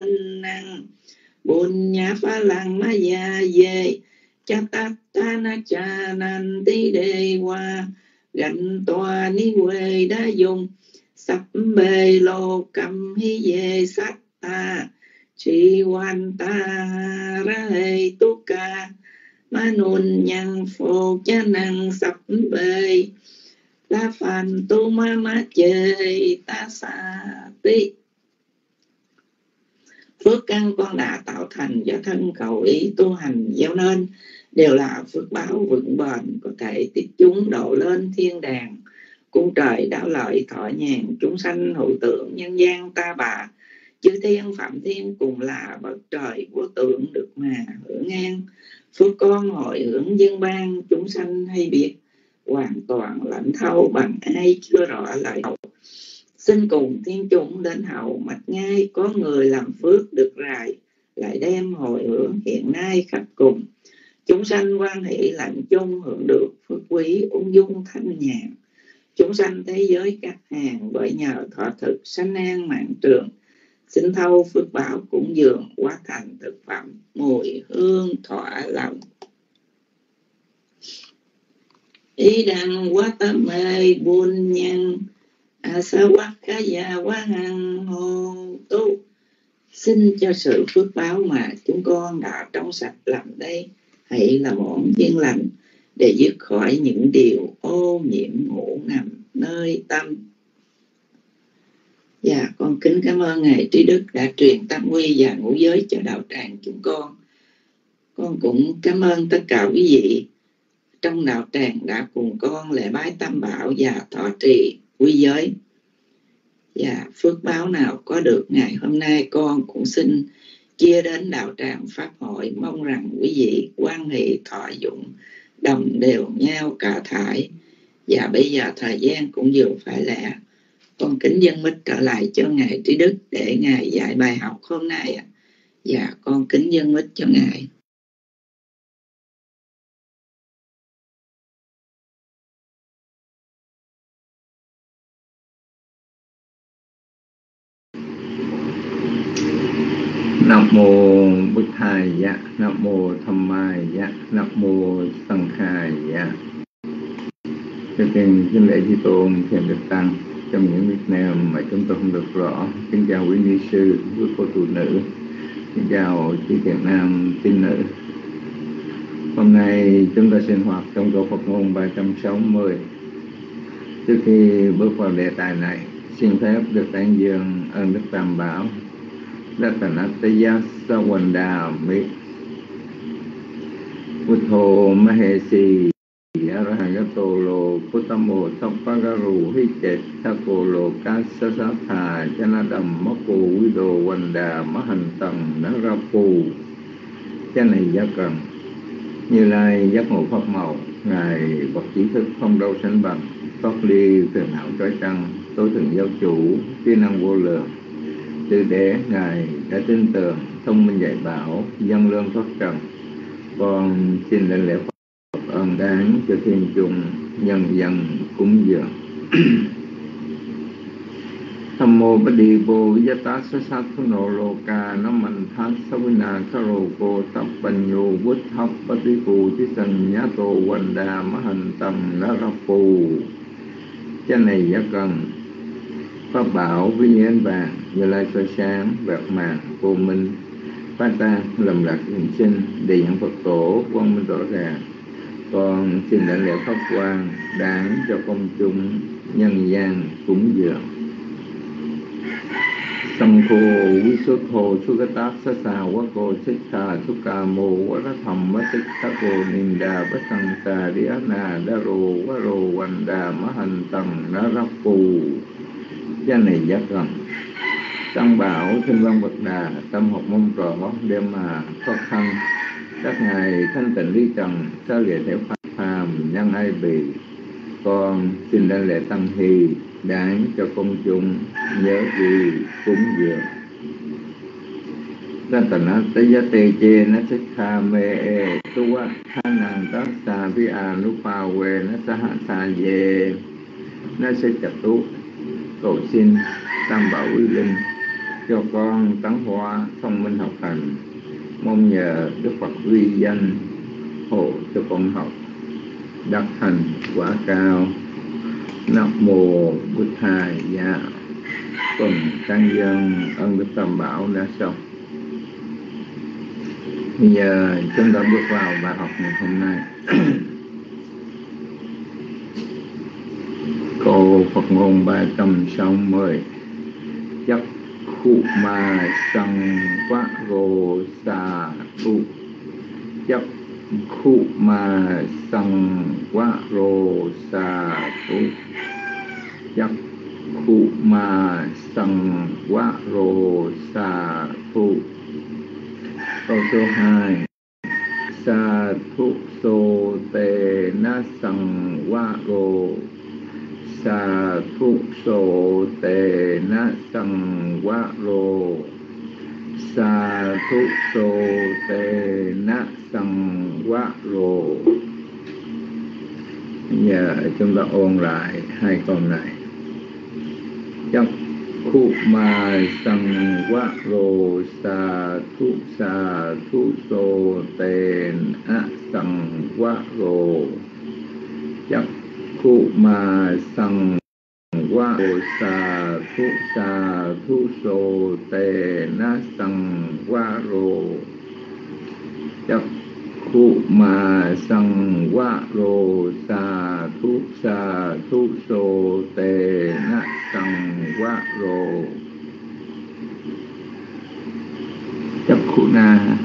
năng bùn nhà phá lăng ma ya ye cha ta ta na cha nan ti đề hoa. Gạnh tòa ni quê đã dùng, sắp bê lô cầm hi về sát ta. Chỉ quan ta ra hệ tu ca. Ma nôn nhang phô cha năng sắp bê. La phàn tu ma ma chơi ta sa ti phước căn con đã tạo thành do thân cầu ý tu hành gieo nên, đều là phước báo vững bền, có thể tiếp chúng độ lên thiên đàng. Cung trời đảo lợi thọ nhàn, chúng sanh hội tượng nhân gian ta bà. Chư thiên phạm thiên cùng là bậc trời vô tượng được mà hưởng an. Phước con hội hưởng dân ban, chúng sanh hay biết, hoàn toàn lãnh thâu bằng ai chưa rõ lại xin cùng thiên chúng đến hậu mạch ngay, có người làm phước được rải, lại đem hồi hưởng hiện nay khắp cùng. Chúng sanh quan hệ lạnh chung hưởng được phước quý, ung dung thanh nhàn. Chúng sanh thế giới các hàng, bởi nhờ thọ thực sanh an mạng trường, xin thâu phước bảo cũng dường quá thành thực phẩm, mùi hương thỏa lòng. Ý đăng quá tâm mê buôn nhân a sa già quá hằng hồ tu xin cho sự phước báo mà chúng con đã trong sạch làm đây. Hãy là món duyên lành để dứt khỏi những điều ô nhiễm ngủ ngầm nơi tâm. Dạ, con kính cảm ơn Ngài Trí Đức đã truyền tâm quy và ngũ giới cho đạo tràng chúng con. Con cũng cảm ơn tất cả quý vị trong đạo tràng đã cùng con lễ bái tam bảo và thọ trì quý giới. Và phước báo nào có được ngày hôm nay, con cũng xin chia đến đạo tràng Pháp hội. Mong rằng quý vị quan hệ thọ dụng, đồng đều nhau cả thải. Và bây giờ thời gian cũng vừa phải lẽ con kính dân mít trở lại cho ngài trí đức để ngài dạy bài học hôm nay và con kính dân mít cho ngài. Mô bích Thầy dạ, Nam mô Tham Mai dạ, Nam mô Sanh Khai dạ. thực hiện xin lễ Di Tôn thiền Đức Tăng trong những Việt Nam mà chúng tôi không được rõ. Xin chào quý ni sư, quý cô tu nữ. Xin chào chị Việt Nam tin nữ. Hôm nay chúng ta sinh hoạt trong câu Phật ngôn 360. Trước khi bước vào đề tài này, xin phép được tán dương ơn Đức Tam Bảo Ratanataya Sawandami Buddho Mahesi Arahayato Lo Puttamo Sappagaru Hiche Thako Lo Kasasatha Chanadam Mako Vido Wanda Mahantang Narapu Cha này giác cần Như Lai giác ngộ Pháp màu Ngài bậc trí thức không đâu sánh bằng Thoát ly thường hảo trói trăng Tối thượng giáo chủ, Tiên năng vô lượng từ đế Ngài đã tin tưởng, thông minh dạy bảo, dân lương thoát trần. Con xin lên lễ Phật ơn đáng cho thiên chúng nhân dân cúng dường. Tham mô bát đi bồ tá sa sa thu nô lô ca nó mạnh thát sa vi na sa rô cô tập bành nhô vút thấp bát đi phù tí sanh nhá tô quanh đà má hành tầm na ra phù. Cha này giá cần pháp bảo với nhiên vàng như lai soi sáng, vẹt màng, vô minh. Phát ta lầm lạc hình sinh, để những phật tổ quang minh rõ ràng. Con xin đảnh lễ pháp quan đáng cho công chúng, nhân gian cúng dường. Sam khô quý xuất hồ su cái tác sa sa quá cô xích thà su ca mô quá ra thầm ma thích thà cô. Niềm đà bất tăng tà đi á nà đa rô quá rô hoành đà ma hành tầng na ra phù cha này giác rằng tăng bảo thiên văn bậc đà, tâm học mong rõ đêm mà khó khăn. Các ngài thanh tịnh ly trần, sao lìa thể pháp phàm, nhân ai bị con xin đảnh lễ tăng thì đáng cho công chúng, nhớ gì cúng dường. Ratana chê Che Na Sikha mê E tần tát tà Vi Anupa We Na hạ Sa Ye. Sẽ chặt tú cầu xin tam bảo uy linh cho con tấn hóa thông minh học hành. Mong nhờ đức phật uy danh hộ cho con học đắc thành quả cao. Nam mô bút thầy dạ cùng tăng dân ân đức tam bảo đã xong bây giờ chúng ta bước vào bài học ngày hôm nay. câu Phật ngôn ba trăm sáu mươi. Chấp khu ma sang quá gồ sa tu. Chấp khu ma sang quá gồ sa tu. Chấp khu ma sang quá gồ sa tu. Câu số hai. Sa thu sô tê na sang quá sa thu so te na sang wa rô sa thu so te na sang wa rô giờ chúng ta ôn lại hai câu này. Trong khu ma sang wa rô sa thu sa thu so te na sang wa rô chắc khu ma sằng qua. Rô sa thu sa thu sô tê na sằng qua rô chắc khu ma sằng qua rô sa thu sa thu sô tê na sằng qua rô chấp khu na.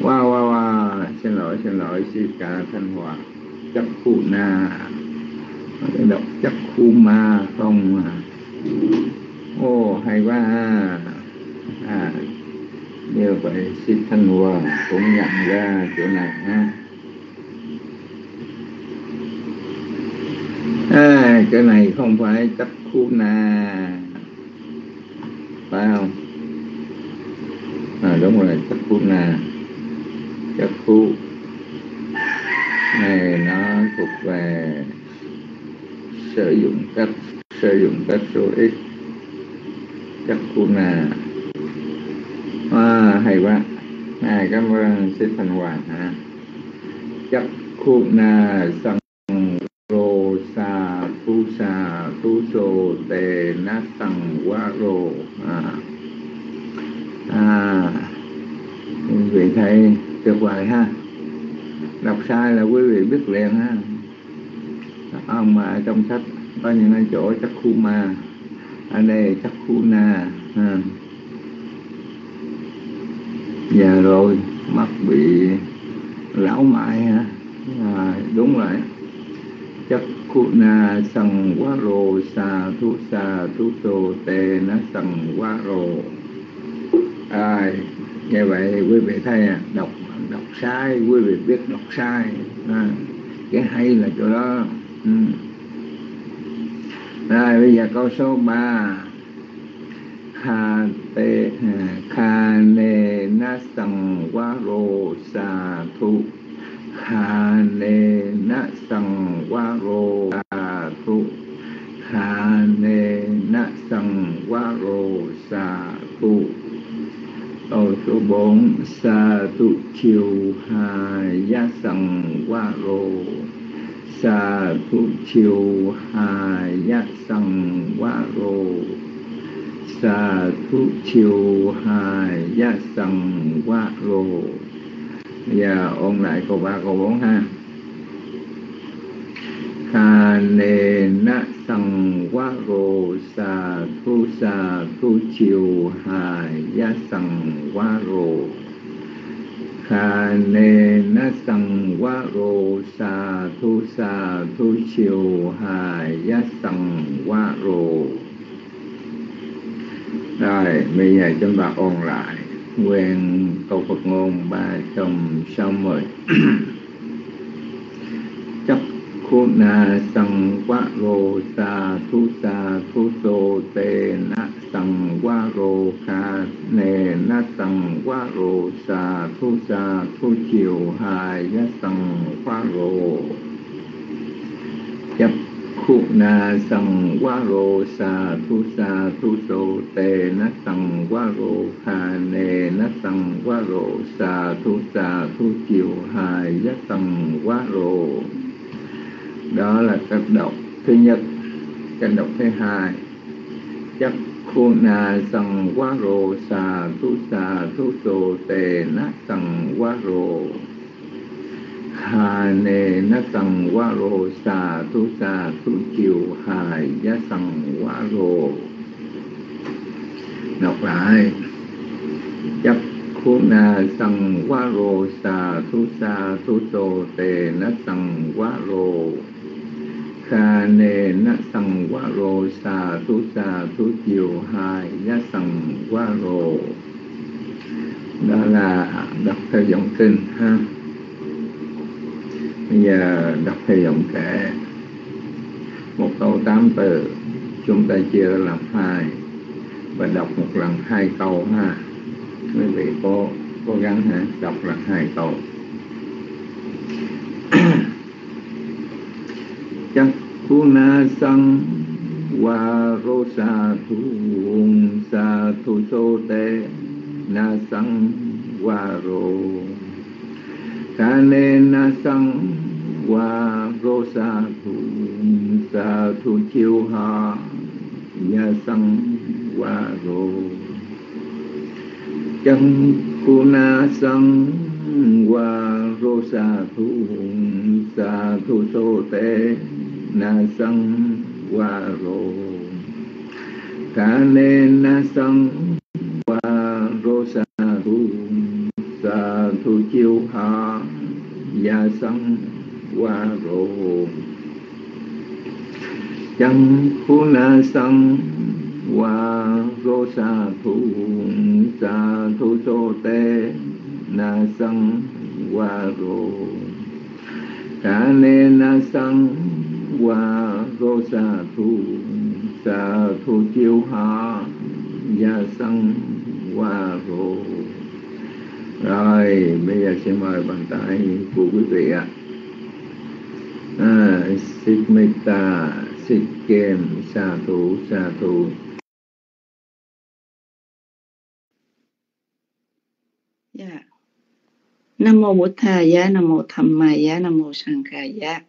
Wow wow wow. Xin lỗi xin lỗi. Sư ca thanh hòa. Chấp khu na cái đọc chấp khu ma không à. Ô hay quá à. à. Như vậy xin thanh hòa cũng nhận ra chỗ này ha. À, cái này không phải chắc khu na. Phải không? À, đúng rồi chắc khu na. Chấp khu này nó thuộc về sử dụng cách sử dụng cách số ít chắc cũng là à, hay quá. À, cảm ơn sư thành hoàng ha. Chắc cũng là sang rô sa tu sa tu sô tề na sang quá rô à, à quý vị thấy tuyệt vời ha. Đọc sai là quý vị biết liền ha ông mà trong sách có những cái chỗ chắc khu ma ở đây chắc khu na ha. Dạ rồi mắt bị lão mại hả? À, đúng rồi chắc khu na sằng quá rồ xà thu xà thu tô tề nó sằng quá rồ. À, như vậy quý vị thấy à, đọc đọc sai quý vị biết đọc sai à, cái hay là chỗ đó ừ. rồi, bây giờ câu số 3 kha tê, kha nê na sang quá rô sa thu. Kha nê na sang quá rô sa thu. Kha nê na sang quá rô sa thu. Câu số bốn. Sa tu chiều hà ya sằng quá rô sa tu chiều ha ya sằng quá dạ, rô sa thu chiều hai ya sằng quá bây giờ ôn lại câu ba, câu bốn ha. Kha nê na sằng quá rô sa thu sa thu chiều hai ya sằng quá rô kha nê na sằng quá rô sa thu sa thu chiêu hai ya sằng quá rô rồi, bây giờ chúng ta ôn lại nguyên câu Phật ngôn ba trăm sáu mươi. Chấp khu na sang quá rô sa thu sa thu sô tê na sằng quá rô kha nê na sằng quá rô sa, thu sa, thu chiều hài ya sằng quá rô. Chấp khu na sang wa ro sa, thu sa, thu so te na sang wa ro kha ne na sang wa ro sa, thu sa, thu chiều hài ya sang wa ro đó là cách đọc thứ nhất cách đọc thứ hai. Chấp khu na sằng quá rồ sa thu sa thu so tề na sằng quá rồ hà nề na sằng quá rô xà tu xà tu chiều hài giá sằng quá rô đọc lại chấp khu na sằng quá rô xà tu xà tu sô tề na sằng quá rô kha nề na quá rô sa tu sa tu chiều hài giá sằng quá rô đó là đọc theo giọng kinh, ha. Bây giờ đọc theo giọng kể một câu tám từ, chúng ta chia ra làm hai, và đọc một lần hai câu, ha. Quý vị cố cố gắng ha đọc lần hai câu. Chắc khu na sang wa ro sa thu sa thu so te na sang wa ro ca ne na sang wa ro sa thu sa thu chiêu ha ya sang wa ro chân khu na sang qua rô sa thu sa thu sô tê, na sân qua rô. Ca nê na sân qua rô sa thu sa thu chiêu ha ya sân qua rô. Chân khu na sân qua rô sa thu sa thu so te na sang wa ro. Ca ne na sang wa ro sa thu sa thu chiêu ha ya sang wa ro. Rồi bây giờ xin mời bàn tay của quý vị ạ. À, xích meta xích kem sa thủ sa thủ dạ nam mô Bụt thà giá nam mô tham ma giá nam mô sang kha giá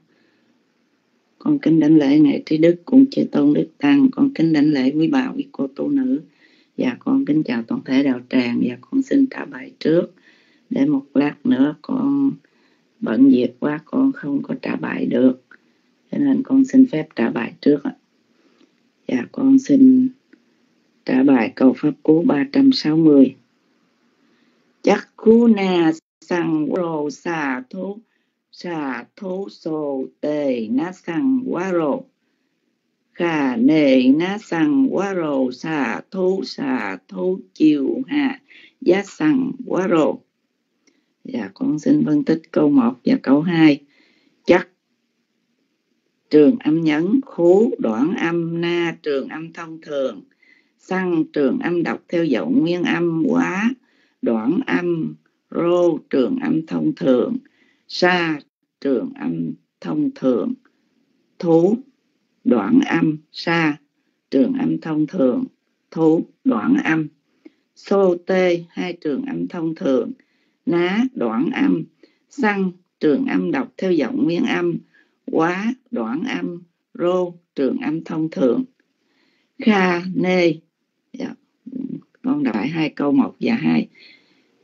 con kính đảnh lễ ngài trí đức cùng chư tôn đức tăng. Con kính đảnh lễ quý bà, quý cô tu nữ. Và con kính chào toàn thể đạo tràng. Và con xin trả bài trước. Để một lát nữa con bận việc quá, con không có trả bài được. Cho nên con xin phép trả bài trước ạ. Và con xin trả bài câu pháp cú 360 chắc khu na sang rồ xà thú xà thú sô tề na sang quá rồ khà nề na sang quá rồ xà thú xà thú chiều hà giá sang quá rồ Dạ con xin phân tích câu 1 và câu 2. Chắc trường âm nhấn, khú đoạn âm na trường âm thông thường, xăng trường âm đọc theo giọng nguyên âm quá, đoạn âm rô trường âm thông thường, sa trường âm thông thường, thú đoạn âm. Sa trường âm thông thường, thú đoạn âm, xô tê hai trường âm thông thường, ná đoạn âm. Xăng trường âm đọc theo giọng nguyên âm. Quá đoạn âm. Rô trường âm thông thường. Kha nê. Dạ. Con đọc lại hai câu một và hai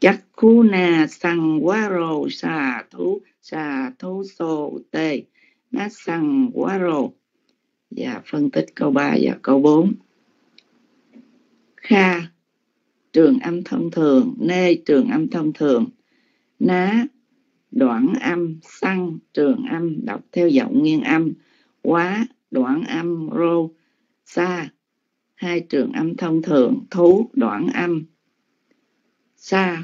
chắc khu na xăng quá rô xà thú xà thú xô tê ná xăng quá rô và phân tích câu 3 và câu 4 kha, trường âm thông thường. Nê, trường âm thông thường. Ná, đoạn âm. Xăng trường âm. Đọc theo giọng nguyên âm. Quá, đoạn âm. Rô xa hai trường âm thông thường. Thú, đoạn âm xa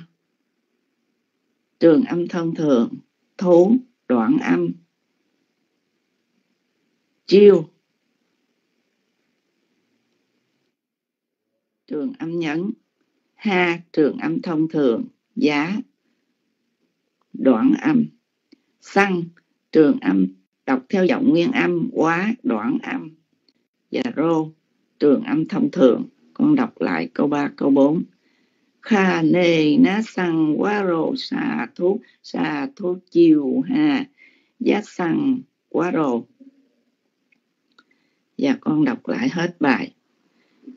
trường âm thông thường, thú, đoạn âm. Chiêu. Trường âm nhấn ha, trường âm thông thường, giá. Đoạn âm. Xăng trường âm, đọc theo giọng nguyên âm, quá, đoạn âm. Và rô, trường âm thông thường, con đọc lại câu 3 câu 4 khà nề ná sằng quá rô sa thú sa thú chiều hà giá sằng quá rô và dạ, con đọc lại hết bài.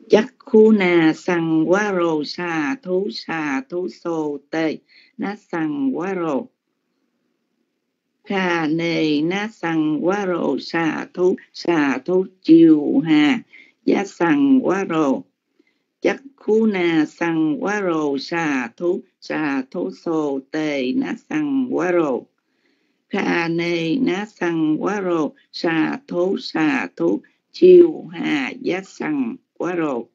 Chắc khu na sằng quá rô sa thú sa thú sô tê. Ná sằng quá rô khà nề ná sằng quá rô sa thú sa thú chiều hà giá sằng quá rô chắc khu na sang quá rồ sa thú sa thú sô tề ná sang quá rồ kha nê ná sang quá rồ sa thú sa thú chiêu hà giá sang quá rồ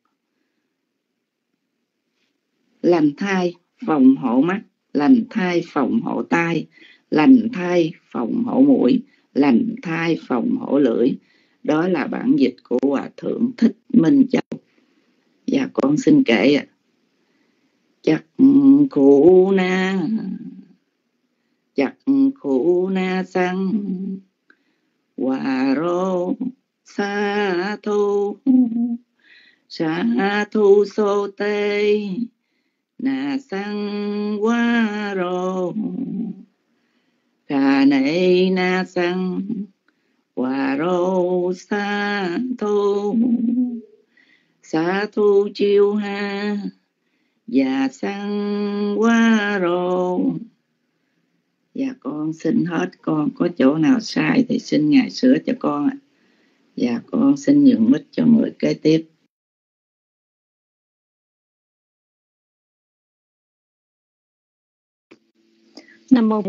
lành thai, phòng hộ mắt. Lành thai, phòng hộ tai. Lành thai, phòng hộ mũi. Lành thai, phòng hộ lưỡi. Đó là bản dịch của hòa thượng thích minh châu và con xin kể ạ. Chặt khổ na. Chặt khổ na sang. Hòa rô sa thu sa thu sô tê na sang qua rô khà nê na sang. Hòa rô sa thu xa thu chiêu ha và sang quá rồi. Và con xin hết, con có chỗ nào sai thì xin ngài sửa cho con ạ. Và con xin nhường mít cho người kế tiếp. Nam mô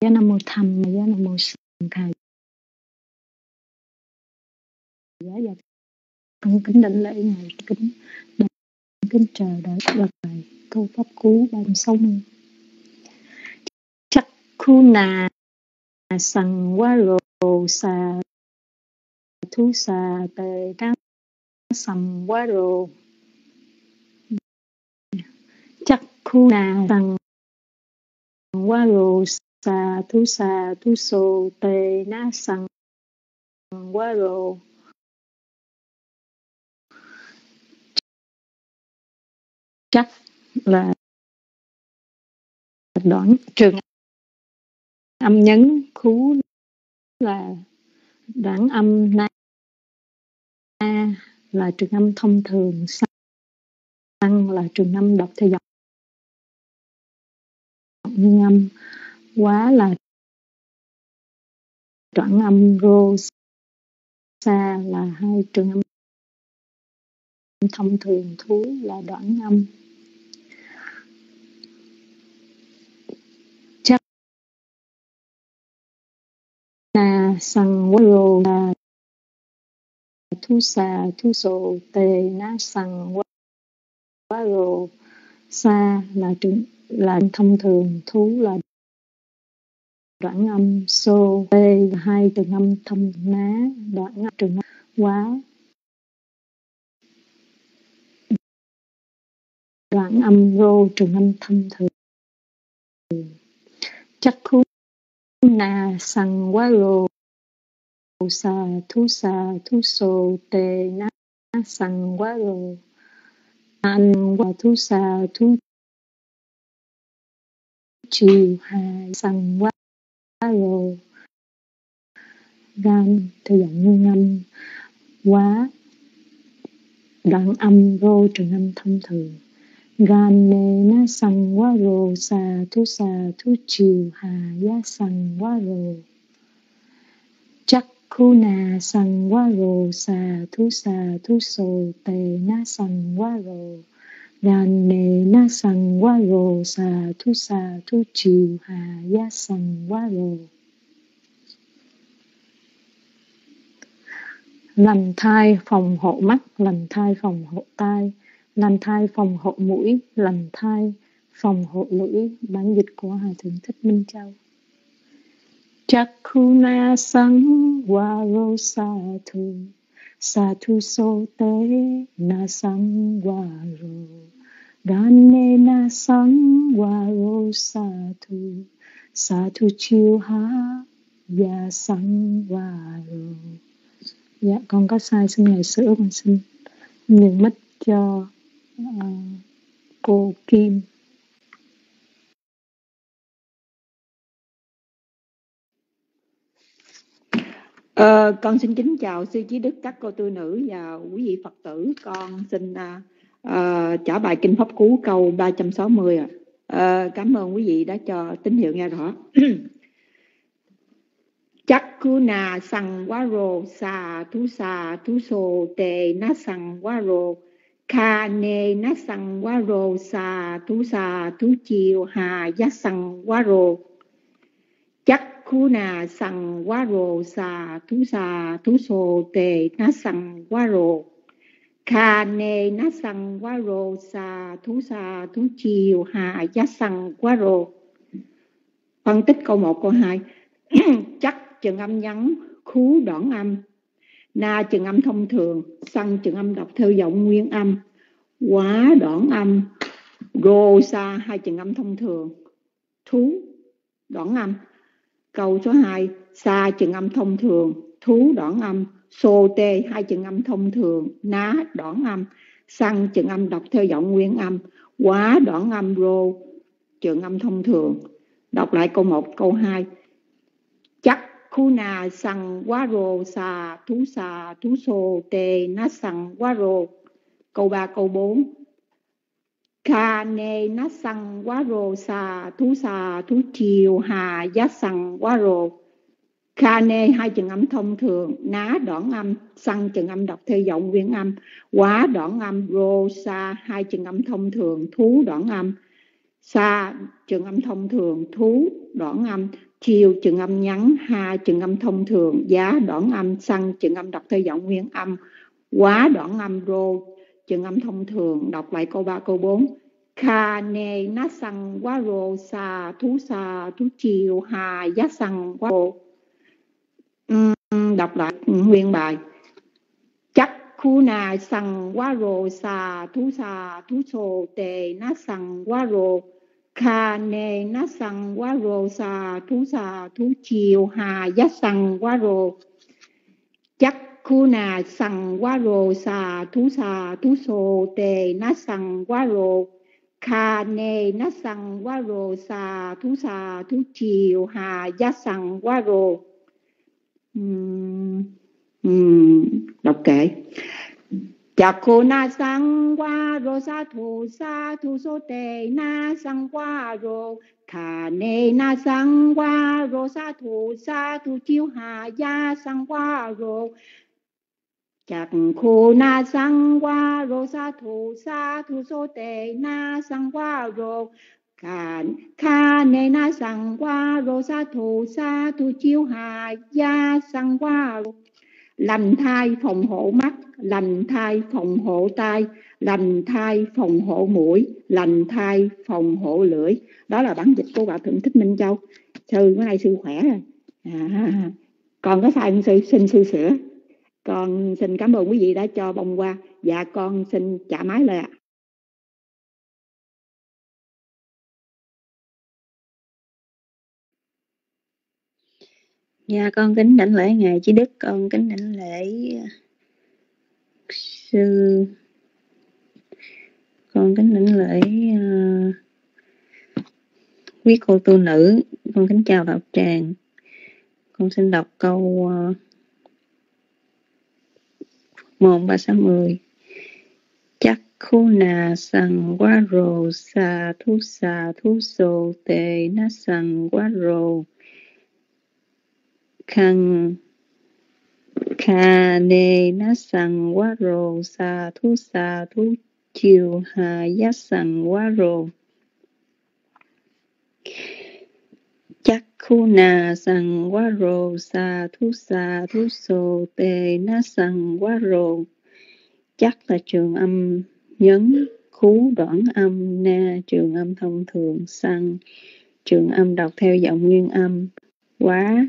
giá nam mô tham giá nam mô sanh khai. Giá con kính đảnh lễ ngài, kính kính chờ đợi lời bài câu pháp cú ban sáu mươi chắc khu nà sằng qua rồ xà thu xà tề đá sầm qua rồ chắc khu nà sằng qua rồ xà thu xà thu sô tề na sằng quá rồ chắc là đoạn trường âm nhấn khú là đoạn âm na là trường âm thông thường sang là trường âm đọc theo giọng nguyên âm quá là đoạn âm rô xa là hai trường âm thông thường thú là đoạn âm na sang rô na à, thu sa thu sô tê na sang quá rô sa là trường, là thông thường, thú là đoạn âm so tê là hai từ âm thông ná, đoạn âm trường quá. Đoạn âm rô trường âm thông thường. Chắc khu na sang quá rô sa, thu sa, thu so te na sang quá ro an qua thu sa, thu chiều hà sang quá ro gan theo dạng nguyên âm quá đoạn âm rô trường âm thông thường gan, nê na sang quá ro sa, thu sa, thu chiều hà, giá sang quá ro khu na sang quá rô sa thu sa thu so te na sang quá rô gan nê na sang quá rô sa thu sa thu chiều hà ya sang quá rô lành thai phòng hộ mắt, lành thai phòng hộ tai, lành thai phòng hộ mũi, lành thai phòng hộ lưỡi. Bản dịch của hòa thượng thích minh châu. Chakuna sang waro satu satu sote na sang waro Dane na sang waro satu satu chiu ha ya sang wa ro dạ con có sai xin ngày sửa con xin. Nhường mất cho uh, cô Kim. Ờ, con xin kính chào sư trí đức các cô tư nữ và quý vị Phật tử. Con xin uh, uh, trả bài kinh pháp cú câu 360 ạ. À. Uh, cảm ơn quý vị đã cho tín hiệu nghe rõ. chắc cú na sằng quá rồ sa thú sa thú sô tề na sằng quá rồ kha nê na sằng quá rồ sa thú sa thú chiều hà giá sằng quá rồ chắc khu na sang quá rồ sa thú sa thú so tề na sang quá rồ kha nê na sang quá rồ sa thú sa thú chiều hà giá sang quá rồ phân tích câu 1 câu 2 chắc chừng âm nhắn, khú đoạn âm. Na chừng âm thông thường, sang chừng âm đọc theo giọng nguyên âm. Quá đoạn âm. Rô sa hai chừng âm thông thường. Thú đoạn âm. Câu số 2, sa chừng âm thông thường, thú đoạn âm, sô tê hai chừng âm thông thường, ná đoạn âm, xăng chừng âm đọc theo giọng nguyên âm, quá đoạn âm rô chừng âm thông thường. Đọc lại câu 1, câu 2. Chắc khu nà xăng quá rô sa thú sa thú sô tê ná xăng quá rô. Câu 3, câu 4. Kha ne na sang quá rô sa thú sa thú chiều hà giá sang quá rô. Kha nê hai chừng âm thông thường, ná đoạn âm, sang chừng âm đọc theo giọng nguyên âm, quá đoạn âm, rô sa hai chừng âm thông thường, thú đoạn âm, sa chừng âm thông thường, thú đoạn âm, chiều chừng âm ngắn, hà chừng âm thông thường, giá đoạn âm, sang chừng âm đọc theo giọng nguyên âm, quá đoạn âm, rô chừng âm thông thường, đọc lại câu 3 câu 4 kha ne na sang wa ro sa thú sa thú chiều hà giá sang wa ro đọc lại nguyên bài. Chắc khu na sang wa ro sa thú sa thú sô tề na sang wa ro kha ne na sang wa ro sa thú sa thú chiều hà giá sang wa ro chắc khu nà sang quá rồ xà thú xà thú so tề na sang quá rồ khà nê na sang quá rồ xà thú xà thú chiều hà giá sang wa ro đọc hmm, hmm, kệ Chà khô na sang wa ro sa thu sa thu so tề na sang wa ro kha nê na sang wa ro sa thu sa thu chiều hà gia sang wa ro chạc khu na sang qua rô sa thủ sa thủ số tề na sang qua rô kha kha nê na sang qua rô sa thủ sa thủ chiếu hà gia sang qua lành thai phòng hộ mắt lành thai phòng hộ tai lành thai phòng hộ mũi lành thai phòng hộ lưỡi. Đó là bản dịch của bà thượng thích minh châu. Sư bữa nay sư khỏe rồi. À, còn có sai không sư? Xin sư sửa con xin cảm ơn quý vị đã cho bông qua dạ con xin trả máy lại ạ. Dạ con kính đảnh lễ ngài Chí Đức, con kính đảnh lễ uh, sư. Con kính đảnh lễ uh, quý cô tu nữ, con kính chào đạo tràng. Con xin đọc câu uh, một ba sáu mười. Chắc khu nà sằng quá rồ, xà thu xà thu sồ tề na sằng quá rồ. Khăn kha nề na sằng quá rồ, xà thu xà thu chiều hà giá sằng quá rồ chắc khu nà sằng quá rồ sa thu sa thu so tê na sằng quá rồ chắc là trường âm nhấn, khú đoạn âm, na, trường âm thông thường, sang, trường âm đọc theo giọng nguyên âm. Quá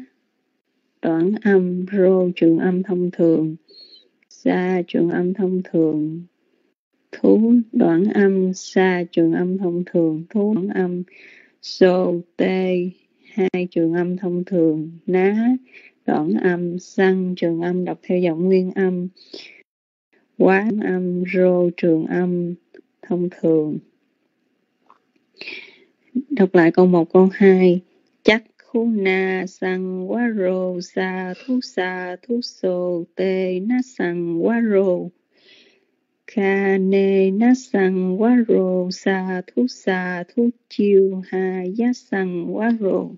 đoạn âm rô trường âm thông thường. Sa, trường âm thông thường. Thú đoạn âm, sa, trường âm thông thường. Thú đoạn âm. Sô tê hai trường âm thông thường, ná, đoạn âm xăng trường âm, đọc theo giọng nguyên âm. Quá âm, rô, trường âm, thông thường. Đọc lại câu một, câu hai. Chắc khu na sang quá rô, sa, thú sa, thú sô, tê na sang quá rô. Kha nê na sang quá rô sa thú sa thú chiêu ha giá sang quá rô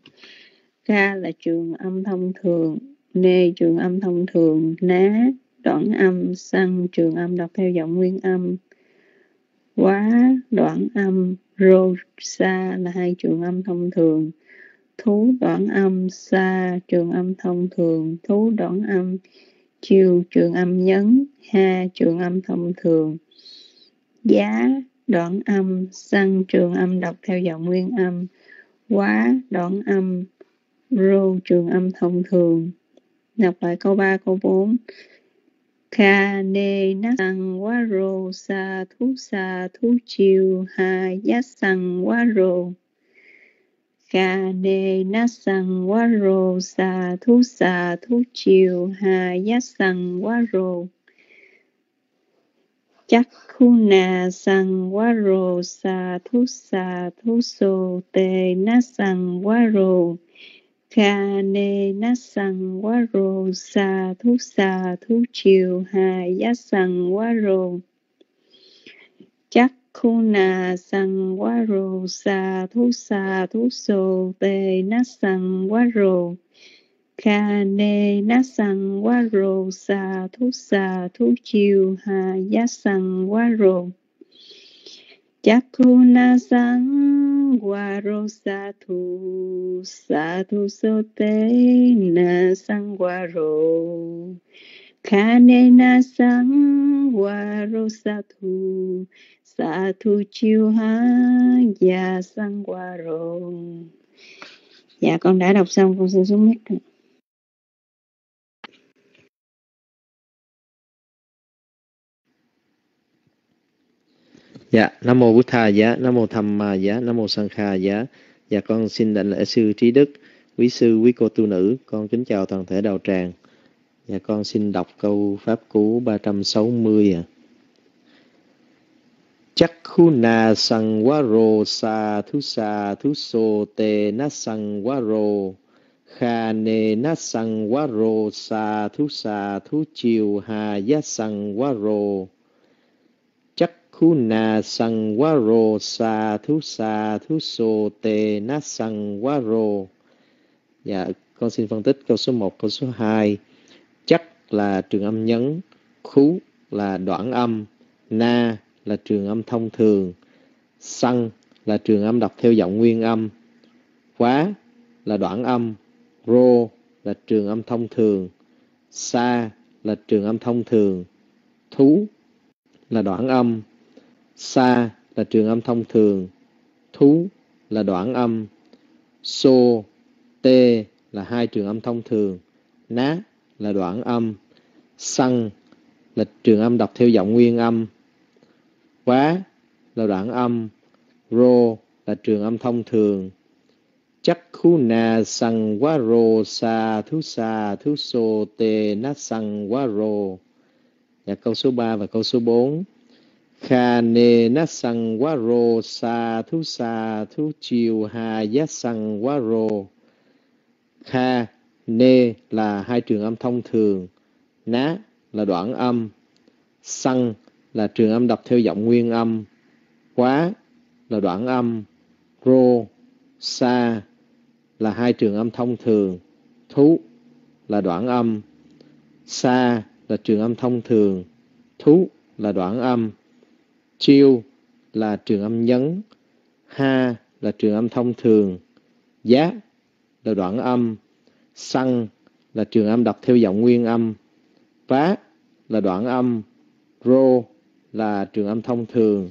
Kha là trường âm thông thường Nê trường âm thông thường, Ná, đoạn âm, Sang trường âm, đọc theo giọng nguyên âm. Quá, đoạn âm, Rô, sa là hai trường âm thông thường. Thú, đoạn âm, Sa, trường âm thông thường. Thú, đoạn âm chiêu, trường âm nhấn. Ha, trường âm thông thường. Giá, đoạn âm. Xăng, trường âm đọc theo giọng nguyên âm. Quá, đoạn âm. Rô, trường âm thông thường. Đọc lại câu 3 câu 4 kha, nê na sang quá, rô. Sa, thú sa, thú, chiêu. Ha, giá sang quá, rô. Ca nê na sang quá rô sa thu sa thu chiều hà giá sang quá rô chắc khu na sang quá rô sa thu sa thu sô tê na sang quá rô Ca nê na sang quá rô sa thu sa thu chiều hà giá sang quá rô chắc Kuna sang quá rồ sa thú sa thú sô tê na sang quá rồ Kha nê na sang quá rồ sa thú sa thú chiều hà giá sang quá rồ Chakuna sang quá rồ sa thú sa thú sô tê na sang quá rồ Kha nê na sang quá rô sa thu chiêu ha dạ sang qua rồi dạ con đã đọc xong con xin xuống mic Dạ, Nam Mô bút Thà Giá, Nam Mô Tham Ma Giá, Nam Mô Sang Kha Giá. Dạ, con xin đảnh lễ sư Trí Đức, quý sư, quý cô tu nữ. Con kính chào toàn thể đạo tràng. Dạ, con xin đọc câu Pháp Cú 360 ạ. À. Chakhuna sangwaro sa thu sa thu so te na sangwaro kha ne na sangwaro sa thu sa thu chiều ha ya sangwaro Chakhuna sangwaro sa thu sa thu so te na sangwaro Dạ, con xin phân tích câu số 1, câu số 2. Chắc là trường âm nhấn, khú là đoạn âm, na là trường âm thông thường, xăng là trường âm đọc theo giọng nguyên âm, quá là đoạn âm, rô là trường âm thông thường, sa là trường âm thông thường, thú là đoạn âm, sa là trường âm thông thường, thú là đoạn âm, so, t là hai trường âm thông thường, ná là đoạn âm, xăng là trường âm đọc theo giọng nguyên âm, quá là đoạn âm, rô là trường âm thông thường. Chắc khu na sang quá rô sa thứ sa thứ sô tê na sang quá rô. Dạ, và câu số 3 và câu số 4. Kha nê na sang quá rô sa thứ sa thứ chiều ha giá sang quá rô. Kha, nê là hai trường âm thông thường. Ná là đoạn âm. Sang là trường âm đọc theo giọng nguyên âm, quá là đoạn âm, rô, sa là hai trường âm thông thường, thú là đoạn âm, sa là trường âm thông thường, thú là đoạn âm, chiêu là trường âm nhấn, ha là trường âm thông thường, giá là đoạn âm, xăng là trường âm đọc theo giọng nguyên âm, vá là đoạn âm, rô là trường âm thông thường.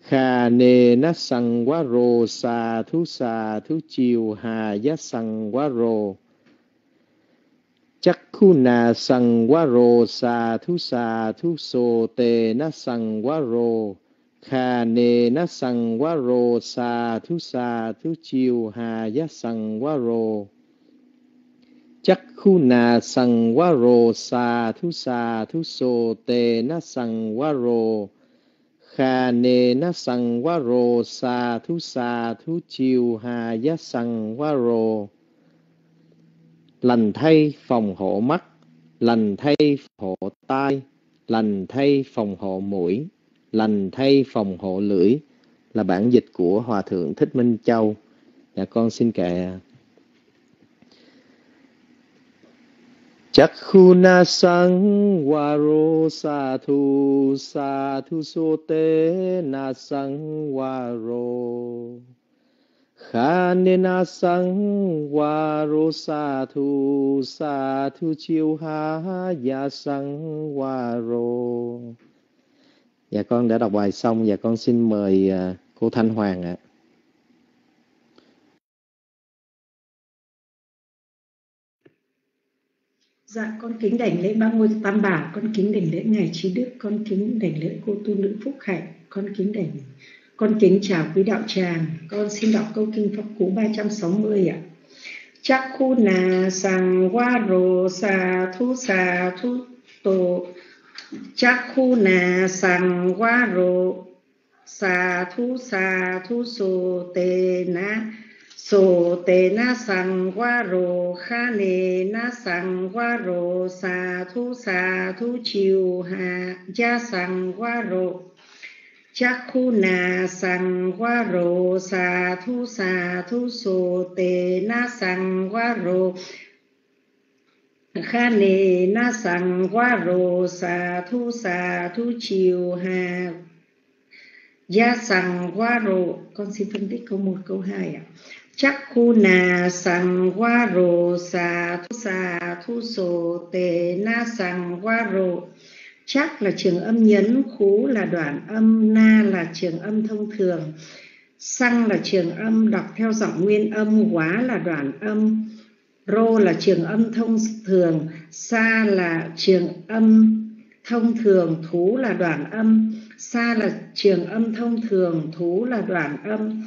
Kha nê na sang quá rô, sa thu sa thu chiều hà giá sang quá rô. Chắc khu nà sang quá rô, sa thu sa thu sô, tê na sang quá rô. kha nê na sang quá rô, sa thu sa thu chiều hà ya sang quá rô chắc khu na sang wa rô sa thu sa thu so tê na sang wa rô kha nê na sang wa rô sa thu sa thu chiêu hà ya sang wa rô lành thay phòng hộ mắt, lành thay hộ tai, lành thay phòng hộ mũi, lành thay phòng hộ lưỡi là bản dịch của hòa thượng thích minh châu. Dạ con xin kệ Chakkhuna sang waro sa thu sa thu so te na sang waro Kha na sang waro sa thu sa thu chiêu ha ya sang waro Dạ con đã đọc bài xong và dạ con xin mời à, cô Thanh Hoàng ạ. Dạ con kính đảnh lễ ba ngôi tam bảo, con kính đảnh lễ ngài trí đức, con kính đảnh lễ cô tu nữ phúc hạnh, con kính đảnh con kính chào quý đạo tràng, con xin đọc câu kinh pháp cú 360 ạ. Chắc khu nà sàng qua rồ xà thu xà thu tổ. Chắc khu nà sàng qua rồ xà thu xà thu sô tê na sô tê na sang qua rô kha nê na sang qua rô sa thu sa thu chiều ha gia sang qua rô chắc khu na sang qua rô sa thu sa thu sô tê na sang qua rô kha nê na sang qua rô sa thu sa thu chiều ha gia sang qua rô con xin phân tích câu một, câu hai ạ chắc khu nà sằng qua rồ xà thu xà thu sổ tê na sằng qua rồ chắc là trường âm nhấn, khú là đoạn âm, na là trường âm thông thường. Sang là trường âm đọc theo giọng nguyên âm quá là đoạn âm. Rô là trường âm thông thường, sa là trường âm thông thường, thú là đoạn âm. Sa là trường âm thông thường, thú là đoạn âm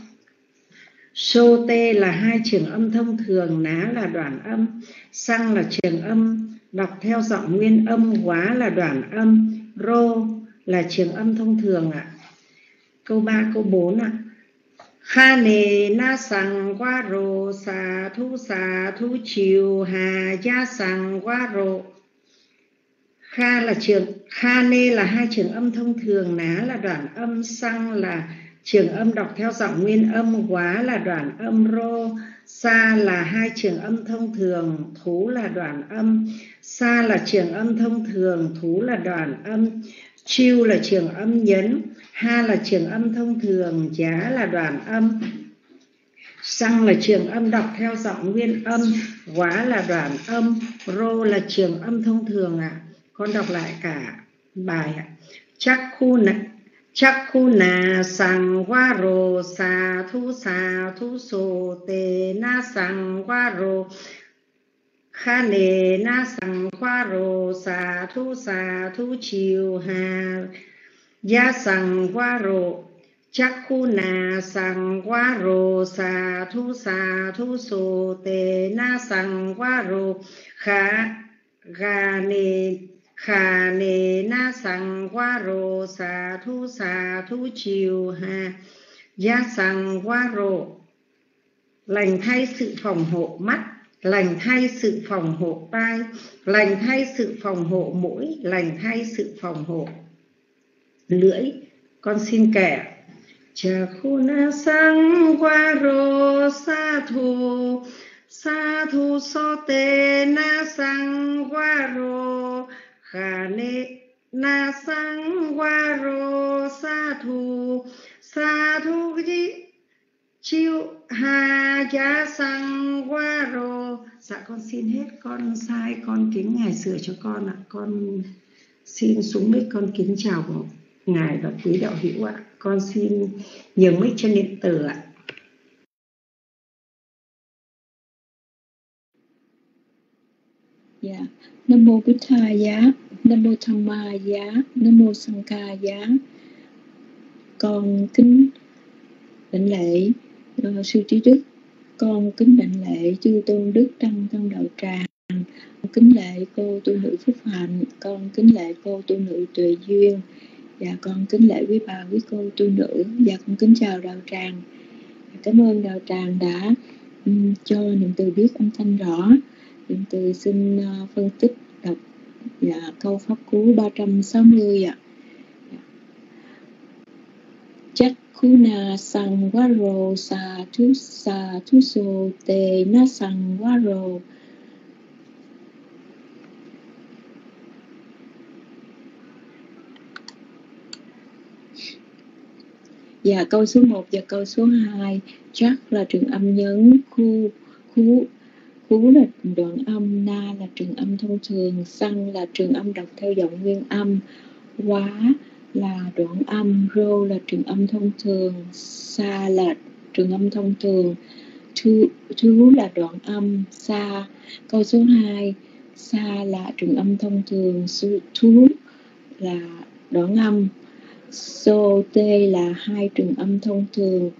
sô tê là hai trường âm thông thường, ná là đoạn âm xăng là trường âm. Đọc theo giọng nguyên âm, quá là đoạn âm. Rô là trường âm thông thường ạ. Câu 3 câu 4 ạ. Kha nề na sằng qua rô xà thu xà thu chiều, hà gia sằng qua rô kha là trường, kha nê là hai trường âm thông thường, ná là đoạn âm, sang là trường âm đọc theo giọng nguyên âm quá là đoạn âm rô sa là hai trường âm thông thường thú là đoạn âm sa là trường âm thông thường thú là đoạn âm chiêu là trường âm nhấn ha là trường âm thông thường giá là đoạn âm sang là trường âm đọc theo giọng nguyên âm, quá là đoạn âm, rô là trường âm thông thường ạ. À. Con đọc lại cả bài ạ. À. Chắc khu này chắc khu na sang hoa rô sa thu sa thu sô tê na sang hoa rô kha nề na sang hoa rô sa thu sa thu chiều hà gia sang hoa rô chắc khu na sang hoa rô sa thu sa thu sô tê na sang hoa rô kha gà nề khà nề na sang qua rồ sa thu sa thu chiều ha gia sang qua rồ, lành thay sự phòng hộ mắt, lành thay sự phòng hộ tai, lành thay sự phòng hộ mũi, lành thay sự phòng hộ lưỡi. Con xin kể. Cha khu na sang qua rô sa thu sa thu so tê na sang qua rô khả nê na sang qua rô sa thu sa thu cái chiu hà giá sang qua rô dạ con xin hết con sai con kính ngài sửa cho con ạ. Con xin xuống mic con kính chào ngài và quý đạo hữu ạ. Con xin nhường mic cho niệm tử ạ. Dạ, Nam mô Bích Tha Giá, Nam mô Tham Ma Giá, Nam mô Sangha Giá. con kính đảnh lễ uh, sư trí đức. Con kính đảnh lễ chư tôn đức tăng thân đạo tràng. Con kính lễ cô tu nữ phúc hạnh. Con kính lễ cô tu nữ tuệ duyên. Và con kính lễ quý bà quý cô tu nữ. Và con kính chào đạo tràng. Dạ, cảm ơn đạo tràng đã um, cho niệm từ biết âm thanh rõ. Niệm từ xin uh, phân tích đọc dạ câu pháp cú 360 ạ. Chắc kuna sang waro sa thu sa thu so te na sang waro Dạ câu số 1 và câu số 2 chắc là trường âm nhấn khu khu Phú là đoạn âm, na là trường âm thông thường, xăng là trường âm đọc theo giọng nguyên âm, quá là đoạn âm, rô là trường âm thông thường, xa là trường âm thông thường, thú là đoạn âm, xa. Câu số 2, xa là trường âm thông thường, thú là đoạn âm, so tê là hai trường âm thông thường,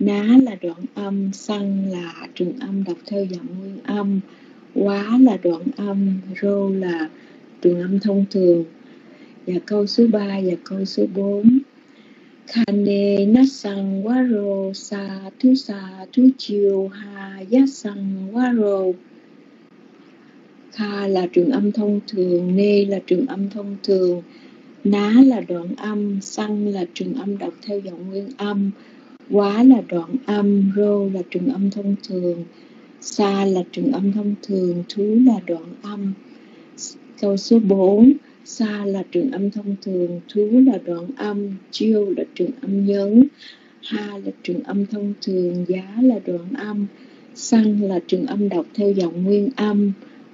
ná là đoạn âm xăng là trường âm đọc theo giọng nguyên âm. Quá là đoạn âm rô là trường âm thông thường. Và câu số 3 và câu số 4 Kane na sang waro sa tu sa tu chiều ha ya sang waro Kha là trường âm thông thường, Nê là trường âm thông thường, Ná là đoạn âm, Xăng là trường âm đọc theo giọng nguyên âm, Quá là đoạn âm, rô là trường âm thông thường, sa là trường âm thông thường, thú là đoạn âm. Câu số 4, sa là trường âm thông thường, thú là đoạn âm, chiêu là trường âm nhấn, ha là trường âm thông thường, giá là đoạn âm, xăng là trường âm đọc theo giọng nguyên âm,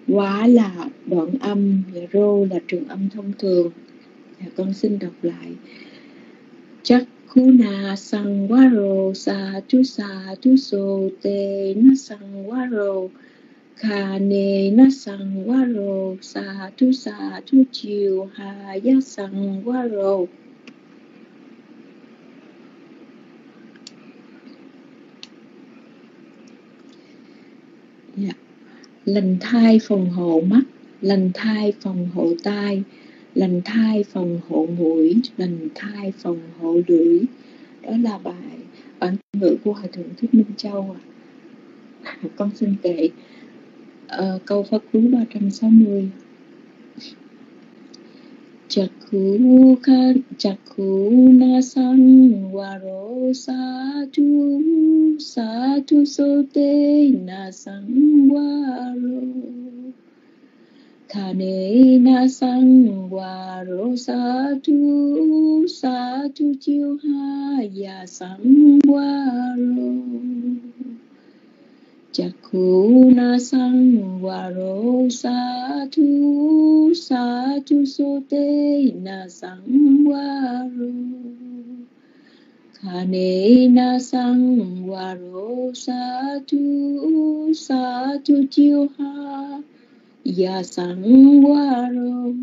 quá là đoạn âm, và rô là trường âm thông thường. Và con xin đọc lại. Chắc Kuna sangwaro sa tu sa tu so te na sangwaro. Kane na sangwaro sa tu sa tu chiu ha ya sangwaro. Yeah. lành thai phòng hộ mắt, lành thai phòng hộ tai lành thai phòng hộ mũi lành thai phòng hộ lưỡi. Đó là bài bản ngữ của hòa thượng thích minh châu à. con xin kệ à, ờ, câu pháp cú 360 Chakku kan chakku na sang waro sa tu sa tu so te na sang waro Kane na sang wa ro sa tu sa tu chiêu ha ya sang wa ro Chakku na sang wa ro sa tu sa tu so te na sang wa ro Kane na sang wa ro sa tu sa tu chiêu ha. Dạ sẵn quá rồi.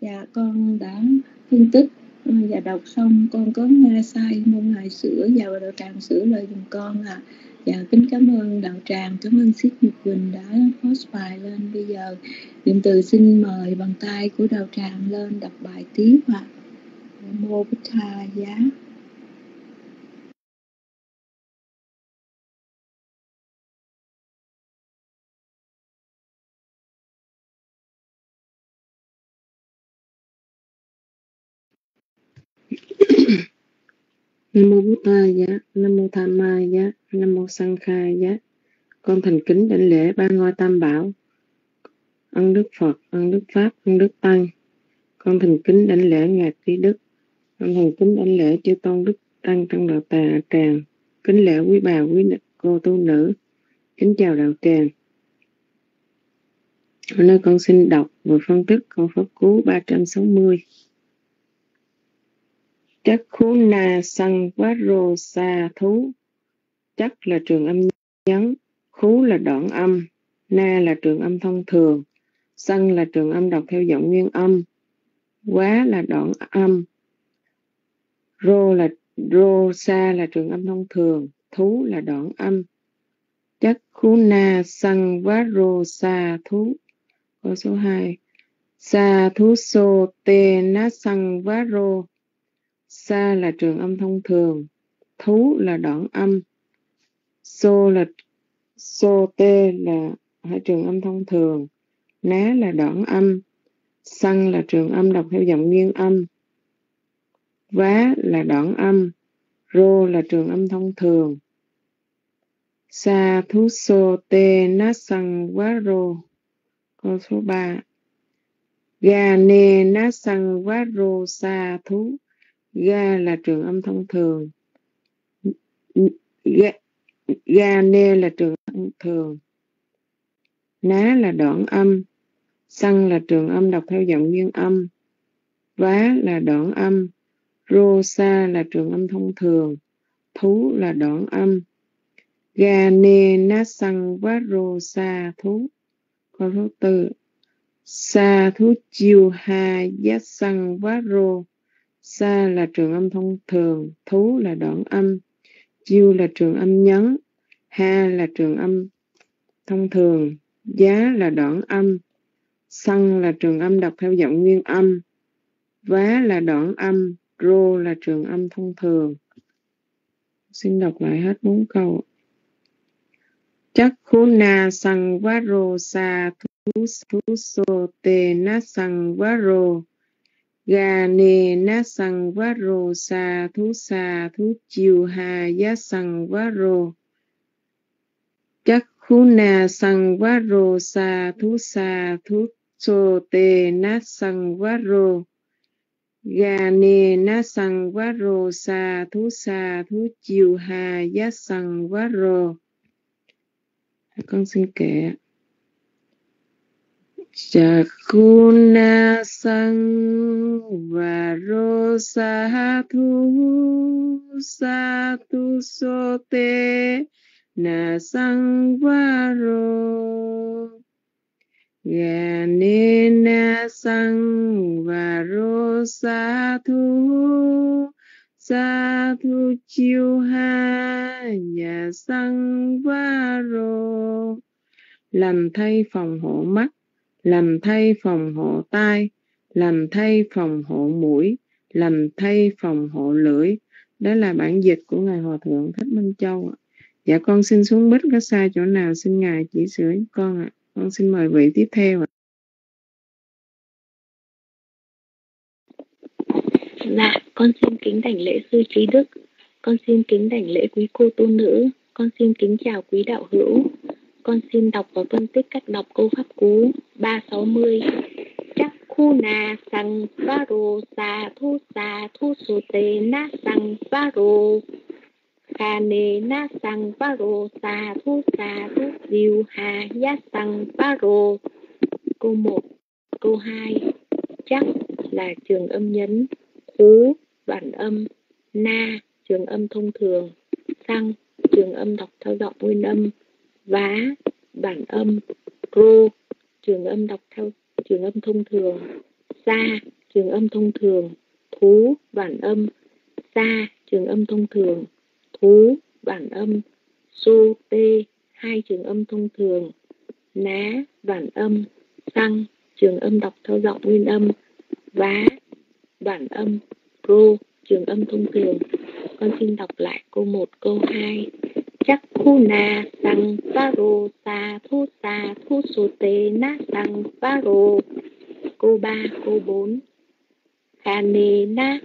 Dạ con đã phân tích. Và đọc xong, con có nghe sai mong ngài sửa. Dạ, và đạo tràng sửa lời dùm con à dạ kính cảm ơn đạo tràng. Cảm ơn siết Nhật Quỳnh đã post bài lên. Bây giờ niệm từ xin mời bằng tay của đạo tràng lên đọc bài tiếp ạ. À. mô bích tha giá. Nam mô Bố Ta dạ, Nam mô Tham Ma dạ Nam mô Sang Khai dạ Con thành kính đảnh lễ ba ngôi tam bảo. Ân đức Phật, ân đức Pháp, ân đức Tăng. Con thành kính đảnh lễ ngài trí đức. Con thành kính đảnh lễ chư tôn đức tăng trong đạo tà tràng. Kính lễ quý bà, quý cô tu nữ. Kính chào đạo tràng. Hôm nay con xin đọc và phân tích câu pháp cú 360. Chắc khú na sang quá rô sa thú. Chắc là trường âm nhấn. Khú là đoạn âm. Na là trường âm thông thường. Sân là trường âm đọc theo giọng nguyên âm. Quá là đoạn âm. rô là, rô sa là trường âm thông thường, thú là đoạn âm chắc khu na sang vá rô sa thú câu số 2 sa thú sô tê na sang vá rô sa là trường âm thông thường, thú là đoạn âm, sô là, sô tê là hai trường âm thông thường, ná là đoạn âm Xăng là trường âm đọc theo giọng nguyên âm. Vá là đoạn âm. Rô là trường âm thông thường. Sa thú sô tê ná xăng vá rô. Câu số 3. gà nê ná xăng vá rô sa thú. Ga là trường âm thông thường. Ga, ga nê là trường âm thường. Ná là đoạn âm. Xăng là trường âm đọc theo giọng nguyên âm. Vá là đoạn âm. Rô sa là trường âm thông thường. Thú là đoạn âm. Ga nê ná xăng vá rô sa thú. Câu số tư. Sa thú chiêu ha giá xăng vá rô. Sa là trường âm thông thường. Thú là đoạn âm. Chiêu là trường âm nhấn. Ha là trường âm thông thường. Giá là đoạn âm săn là trường âm đọc theo giọng nguyên âm. Vá là đoạn âm. Rô là trường âm thông thường. Xin đọc lại hết bốn câu. Chắc khu na sang vá rô, sa thú thú sô tê na sang vá rô. Gà nê na sang vá rô sa thú sa thú chiêu ha giá sang vá rô. Chắc khu na sang vá rô sa thú sa thú so te na sang vá rô ga nê na sang vá rô sa thú sa thú chiêu ha giá sang vá rô con xin kể Chakuna sang và rô sa thu sa tu so te na sang va rô Ganina sang và rô sa thu sa thu chiêu ha nhà sang va rô làm thay phòng hộ mắt làm thay phòng hộ tai làm thay phòng hộ mũi làm thay phòng hộ lưỡi đó là bản dịch của ngài hòa thượng thích minh châu dạ con xin xuống bích có sai chỗ nào xin ngài chỉ sửa con ạ. Con xin mời vị tiếp theo ạ. Dạ, con xin kính đảnh lễ sư trí đức. Con xin kính đảnh lễ quý cô tu nữ. Con xin kính chào quý đạo hữu. Con xin đọc và phân tích cách đọc câu pháp cú 360. Chắc khu na sang va rô sa thu sa thu su tê na sang va rô kha nê na sang pa rô sa thu sa thu diêu hà ya sang pa rô câu một, câu hai, chắc là trường âm nhấn cú bản âm, na, trường âm thông thường, sang, trường âm đọc theo giọng nguyên âm vá bản âm rô trường âm đọc theo trường âm thông thường. Sa trường âm thông thường. Thú bản âm. Sa trường âm thông thường. Thú bản âm. Su tê hai trường âm thông thường. Ná bản âm. Xăng trường âm đọc theo giọng nguyên âm. Vá bản âm. Rô trường âm thông thường. Con xin đọc lại câu 1, câu 2 chắc khu na sang pa rô ta thu ta thu sô tê na sang pa rô cô ba, cô bốn. Kha nê na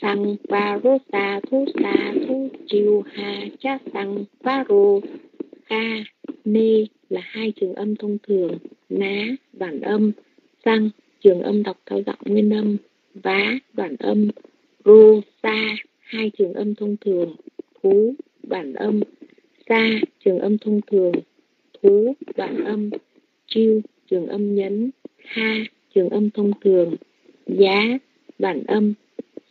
sang và rô ta thu ta thu chiều hà cha sang và rô kha nê là hai trường âm thông thường, ná, đoạn âm. Sang trường âm đọc theo giọng nguyên âm. Vá, đoạn âm. Rô sa, hai trường âm thông thường thú bản âm sa trường âm thông thường thú bản âm chiêu trường âm nhấn ha trường âm thông thường giá bản âm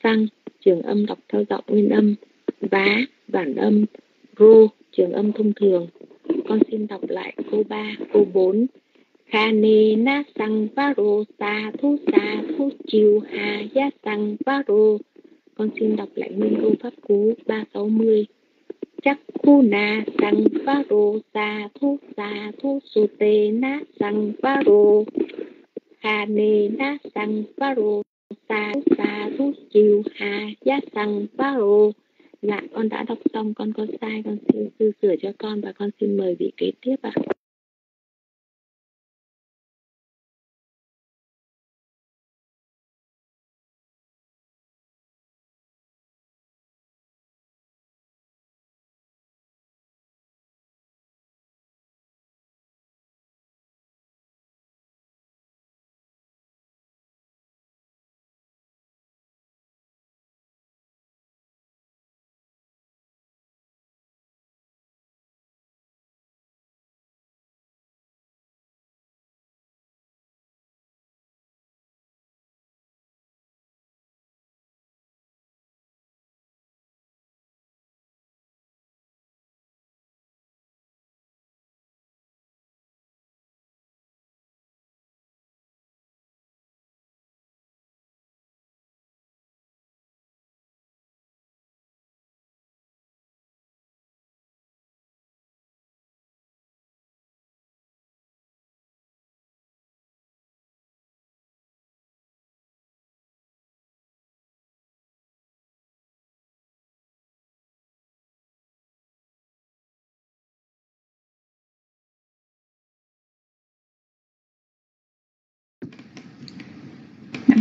xăng trường âm đọc theo giọng nguyên âm vá bản âm rô trường âm thông thường. Con xin đọc lại câu 3, câu 4 Kha nê na sang va rô sa thu sa thu chiêu ha giá sang va rô. Con xin đọc lại nguyên câu pháp cú 360 chắc khu na sang phá rô sa thu sa thu su tê na sang phá rô hà nê na sang phá rô sa sa thu chiều, hà giá sang phá rô dạ con đã đọc xong, con có sai, con xin sư sửa cho con và con xin mời vị kế tiếp ạ à.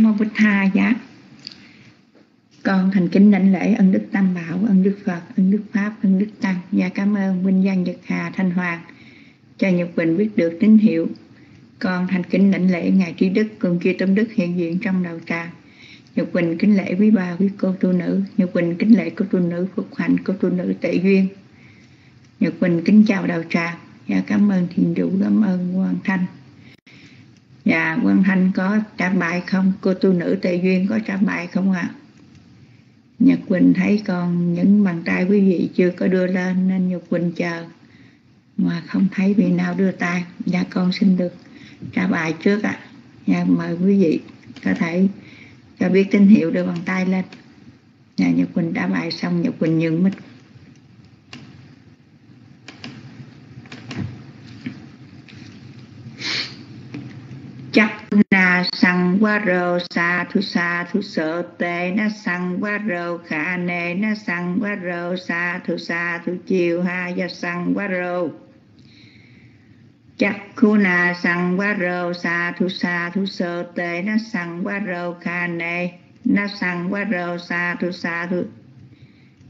Nam tha giá con thành kính đảnh lễ ân đức tam bảo, ân đức phật, ân đức pháp, ân đức tăng. Và cảm ơn huynh danh nhật hà thanh hoàng cho nhật bình biết được tín hiệu. Con thành kính đảnh lễ ngài trí đức, cùng kia tâm đức hiện diện trong đầu tràng nhật bình kính lễ quý bà, quý cô tu nữ. Nhật bình kính lễ cô tu nữ phục hạnh, cô tu nữ tệ duyên. Nhật bình kính chào đầu tràng và cảm ơn thiền chủ cảm ơn quan thanh. Dạ, Quang Thanh có trả bài không? Cô tu nữ Tề Duyên có trả bài không ạ? À? Nhật Quỳnh thấy còn những bàn tay quý vị chưa có đưa lên nên Nhật Quỳnh chờ mà không thấy vị nào đưa tay. Dạ con xin được trả bài trước ạ. À. Dạ mời quý vị có thể cho biết tín hiệu đưa bàn tay lên. Dạ Nhật Quỳnh trả bài xong Nhật Quỳnh nhường mic chắc na sang qua rô sa thu sa thu sợ tê na sang qua rô khả nê na sang qua rô sa thu sa thu chiều ha ya sang qua rô chắc khu na sang qua rô sa thu sa thu sợ tê na sang qua rô khả nê na sang qua rô sa thu sa thu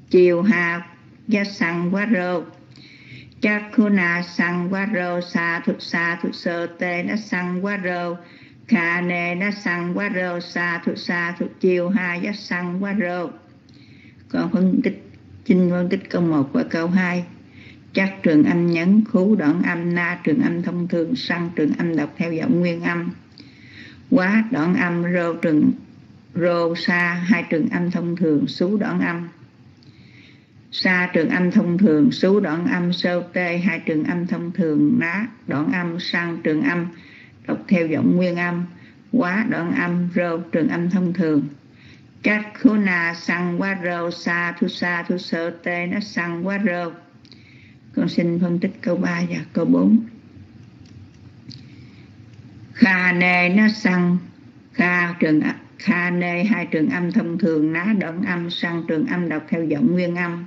chiều ha ya sang qua rô Chakuna sangwaro sa thu sa thu sơ tê na sangwaro khả nê na rô sa thục sa thục chiều ha ya rô còn phân tích chinh phân tích câu 1 và câu 2 chắc trường âm nhấn khú đoạn âm na trường âm thông thường sang trường âm đọc theo giọng nguyên âm. Quá đoạn âm rô trường rô sa hai trường âm thông thường xú đoạn âm. Sa trường âm thông thường, xú đoạn âm sơ tê, hai trường âm thông thường, ná đoạn âm sang trường âm, đọc theo giọng nguyên âm, quá đoạn âm rô trường âm thông thường. Các khu na sang quá rô, sa thu sa thu sơ tê, nó sang quá rô. Con xin phân tích câu 3 và câu 4. Kha nê nó sang, kha trường kha nê hai trường âm thông thường ná đoạn âm sang trường âm đọc theo giọng nguyên âm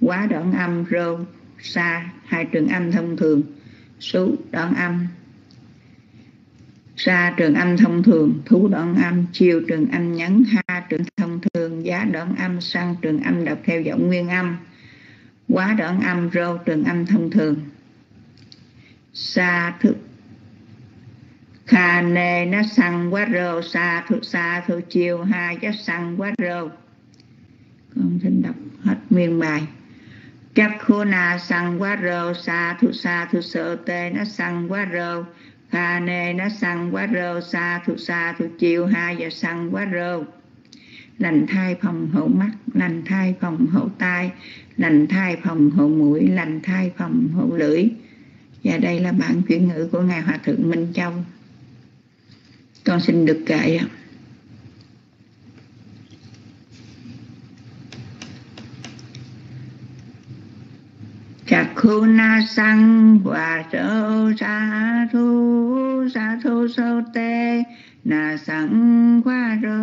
quá đoạn âm rô sa hai trường âm thông thường số đoạn âm sa trường âm thông thường, thú đoạn âm, chiều trường âm nhấn ha trường thông thường, giá đoạn âm, sang trường âm đọc theo giọng nguyên âm. Quá đoạn âm, rô trường âm thông thường. Sa thức. Kha nê nó sang quá rô, sa thức sa thức chiều, ha giá sang quá rô. Con xin đọc hết nguyên bài. Chắc khô na sang quá rô, sa thức sa thức sợ tê nó sang quá rô tha nê nó săn quá rơ, sa thu sa thu chiêu hai và săn quá rơ. Lành thai phòng hậu mắt, lành thai phòng hậu tai, lành thai phòng hậu mũi, lành thai phòng hậu lưỡi. Và đây là bản chuyển ngữ của ngài hòa thượng minh châu. Con xin được kệ Chakuna sang hòa sơ sa thu sa thu sơ tê na sang qua rô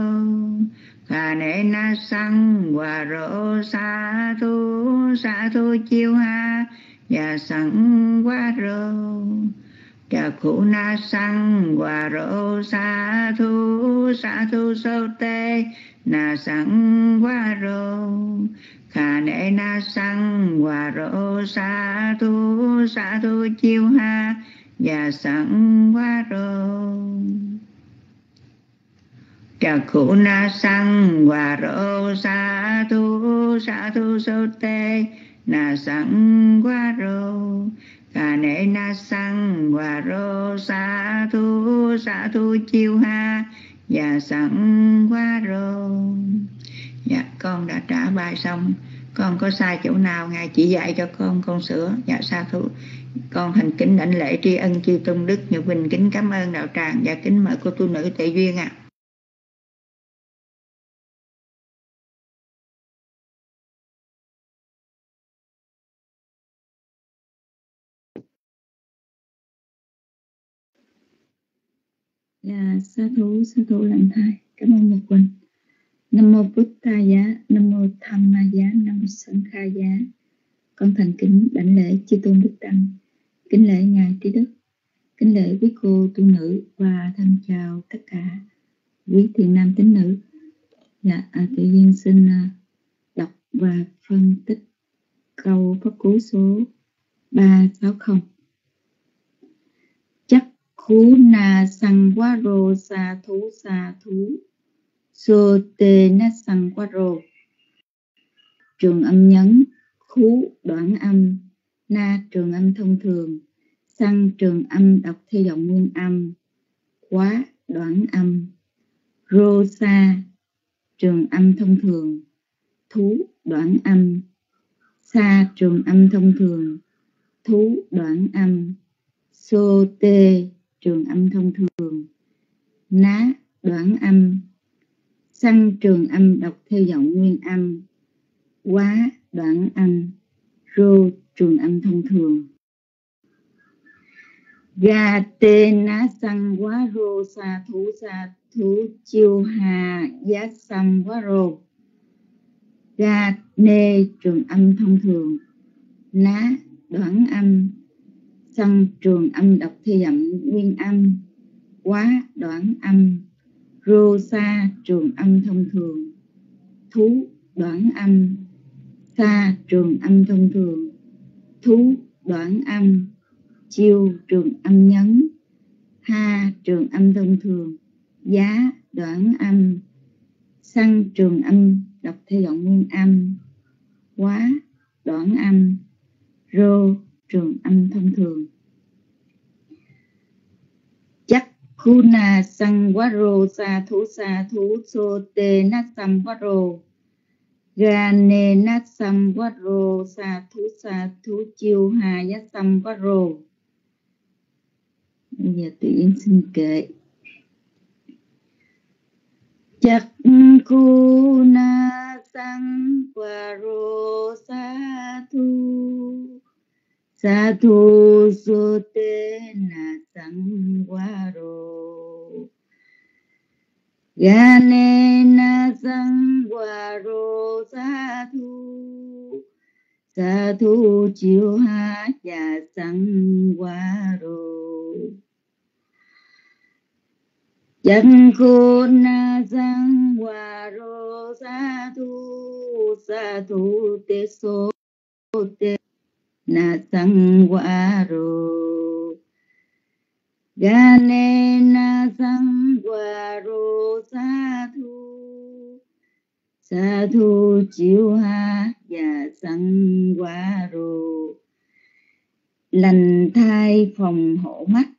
Khà nê na sang hòa rô sa thu sa thu chiêu ha Và sang qua rô Chakuna sang hòa rô sa thu sa thu sơ tê na sang qua rô khả nệ na sang hòa rô sa thu sa thu chiêu ha, và sẵn quá rô. Chà khổ na sang hòa rô sa thu sa thu sô tê na sẵn quá rô. Khả nệ na sang hòa rô sa thu sa thu chiêu ha, và sẵn quá rồi dạ con đã trả bài xong con có sai chỗ nào ngài chỉ dạy cho con con sửa dạ sa thú con thành kính đảnh lễ tri ân chư tôn đức nhật bình kính cảm ơn đạo tràng và dạ, kính mời cô tu nữ tệ duyên ạ à. Dạ, sa thú, sa thú lành thai. Cảm ơn Nhật Quỳnh. Nam mô Bút Ta Giá, Nam mô Tham Ma Giá, Nam mô Sanh Kha Giá. Con thành kính đảnh lễ chư tôn đức tăng, kính lễ ngài trí đức, kính lễ quý cô tu nữ và thân chào tất cả quý thiện nam tín nữ. Dạ, à, tự nhiên xin à, đọc và phân tích câu pháp cú số 360 khú na sang quá rô sa thú sa thú sô tê na sang trường âm nhấn, khú, đoạn âm. Na, trường âm thông thường. Sang, trường âm đọc theo giọng nguyên âm. Quá, đoạn âm. Rosa sa, trường âm thông thường. Thú, đoạn âm. Sa, trường âm thông thường. Thú, đoạn âm. Sô tê trường âm thông thường. Ná đoạn âm xăng trường âm đọc theo giọng nguyên âm. Quá đoạn âm. Rô trường âm thông thường. Ga tê ná xăng quá rô sa thú sa thú chiêu hà giá xăng quá rô. Ga nê trường âm thông thường. Ná đoạn âm. Sân trường âm đọc theo giọng nguyên âm. Quá đoạn âm. Rô sa trường âm thông thường. Thú đoạn âm. Sa trường âm thông thường. Thú đoạn âm. Chiêu trường âm nhấn. Ha trường âm thông thường. Giá đoạn âm. Săn trường âm, đọc theo giọng nguyên âm. Quá đoạn âm. Rô trường âm thông thường. Kuna sangwaro sa thú sa thú so te na samwaro. Gane na samwaro sa thú sa thú chiu hà ya samwaro. Bây giờ tụi em xin kệ. Chắc kuna sangwaro sa thú sa thu so te na sang rô ne na sang sutena ro sa thu sa thu chiêu ha ya sang cha ro Chẳng khôn na sang wa ro sa thu sa thu te so te na sang qua ro ga ne na sang qua ro sa thu sa thu chiếu ha và sang qua ro lành thai phòng hộ mắt,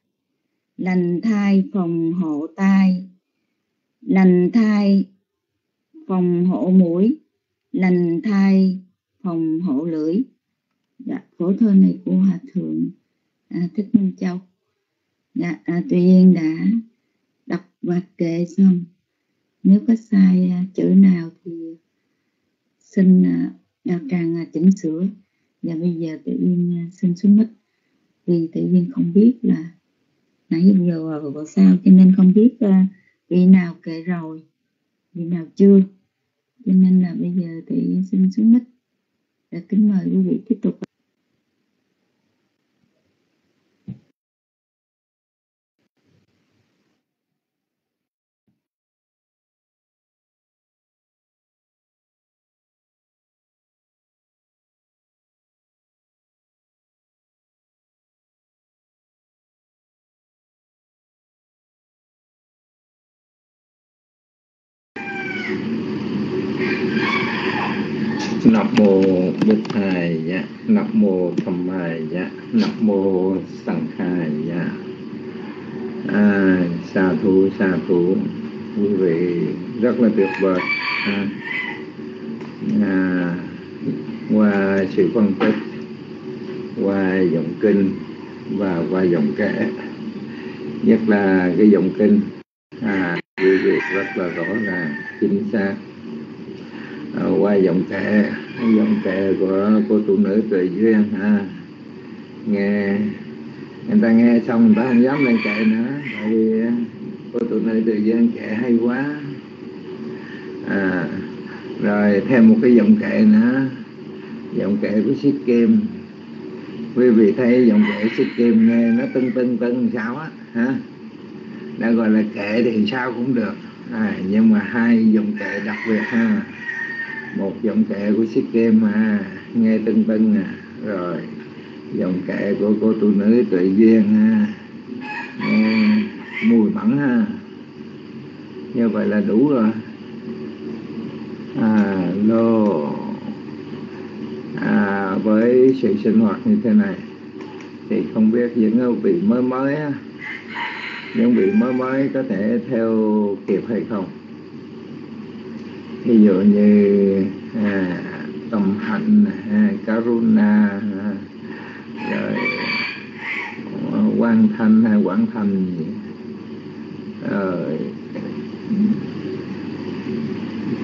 lành thai phòng hộ tai. Lành thai phòng hộ mũi, lành thai phòng hộ lưỡi dạ phổ thơ này của hòa thượng à, thích minh châu. Dạ à, tuy nhiên đã đọc và kệ xong. Nếu có sai à, chữ nào thì xin à, à đạo tràng à, chỉnh sửa. Và bây giờ tự nhiên à, xin xuống mic vì tự nhiên không biết là nãy giờ vào, vào sao cho nên không biết à, vị nào kệ rồi vị nào chưa. Cho nên là bây giờ thì xin xuống mic và dạ, kính mời quý vị tiếp tục Nam mô Bụt Thầy. Nam mô Tham Thầy. Nam mô Sẵn Khai. À, sa thú sa thú quý vị rất là tuyệt vời à, à, qua sự phân tích qua giọng kinh và qua giọng kể nhất là cái giọng kinh à, quý vị rất là rõ ràng chính xác à, qua giọng kể dòng kệ của cô phụ nữ tùy duyên ha. Nghe người ta nghe xong người ta không dám lên kệ nữa tại vì à, cô tụi nữ tùy duyên kệ hay quá. À, rồi thêm một cái dòng kệ nữa. Dòng kệ của Siết Kim. Quý vị thấy dòng kệ Siết Kim nghe nó tưng tưng tưng sao á hả? Đã gọi là kệ thì sao cũng được. À, nhưng mà hai dòng kệ đặc biệt ha một giọng kệ của Siết Kim à nghe tưng tưng à. Rồi giọng kệ của cô tu nữ tuệ duyên ha. Nghe mùi mẫn ha. Như vậy là đủ rồi. À lô à, với sự sinh hoạt như thế này thì không biết những vị mới mới những vị mới mới có thể theo kịp hay không? Ví dụ như à, tâm hạnh à, karuna à, rồi à, quan thanh hay quảng thành rồi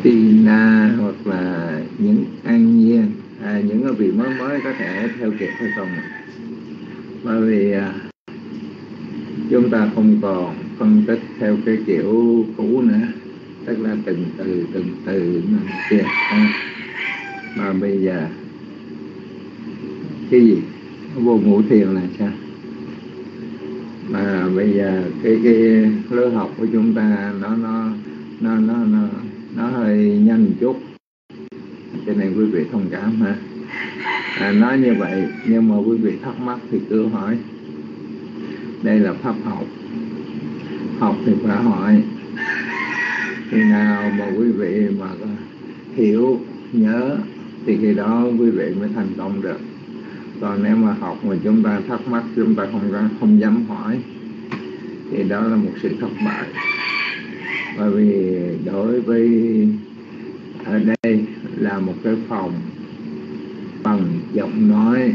tina hoặc là những an nhiên. À, những vị mới mới có thể theo kịp hay không bởi vì à, chúng ta không còn phân tích theo cái kiểu cũ nữa tức là từng từ từng từ kia mà bây giờ cái gì? Vô ngũ thiền là sao? Mà bây giờ cái cái lớp học của chúng ta nó nó nó nó nó, nó hơi nhanh chút. Cho nên quý vị thông cảm ha. À, nói như vậy nhưng mà quý vị thắc mắc thì cứ hỏi. Đây là pháp học. Học thì phải hỏi khi nào mà quý vị mà hiểu, nhớ, thì khi đó quý vị mới thành công được. Còn nếu mà học mà chúng ta thắc mắc, chúng ta không không dám hỏi, thì đó là một sự thất bại. Bởi vì đối với ở đây là một cái phòng bằng giọng nói,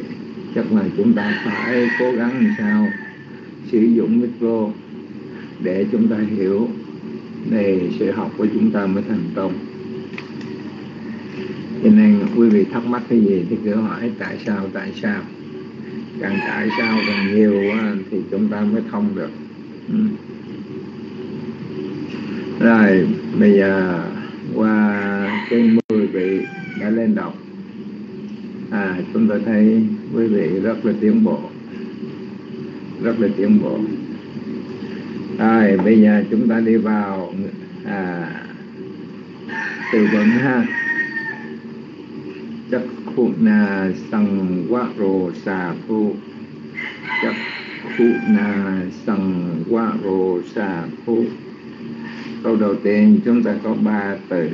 chắc là chúng ta phải cố gắng làm sao sử dụng micro để chúng ta hiểu để sự học của chúng ta mới thành công. Cho nên quý vị thắc mắc cái gì thì cứ hỏi, tại sao tại sao? Càng tại sao càng nhiều quá thì chúng ta mới thông được. Ừ. rồi, bây giờ qua cái mười vị đã lên đọc. À chúng tôi thấy quý vị rất là tiến bộ. Rất là tiến bộ rồi bây giờ chúng ta đi vào à, từ vựng ha. Chắc khu à, na sang quá rồ xà phu. Chắc khu à, na sang quá rồ xà phu. Câu đầu tiên chúng ta có ba từ.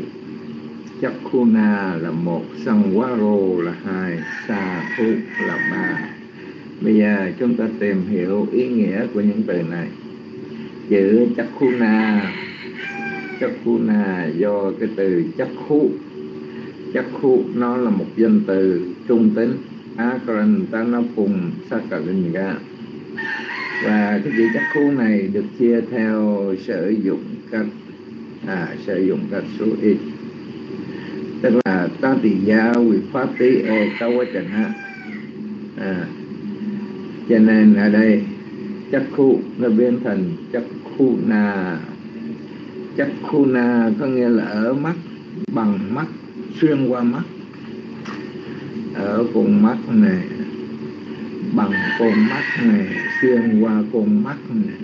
Chắc khu na là một sang quá rồ là hai xà phu là ba. Bây giờ chúng ta tìm hiểu ý nghĩa của những từ này chữ chắc khu na. Chắc khu na do cái từ chắc khu. Chắc khu nó là một danh từ trung tính akarantanapum sakalinga và cái chữ chắc khu này được chia theo sử dụng cách à, sử dụng cách số ít. Tức là ta tỳ gia quy pháp tí e ha à, cho nên ở đây chắc khu là biến thành chắc khu na chắc khu na có nghĩa là ở mắt, bằng mắt, xuyên qua mắt. Ở con mắt này, bằng con mắt này, xuyên qua con mắt này.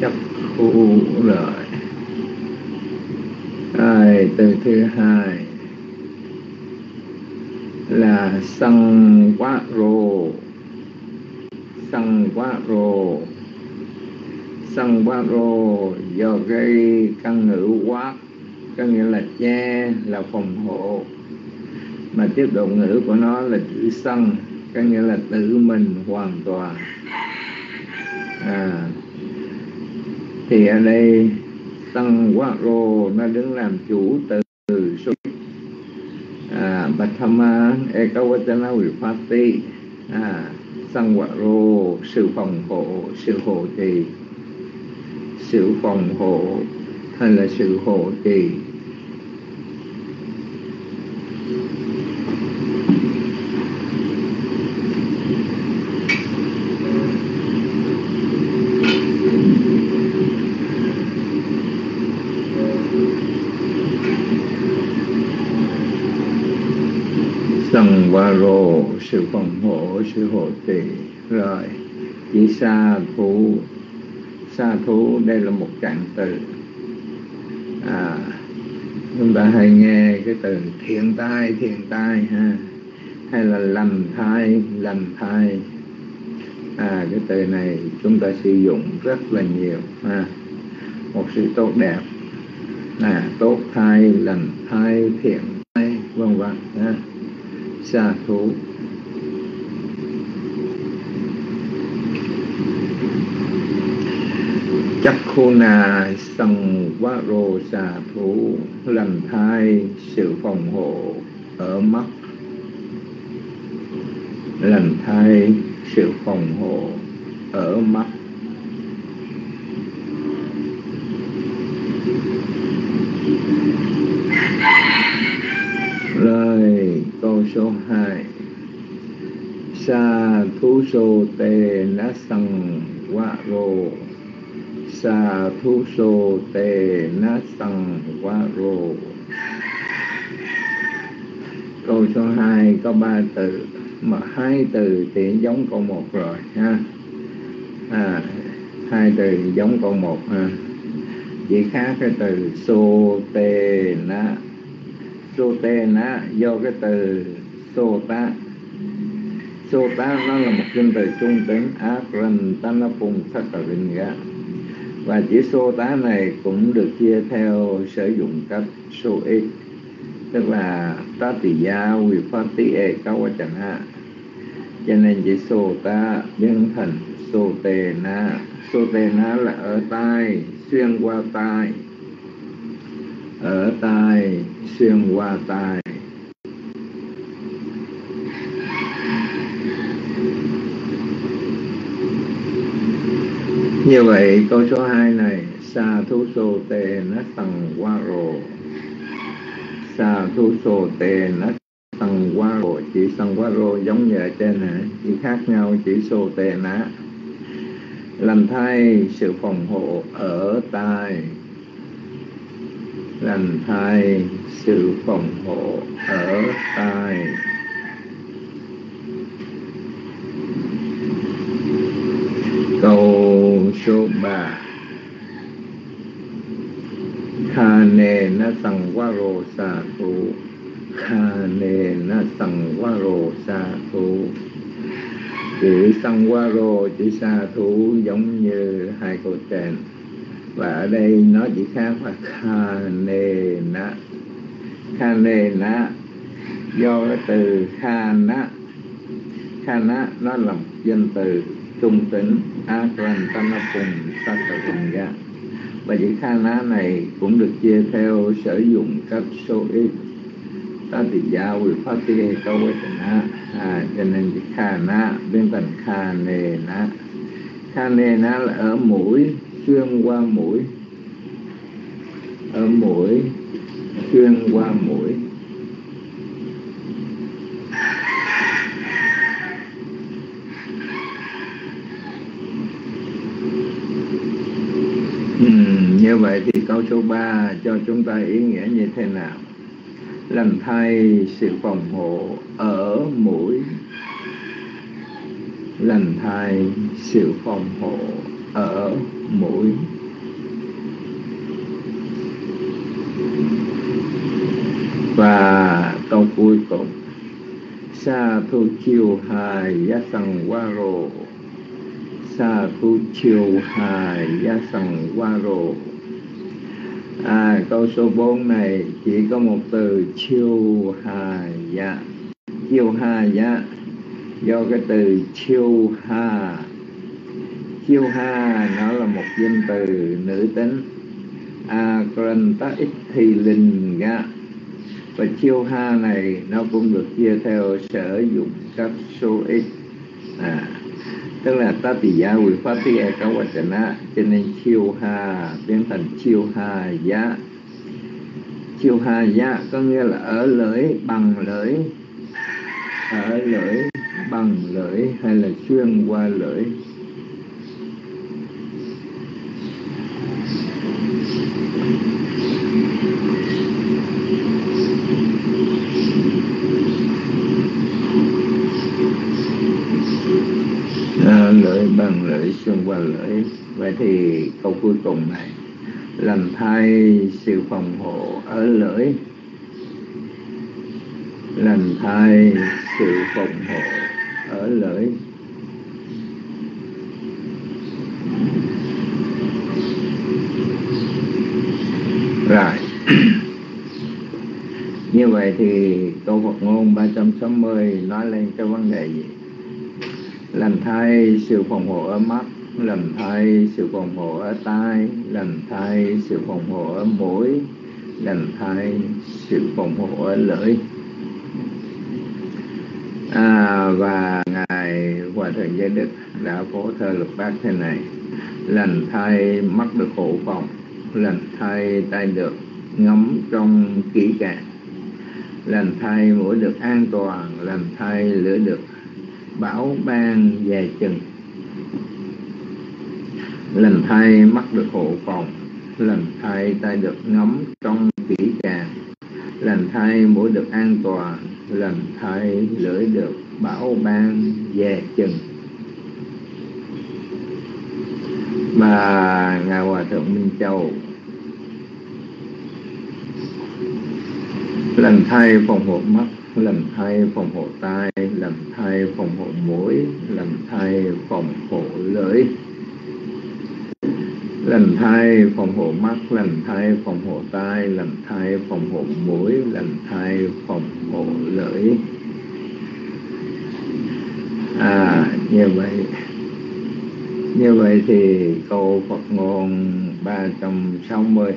Chấp khu rồi Ai từ thứ hai là sân quá rồ. Sân quá rồ. Sân quá rồ do cái căn ngữ quá có nghĩa là che là phòng hộ. Mà tiếp độ ngữ của nó là chữ sân có nghĩa là tự mình hoàn toàn. À, thì ở đây tăng quá rô nó đứng làm chủ từ số à, Bhattama Ekawatana Vipati à, tăng quá rô sự phòng hộ sự hộ trì. Sự phòng hộ hay là sự hộ trì sân va rô sự phòng hộ sự hộ trì. Rồi chỉ xa thú xa thú đây là một trạng từ. À, chúng ta hay nghe cái từ thiện tai thiện tai ha hay là lành thai lành thai. À cái từ này chúng ta sử dụng rất là nhiều ha. Một sự tốt đẹp. À tốt thai lành thai thiện thai vân vân ha. Xa thú. Chắc khô nà sằng quá rô xà thú lành thai sự phòng hộ ở mắt. Lành thai sự phòng hộ ở mắt. Lời câu số 2 sa thú sô tê na sằng quá rô sa thu sô tê na sằng quá rô câu số 2 có ba từ mà hai từ thì giống câu một rồi ha. À, hai từ giống câu một ha. Chỉ khác cái từ sô tê na sô tê na do cái từ sô ta sô nó là một kinh từ trung tính ác rần nó và chữ Sota tá này cũng được chia theo sử dụng cách số ít tức là Tatiya, tỳ Kawachana e cao chẳng hạn cho nên chữ Sota tá biến thành Sotena Sotena là ở tai xuyên qua tai. Ở tai xuyên qua tai. Như vậy, câu số 2 này, sa thu sô tê nát tầng qua rồ. Sa thu sô tê nát tầng qua rồ, chỉ tầng qua rồ giống như ở trên hả? Chỉ khác nhau, chỉ sô tê ná. Làm thay sự phòng hộ ở tai. Làm thay sự phòng hộ ở tai câu số 3 Kha nê na sang qua rô sa thu Kha nê na sang qua rô sa thu Chữ sang qua rô, chữ sa thú giống như hai câu trên Và ở đây nó chỉ khác là kha nê na. Kha nê na. Do cái từ kha na. Kha na nó là một danh từ trung tính Akrantanapum Satavanga và chữ kha ná này cũng được chia theo sử dụng các số ít. Ta thì gia quy phát ti câu với tình á. À, cho nên chữ kha ná bên cạnh kha nề ná. Canena là ở mũi xuyên qua mũi. Ở mũi xuyên qua mũi uhm, như vậy thì câu số 3 cho chúng ta ý nghĩa như thế nào? Làm thay sự phòng hộ ở mũi. Lành thay sự phòng hộ ở mũi. Và câu cuối cùng. Sa thu chiêu hài giá sằng qua rồ. Sa thu chiêu hài giá sằng qua rồ à câu số 4 này chỉ có một từ chiêu hà dạ. Chiêu hà dạ do cái từ chiêu hà. Chiêu hà nó là một danh từ nữ tính. Akranta à, thì linh ga và chiêu ha này nó cũng được chia theo sử dụng các số ít. À, tức là ta tỷ giá quý pháp ti e cao vật na cho nên chiêu hà biến thành chiêu hà giá. Chiêu hà giá có nghĩa là ở lưỡi, bằng lưỡi, ở lưỡi, bằng lưỡi hay là xuyên qua lưỡi à, lưỡi bằng và lưỡi vậy thì câu cuối cùng này, làm thay sự phòng hộ ở lưỡi. Làm thay sự phòng hộ ở lưỡi. Rồi. Như vậy thì câu Phật ngôn 360 nói lên cái vấn đề gì? Làm thay sự phòng hộ ở mắt làm thay sự phòng hộ ở tai làm thay sự phòng hộ ở mũi làm thay sự phòng hộ ở lưỡi. À, và ngài hòa thượng giới đức đã phổ thơ lục bát thế này. Lành thay mắt được hộ phòng lành thay tay được ngắm trong kỹ càng. Lành thay mũi được an toàn lành thay lưỡi được bảo ban về chừng lần thay mắt được hộ phòng, lần thay tay được ngắm trong kỹ càng, lần thay mũi được an toàn, lần thay lưỡi được bảo ban dè chừng. Và ngài hòa thượng minh châu, lần thay phòng hộ mắt, lần thay phòng hộ tai, lần thay phòng hộ mũi, lần thay phòng hộ lưỡi lần thai phòng hộ mắt, lần thai phòng hộ tai, lần thai phòng hộ mũi, lần thai phòng hộ lưỡi. À như vậy. Như vậy thì câu Phật ngôn 360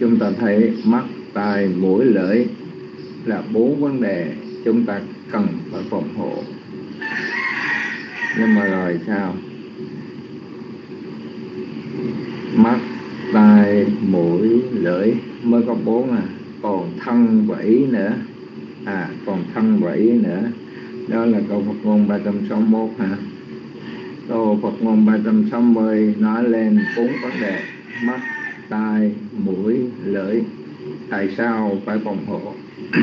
chúng ta thấy mắt, tai, mũi, lưỡi là bốn vấn đề chúng ta cần phải phòng hộ. Nhưng mà rồi sao? Mắt, tai, mũi, lưỡi, mới có bốn à. Còn thân vẫy nữa. À còn thân vẫy nữa. Đó là câu Phật ngôn 361 hả? Câu Phật ngôn 360 nói lên bốn vấn đề. Mắt, tai, mũi, lưỡi. Tại sao phải phòng hộ?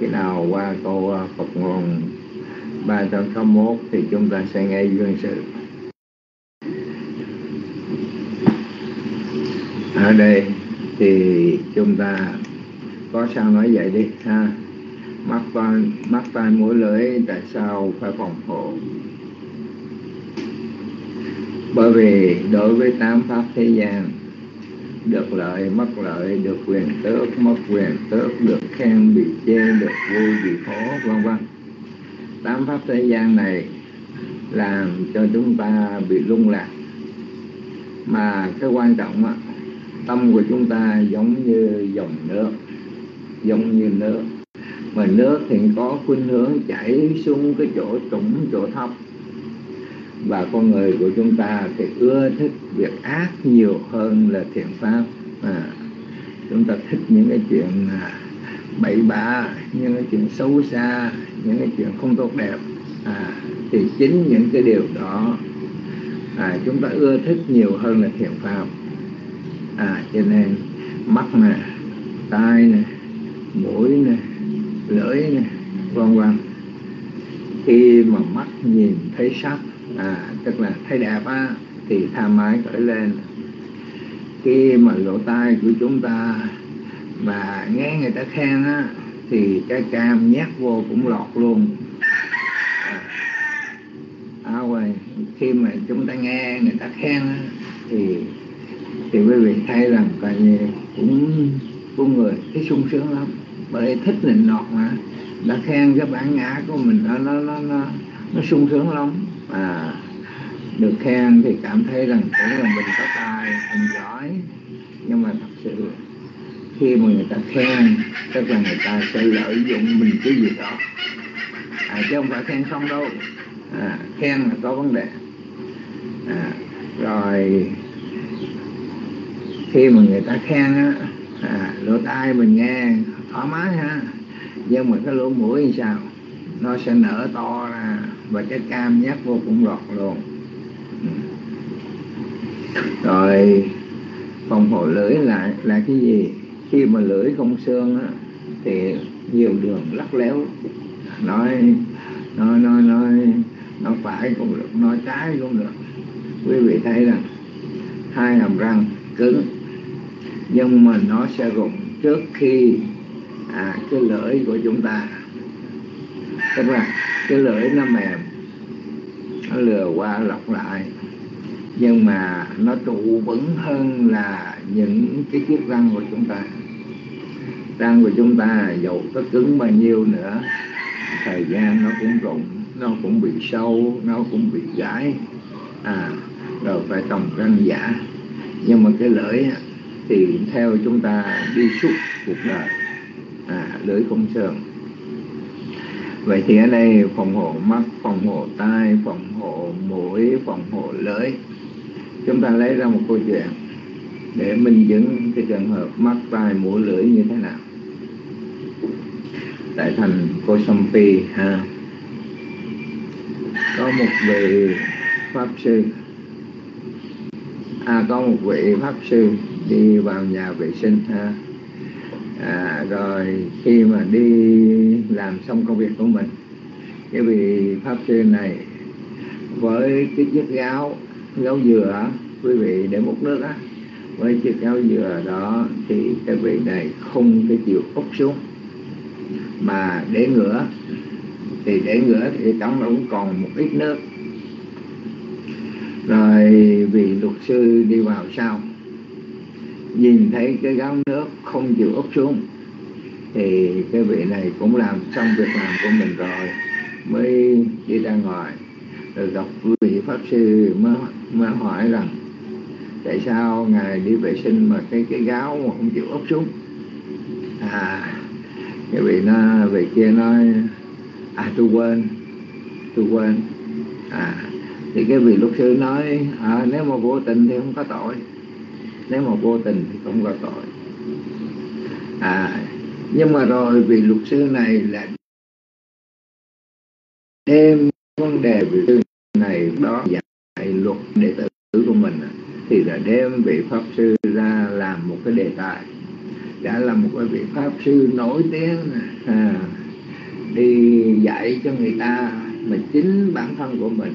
Khi nào qua câu à, Phật ngôn 361 thì chúng ta sẽ nghe duyên sự. Ở đây thì chúng ta có sao nói vậy đi, ha? Mắt tai mắt tai mũi lưỡi, tại sao phải phòng hộ? Bởi vì đối với tám pháp thế gian, được lợi, mất lợi, được quyền tước, mất quyền tước, được khen, bị chê, được vui, bị khổ, vân vân. Tám pháp thế gian này làm cho chúng ta bị lung lạc. Mà cái quan trọng tâm của chúng ta giống như dòng nước giống như nước. Mà nước thì có khuynh hướng chảy xuống cái chỗ trũng chỗ thấp. Và con người của chúng ta thì ưa thích việc ác nhiều hơn là thiện pháp. À, chúng ta thích những cái chuyện à, bậy bạ những cái chuyện xấu xa những cái chuyện không tốt đẹp. À, thì chính những cái điều đó à, chúng ta ưa thích nhiều hơn là thiện pháp à, cho nên mắt nè tai nè mũi nè lưỡi nè vân vân. Khi mà mắt nhìn thấy sắc à, tức là thấy đẹp á thì tham ái khởi lên. Khi mà lỗ tai của chúng ta mà nghe người ta khen á thì cái cam nhét vô cũng lọt luôn. À, à rồi khi mà chúng ta nghe người ta khen á, thì thì quý vị thấy rằng coi như cũng con người thấy sung sướng lắm. Bởi thích nịnh nọt mà. Đã khen cái bản ngã của mình nó nó nó nó, nó sung sướng lắm. À được khen thì cảm thấy rằng cũng là mình có tài mình giỏi. Nhưng mà thật sự khi mà người ta khen tức là người ta sẽ lợi dụng mình cái gì đó. À, chứ không phải khen xong đâu. À, khen là có vấn đề. À, rồi khi mà người ta khen á à, lỗ tai mình nghe thoải mái ha. Nhưng mà cái lỗ mũi thì sao? Nó sẽ nở to ra và cái cam nhát vô cũng lọt luôn. Ừ. Rồi phòng hộ lưỡi là là cái gì? Khi mà lưỡi không xương á, thì nhiều đường lắc léo. Nói nói nói nói nó phải cũng được nói trái cũng được. Quý vị thấy rằng hai hàm răng cứng nhưng mà nó sẽ rụng trước khi à, cái lưỡi của chúng ta. Tức là cái lưỡi nó mềm nó lừa qua lọc lại. Nhưng mà nó trụ vững hơn là những cái chiếc răng của chúng ta. Răng của chúng ta dầu có cứng bao nhiêu nữa thời gian nó cũng rụng nó cũng bị sâu nó cũng bị gãy à rồi phải trồng răng giả. Nhưng mà cái lưỡi thì theo chúng ta đi suốt cuộc đời à, lưỡi không sờn vậy thì ở đây phòng hộ mắt phòng hộ tai phòng hộ mũi phòng hộ lưỡi. Chúng ta lấy ra một câu chuyện để minh chứng cái trường hợp mắt tai mũi lưỡi như thế nào. Tại thành Kosampi ha có một vị pháp sư. À có một vị pháp sư đi vào nhà vệ sinh ha. À, rồi khi mà đi làm xong công việc của mình cái vị pháp sư này với cái chiếc gáo gáo dừa quý vị để múc nước á với chiếc gáo dừa đó thì cái vị này không cái chịu úp xuống. Mà để ngửa thì để ngửa thì trong nó cũng còn một ít nước. Rồi vị luật sư đi vào sau nhìn thấy cái gáo nước không chịu úp xuống thì cái vị này cũng làm xong việc làm của mình rồi mới đi ra ngoài. Rồi gặp vị pháp sư mới, mới hỏi rằng tại sao ngài đi vệ sinh mà cái cái gáo mà không chịu úp xuống? À cái vị nó vị kia nói à tôi quên tôi quên. À thì cái vị luật sư nói à, nếu mà vô tình thì không có tội nếu mà vô tình thì không có tội. À nhưng mà rồi vì luật sư này là đem vấn đề về sư này đó dạy luật đệ tử của mình thì là đem vị pháp sư ra làm một cái đề tài. Đã là một cái vị pháp sư nổi tiếng à, đi dạy cho người ta mà chính bản thân của mình.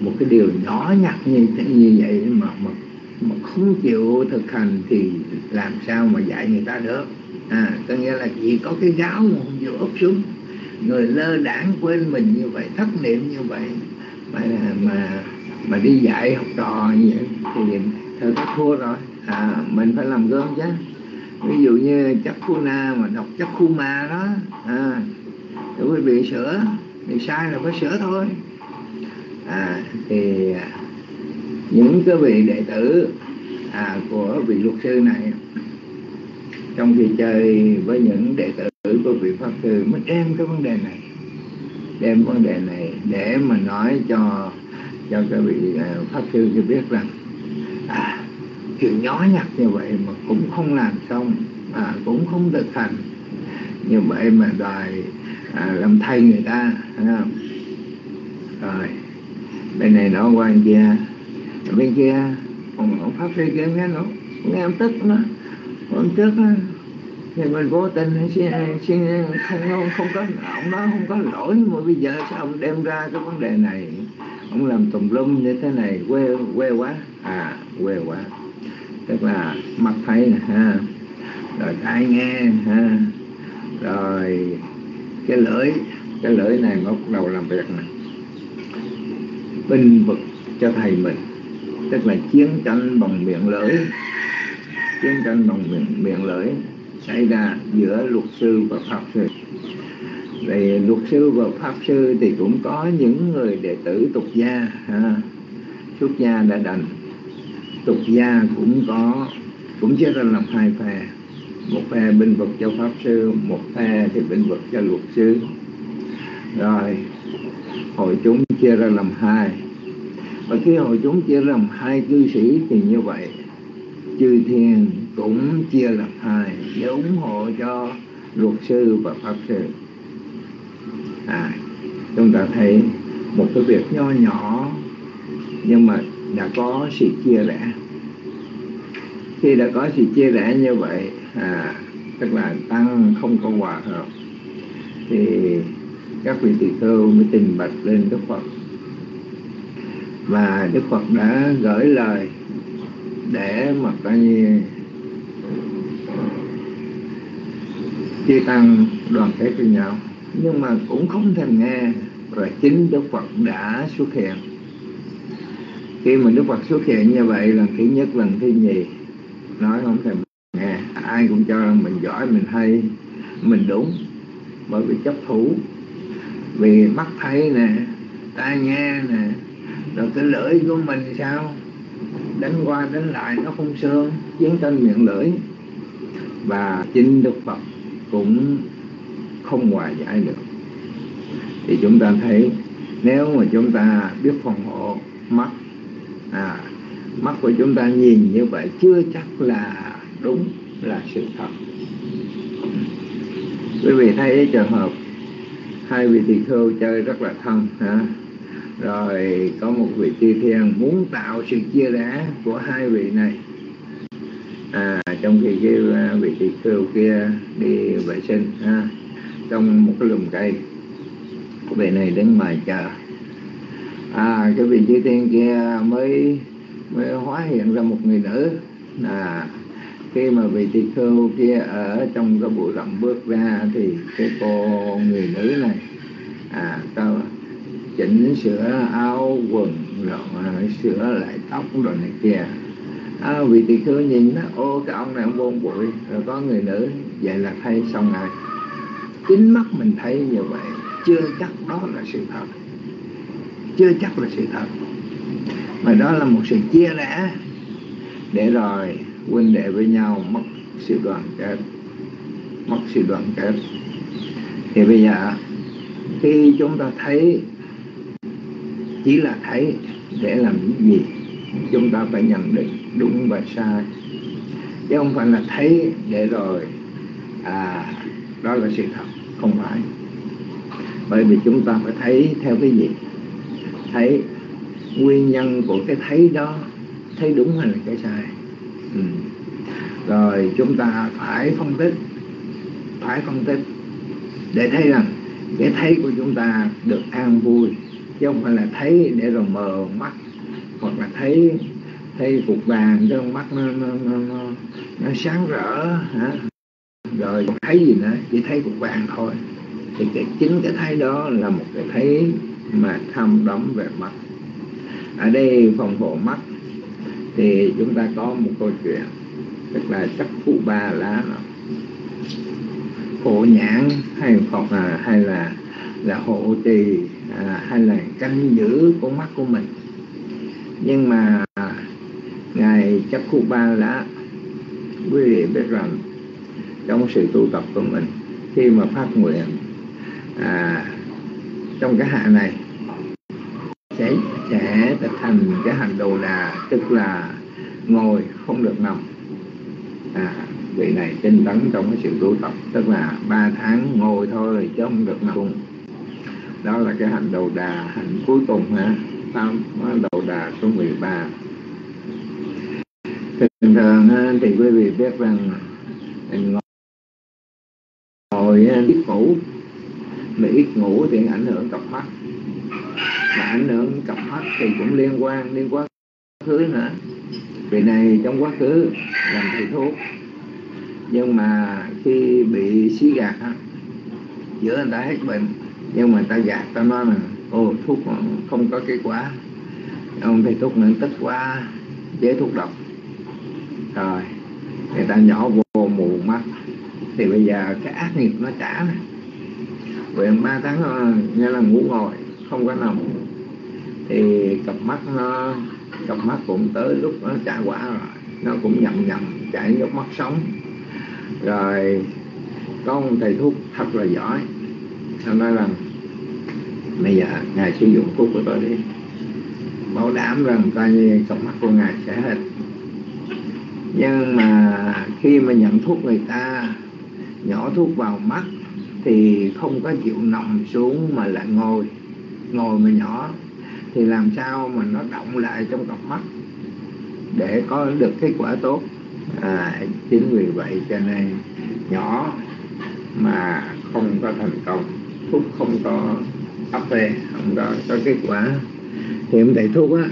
Một cái điều nhỏ nhặt như thế như vậy mà mà mà không chịu thực hành thì làm sao mà dạy người ta được? À có nghĩa là chỉ có cái giáo mà không chịu úp xuống. Người lơ đảng quên mình như vậy, thất niệm như vậy, mà mà mà đi dạy học trò như vậy thì thôi ta thua rồi. À mình phải làm gương chứ. Ví dụ như chắc khu na mà đọc chắc khu ma đó à để quý vị sửa thì sai là phải sửa thôi. À thì những cái vị đệ tử à, của vị luật sư này trong khi chơi với những đệ tử của vị pháp sư mới đem cái vấn đề này đem vấn đề này để mà nói cho cho các vị à, pháp sư cho biết rằng à, chuyện nhỏ nhặt như vậy mà cũng không làm xong à, cũng không thực hành như vậy mà đòi à, làm thay người ta thấy không? rồi bên này nó qua kia bên kia ông, ông pháp sư kia nghe nó nghe em tức nó hôm trước thì mình vô tình xin, xin không không có ông nói không có lỗi mà bây giờ sao ông đem ra cái vấn đề này? Ông làm tùm lum như thế này quê quê quá. À quê quá. Tức là mắt thấy nè ha. Rồi tai nghe ha. Rồi cái lưỡi cái lưỡi này nó bắt đầu làm việc nè. Binh vực cho thầy mình tức là chiến tranh bằng miệng lưỡi. Chiến tranh bằng miệng, miệng lưỡi xảy ra giữa luật sư và pháp sư. Về luật sư và pháp sư thì cũng có những người đệ tử tục gia ha. xuất gia đã đành. Tục gia cũng có cũng chia ra làm hai phe. Một phe binh vực cho pháp sư một phe thì binh vực cho luật sư. Rồi hội chúng chia ra làm hai và khi hội chúng chia làm hai cư sĩ thì như vậy chư thiên cũng chia làm hai để ủng hộ cho luật sư và pháp sư. À, chúng ta thấy một cái việc nho nhỏ nhưng mà đã có sự chia rẽ. Khi đã có sự chia rẽ như vậy à, tức là tăng không có hòa hợp thì các vị tỳ kheo mới trình bạch lên đức phật và đức phật đã gửi lời để mà coi như chia tăng đoàn kết với nhau. Nhưng mà cũng không thèm nghe rồi chính đức phật đã xuất hiện. Khi mà đức phật xuất hiện như vậy, lần thứ nhất, lần thứ nhì, nói không thèm nghe. Ai cũng cho rằng mình giỏi, mình hay, mình đúng. Bởi vì chấp thủ, vì mắt thấy nè, tai nghe nè rồi cái lưỡi của mình sao? Đánh qua đánh lại nó không sơn chiến tranh miệng lưỡi. Và chính đức phật cũng không hòa giải được. Thì chúng ta thấy nếu mà chúng ta biết phòng hộ mắt à, mắt của chúng ta nhìn như vậy chưa chắc là đúng là sự thật. Quý vị thấy trường hợp hai vị tỳ khưu chơi rất là thân ha? Rồi có một vị tỳ thiền muốn tạo sự chia rẽ của hai vị này. À, trong khi cái à, vị tỳ khưu kia đi vệ sinh ha, trong một cái lùm cây vị này đứng ngoài chờ. À cái vị chư thiên kia mới mới hóa hiện ra một người nữ. À khi mà vị tỳ khưu kia ở trong cái bụi rậm bước ra thì cái cô người nữ này à tao chỉnh sửa áo quần rồi sửa lại tóc rồi này kia. À, vị tỳ khưu nhìn nó ô cái ông này ông buồn bụi rồi có người nữ vậy là thay xong rồi. Chính mắt mình thấy như vậy chưa chắc đó là sự thật. Chưa chắc là sự thật. Mà đó là một sự chia rẽ. Để rồi huynh đệ với nhau mất sự đoàn kết. Mất sự đoàn kết. Thì bây giờ khi chúng ta thấy chỉ là thấy để làm những gì? Chúng ta phải nhận định đúng và sai. Chứ không phải là thấy để rồi à đó là sự thật, không phải. Bởi vì chúng ta phải thấy theo cái gì? Thấy nguyên nhân của cái thấy đó, thấy đúng hay là cái sai. Ừ. rồi chúng ta phải phân tích, phải phân tích để thấy rằng cái thấy của chúng ta được an vui chứ không phải là thấy để rồi mờ mắt hoặc là thấy thấy cục vàng trong mắt nó, nó, nó, nó, nó sáng rỡ hả? rồi thấy gì nữa? Chỉ thấy cục vàng thôi. Thì cái chính cái thấy đó là một cái thấy mà tham đắm về mắt ở đây phòng hộ mắt thì chúng ta có một câu chuyện tức là chắc phụ ba lá. Nó hộ nhãn hay hoặc là hay là là hộ trì à, hay là canh giữ con mắt của mình. Nhưng mà ngài chấp khu ba đã quý vị biết rằng trong sự tu tập của mình khi mà phát nguyện à, trong cái hạ này sẽ sẽ thực hành cái hành đồ đà tức là ngồi không được nằm. À, vị này tinh tấn trong cái sự tu tập tức là ba tháng ngồi thôi chứ không được nằm đó là cái hành đầu đà hành cuối cùng ha tam đầu đà số 13 thường thường thì quý vị biết rằng ngồi ít ngủ, mà ít ngủ thì ảnh hưởng cặp mắt. Mà ảnh hưởng cặp mắt thì cũng liên quan liên quan khứ nữa. Vì này trong quá khứ làm thầy thuốc. Nhưng mà khi bị xí gạt á, giữa người ta hết bệnh nhưng mà ta gạt ta nói là, ô, thuốc không có kết quả ông thầy thuốc nữa tích quá, chế thuốc độc. Rồi người ta nhỏ vô mù mắt. Thì bây giờ cái ác nghiệp nó trả này về ba tháng ờ, như là ngủ ngồi, không có nằm. Thì cặp mắt nó, cặp mắt cũng tới lúc nó trả quả rồi. Nó cũng nhầm nhầm, chảy nước mắt sống. Rồi con thầy thuốc thật là giỏi nó nói rằng bây giờ ngài sử dụng thuốc của tôi đi. Bảo đảm rằng coi như trong mắt của ngài sẽ hết. Nhưng mà khi mà nhận thuốc người ta nhỏ thuốc vào mắt thì không có chịu nằm xuống mà lại ngồi. Ngồi mà nhỏ thì làm sao mà nó động lại trong cặp mắt để có được kết quả tốt? À, chính vì vậy cho nên nhỏ mà không có thành công thuốc không có áp về không có, có kết quả. Thì ông thầy thuốc á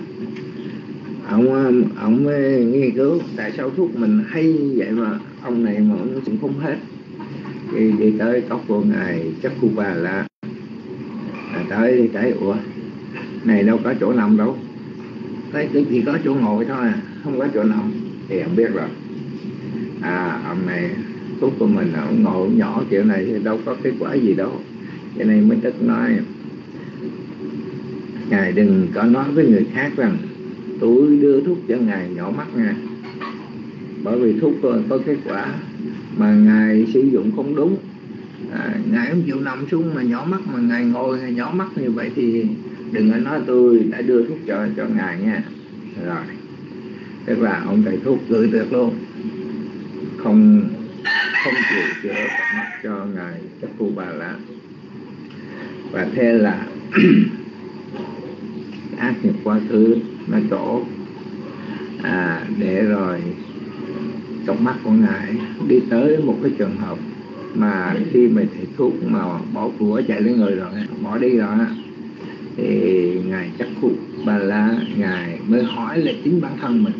ông ông mới nghiên cứu tại sao thuốc mình hay vậy mà ông này mà ông cũng không hết. Thì đi tới cốc của ngài chắc khu bà là à, tới đi tới ủa này đâu có chỗ nằm đâu. Thấy chỉ có chỗ ngồi thôi à không có chỗ nằm. Thì ông biết rồi. À ông này thuốc của mình ông ngồi nhỏ kiểu này thì đâu có kết quả gì đâu cho nên mới đức nói ngài đừng có nói với người khác rằng tôi đưa thuốc cho ngài nhỏ mắt nha bởi vì thuốc có, có kết quả mà ngài sử dụng không đúng. À, ngài không chịu nằm xuống mà nhỏ mắt mà ngài ngồi ngài nhỏ mắt như vậy thì đừng có nói tôi đã đưa thuốc cho cho ngài nha. Rồi. Tức là ông thầy thuốc gửi tuyệt luôn. Không không chịu chữa mắt cho ngài chắc phu bà là và thế là ác nghiệp quá khứ nó chỗ à, để rồi trong mắt của ngài đi tới một cái trường hợp mà khi mà thầy thuốc mà bỏ của chạy lên người rồi bỏ đi rồi thì ngài chắc khu ba la ngài mới hỏi là chính bản thân mình.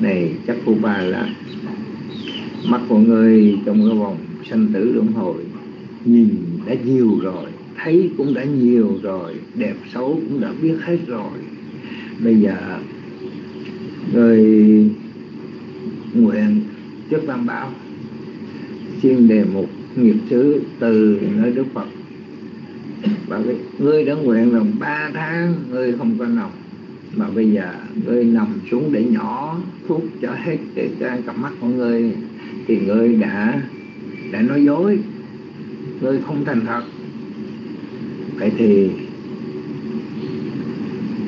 Này chắc khu ba la mắt của người trong cái vòng sanh tử luân hồi nhìn đã nhiều rồi thấy cũng đã nhiều rồi đẹp xấu cũng đã biết hết rồi. Bây giờ người nguyện trước tam bảo xin đề mục nghiệp xứ từ nơi đức phật. Và ngươi đã nguyện là ba tháng ngươi không có nồng mà bây giờ ngươi nằm xuống để nhỏ thuốc cho hết cái, cái cặp mắt của ngươi thì ngươi đã đã nói dối ngươi không thành thật. Vậy thì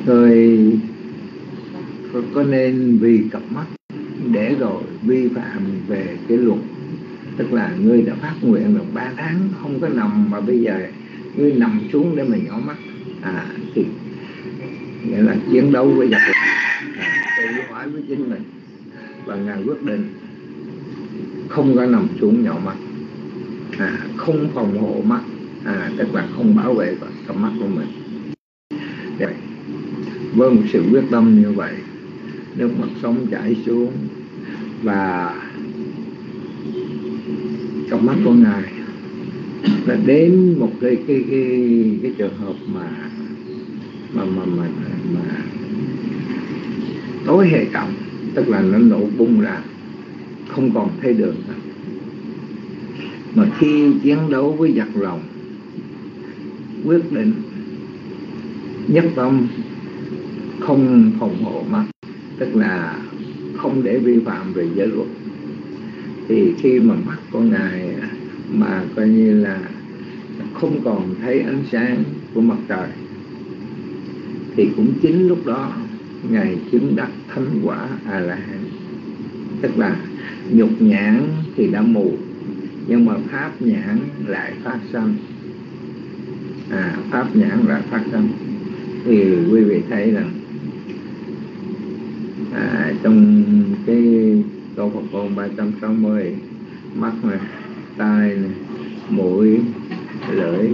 người, có nên vì cặp mắt để rồi vi phạm về cái luật. Tức là ngươi đã phát nguyện được ba tháng không có nằm mà bây giờ ngươi nằm xuống để mà nhỏ mắt. À thì nghĩa là chiến đấu với giặc à, tự hỏi với chính mình. Và ngài quyết định không có nằm xuống nhỏ mắt à, không phòng hộ mắt à, tức là không bảo vệ cặp mắt của mình Đấy. với một sự quyết tâm như vậy nước mắt sống chảy xuống và cặp mắt của ngài là đến một cái cái cái cái trường hợp mà mà mà mà, mà tối hệ trọng tức là nó nổ bung ra không còn thấy đường nữa mà khi chiến đấu với giặc lòng quyết định nhất tâm không phòng hộ mắt tức là không để vi phạm về giới luật. Thì khi mà mắt của ngài mà coi như là không còn thấy ánh sáng của mặt trời, thì cũng chính lúc đó ngài chứng đắc thánh quả a la hán. Tức là nhục nhãn thì đã mù nhưng mà pháp nhãn lại phát sanh. À, pháp nhãn lại phát sanh. Thì quý vị thấy rằng à, trong cái câu Phật ngôn 360 mắt này tai này mũi lưỡi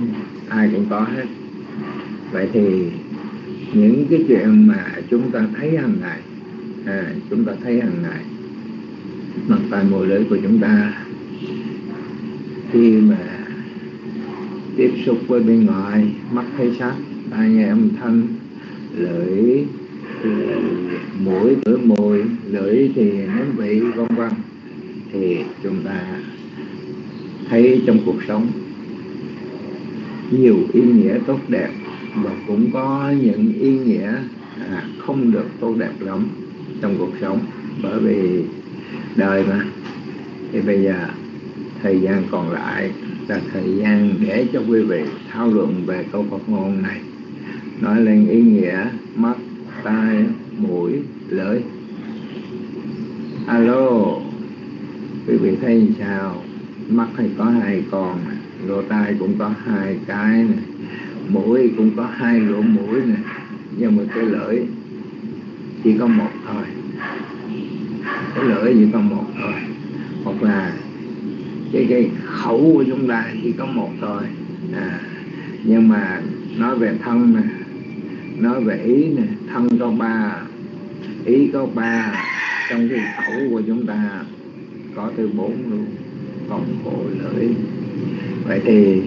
ai cũng có hết. Vậy thì những cái chuyện mà chúng ta thấy hàng ngày à, chúng ta thấy hàng ngày mặt tai mũi lưỡi của chúng ta khi mà tiếp xúc với bên ngoài mắt thấy sắc tai nghe âm thanh lưỡi mũi lưỡi mùi lưỡi thì nếm vị vân vân thì chúng ta thấy trong cuộc sống nhiều ý nghĩa tốt đẹp và cũng có những ý nghĩa à, không được tốt đẹp lắm trong cuộc sống. Bởi vì đời mà. Thì bây giờ thời gian còn lại là thời gian để cho quý vị thảo luận về câu Phật ngôn này. Nói lên ý nghĩa, mắt, tai, mũi, lưỡi. Alo, quý vị thấy sao? Mắt thì có hai con lỗ tai cũng có hai cái này mũi cũng có hai lỗ mũi này nhưng mà cái lưỡi chỉ có một thôi. Cái lưỡi chỉ có một thôi. Hoặc là cái cái khẩu của chúng ta chỉ có một thôi. À, nhưng mà nói về thân nè nói về ý nè thân có ba ý có ba trong cái khẩu của chúng ta có từ bốn luôn còn cổ lưỡi. Vậy thì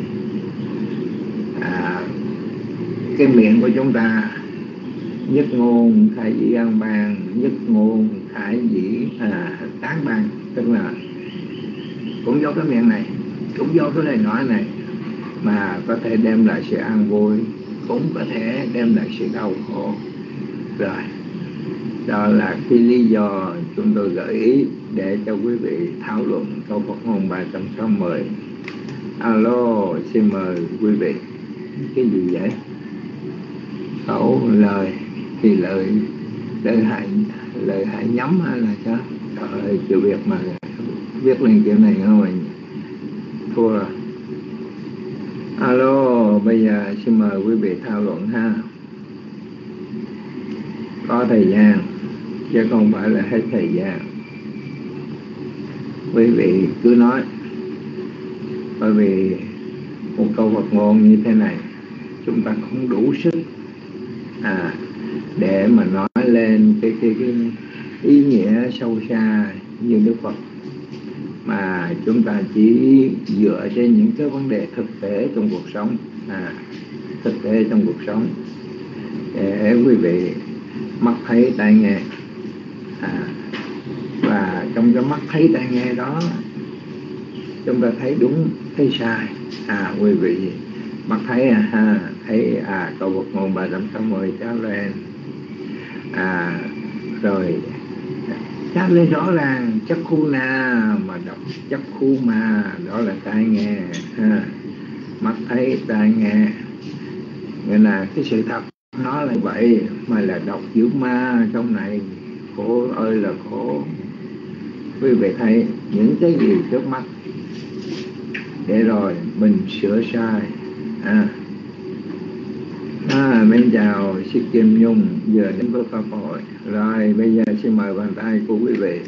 à, cái miệng của chúng ta nhất ngôn khải dĩ an bàn nhất ngôn khải dĩ à, tán bàn tức là cũng do cái miệng này, cũng do cái lời nói này mà có thể đem lại sự an vui, cũng có thể đem lại sự đau khổ. Rồi, đó là cái lý do chúng tôi gợi ý để cho quý vị thảo luận câu Phật ngôn 360 alo, xin mời quý vị. Cái gì vậy? Khẩu lời thì lời lời hại lời hại nhắm hay là sao? Trời chịu việc mà viết lên kiểu này không? Thua rồi. Alo bây giờ xin mời quý vị thảo luận ha. Có thời gian chứ không phải là hết thời gian. Quý vị cứ nói bởi vì một câu Phật ngôn như thế này chúng ta không đủ sức à để mà nói lên cái cái, cái ý nghĩa sâu xa như Đức Phật mà chúng ta chỉ dựa trên những cái vấn đề thực tế trong cuộc sống à, thực tế trong cuộc sống. Để quý vị mắt thấy tai nghe à, và trong cái mắt thấy tai nghe đó chúng ta thấy đúng thấy sai. À quý vị mắt thấy à ha thấy à cầu vượt ngôn ba trăm sáu mươi cháu lên à rồi chát lên rõ ràng chắc khu na mà đọc chắc khu mà đó là tai nghe, ha. Mắt thấy, tai nghe. Nghĩa là cái sự thật nó là vậy, mà là đọc chữ ma trong này, khổ ơi là khổ. Quý vị thấy những cái gì trước mắt? Để rồi mình sửa sai à À, mến chào sư Kim Nhung giờ đến với Pháp hội. Rồi bây giờ xin mời bàn tay của quý vị.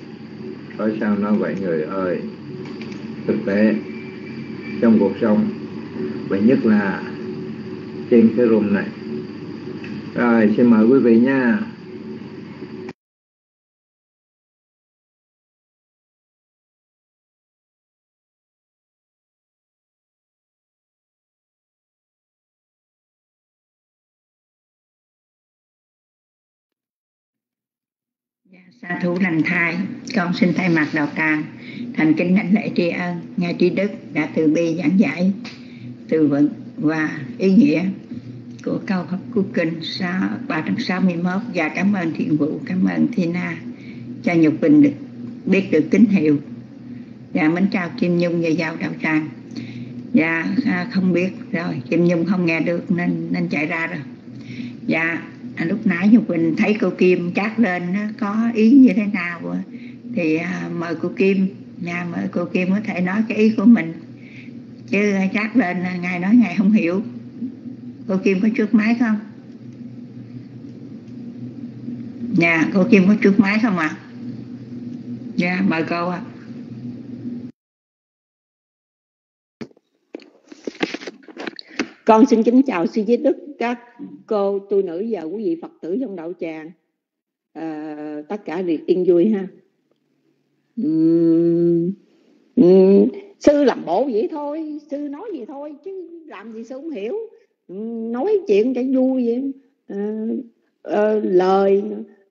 Có sao nói vậy người ơi? Thực tế trong cuộc sống và nhất là trên cái room này. Rồi xin mời quý vị nha. Sa thú lành thai, con xin thay mặt đạo tràng thành kính đảnh lễ tri ân ngài tri đức đã từ bi giảng giải từ vựng và ý nghĩa của câu pháp cú kinh 361 và dạ, cảm ơn thiện vụ cảm ơn Thina cho Nhục Bình được biết được tín hiệu. Và mến chào Kim Nhung và giao đạo tràng và dạ, à, không biết rồi Kim Nhung không nghe được nên nên chạy ra rồi. Và à, lúc nãy như quỳnh thấy cô kim chát lên nó có ý như thế nào thì à, mời cô kim nhà mời cô kim có thể nói cái ý của mình chứ à, chát lên à, ngài nói ngài không hiểu cô kim có trước máy không nhà cô kim có trước máy không ạ à? dạ mời cô ạ à. Con xin kính chào sư Giới Đức, các cô tu nữ và quý vị Phật tử trong đạo tràng. À, tất cả việc yên vui ha. Uhm, uhm, sư làm bộ vậy thôi, sư nói gì thôi chứ làm gì sư không hiểu. Uhm, nói chuyện cho vui vậy. À, à, lời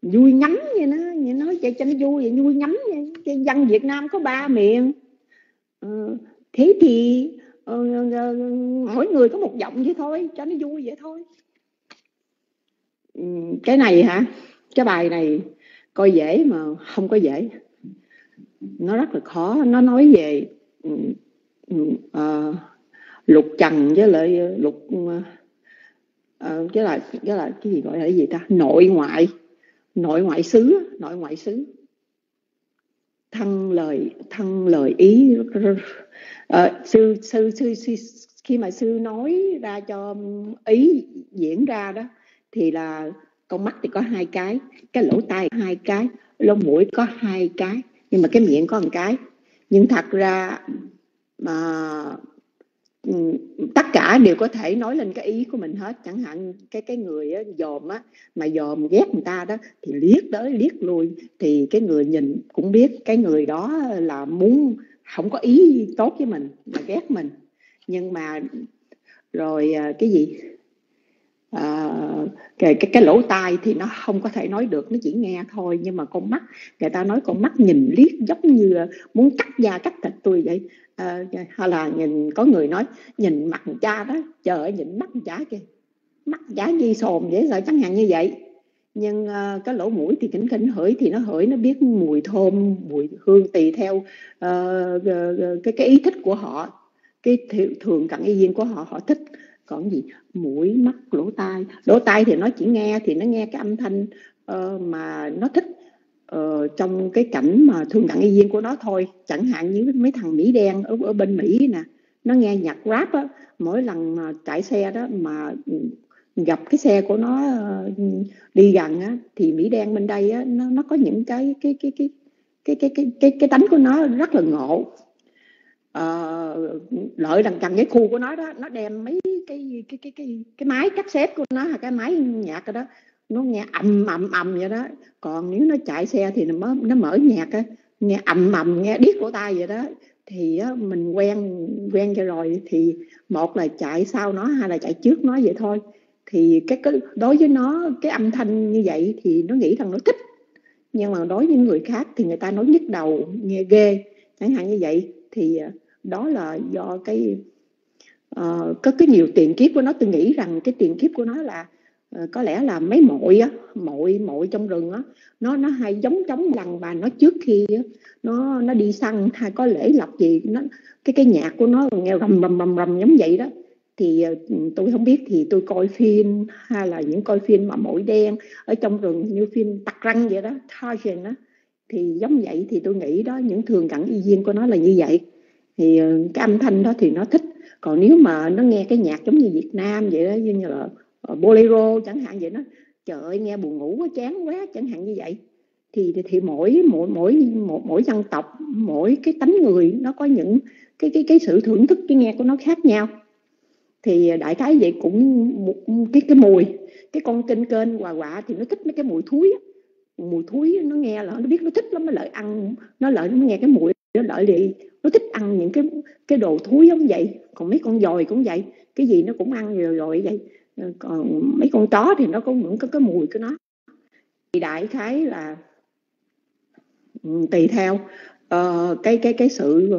vui nhắm vậy nó vậy nói cho, cho nó vui vậy, vui nhắm vậy. Cái dân Việt Nam có ba miệng. À, ờ, thế thì Ờ, ờ, ờ, mỗi người có một giọng vậy thôi cho nó vui vậy thôi. Ừ, cái này hả? Cái bài này coi dễ mà không có dễ. Nó rất là khó. Nó nói về uh, lục trần với lại lục uh, cái là cái là cái gì gọi là cái gì ta? Nội ngoại nội ngoại xứ nội ngoại xứ. Thân lời thân lời ý à, sư, sư sư sư khi mà sư nói ra cho ý diễn ra đó thì là con mắt thì có hai cái cái lỗ tai hai cái lông mũi có hai cái nhưng mà cái miệng có một cái. Nhưng thật ra mà ừ, tất cả đều có thể nói lên cái ý của mình hết. Chẳng hạn cái cái người á, dòm á mà dòm ghét người ta đó thì liếc tới liếc lui thì cái người nhìn cũng biết. Cái người đó là muốn không có ý tốt với mình mà ghét mình. Nhưng mà rồi à, cái gì? À, cái, cái cái lỗ tai thì nó không có thể nói được nó chỉ nghe thôi. Nhưng mà con mắt người ta nói con mắt nhìn liếc giống như à, muốn cắt da cắt thịt tôi vậy. À, hay là nhìn có người nói nhìn mặt cha đó chờ nhìn mắt cha kìa. Mắt cha di sồn dễ sợ chẳng hạn như vậy? Nhưng uh, cái lỗ mũi thì kính kính hửi thì nó hửi nó biết mùi thơm mùi hương tùy theo uh, cái cái ý thích của họ cái thường cận y viên của họ họ thích. Còn gì? Mũi mắt lỗ tai. Lỗ tai thì nó chỉ nghe thì nó nghe cái âm thanh uh, mà nó thích uh, trong cái cảnh mà thường cận y viên của nó thôi. Chẳng hạn như mấy thằng mỹ đen ở ở bên mỹ nè nó nghe nhạc rap á mỗi lần mà chạy xe đó mà ừ, gặp cái xe của nó đi gần á thì mỹ đen bên đây á nó nó có những cái cái cái cái cái cái cái cái cái tánh của nó rất là ngộ à, lợi đằng gần cái khu của nó đó nó đem mấy cái cái cái cái cái máy cắt xếp của nó hay cái máy nhạc đó nó nghe ầm ầm ầm vậy đó còn nếu nó chạy xe thì nó mở, nó mở nhạc á nghe ầm ầm nghe điếc của tai vậy đó thì á, mình quen quen cho rồi thì một là chạy sau nó hay là chạy trước nó vậy thôi thì cái, cái đối với nó cái âm thanh như vậy thì nó nghĩ rằng nó thích. Nhưng mà đối với người khác thì người ta nói nhức đầu nghe ghê. Chẳng hạn như vậy thì à, đó là do cái uh, có cái nhiều tiền kiếp của nó. Tôi nghĩ rằng cái tiền kiếp của nó là uh, có lẽ là mấy mội á mội mội trong rừng á nó nó hay giống giống lần và nó trước khi á, nó nó đi săn hay có lễ lọc gì nó cái cái nhạc của nó nghe rầm rầm rầm rầm giống vậy đó thì ờ, tôi không biết thì tôi coi phim hay là những coi phim mà mũi đen ở trong rừng như phim tặc răng vậy đó, Tarzan đó thì giống vậy thì tôi nghĩ đó, những thường cận y viên của nó là như vậy. Thì ờ, cái âm thanh đó thì nó thích. Còn nếu mà nó nghe cái nhạc giống như Việt Nam vậy đó, như là ờ, bolero chẳng hạn vậy đó, trời ơi, nghe buồn ngủ quá, chán quá, chẳng hạn như vậy. Thì thì mỗi mỗi mỗi mỗi mỗi dân tộc, mỗi cái tánh người nó có những cái cái cái sự thưởng thức cái nghe của nó khác nhau thì à, đại khái vậy cũng một cái cái mùi cái con kinh kênh quà quạ thì nó thích mấy cái mùi thúi á. mùi thúi nó nghe là nó biết nó thích lắm nó lợi ăn nó lợi nó nghe cái mùi nó lợi thì nó thích ăn những cái cái đồ thúi giống vậy. Còn mấy con dòi cũng vậy cái gì nó cũng ăn rồi rồi vậy. Ờ, còn mấy con chó thì nó cũng vẫn có cái mùi của nó. Thì đại khái là ừ, tùy theo uh, cái cái cái sự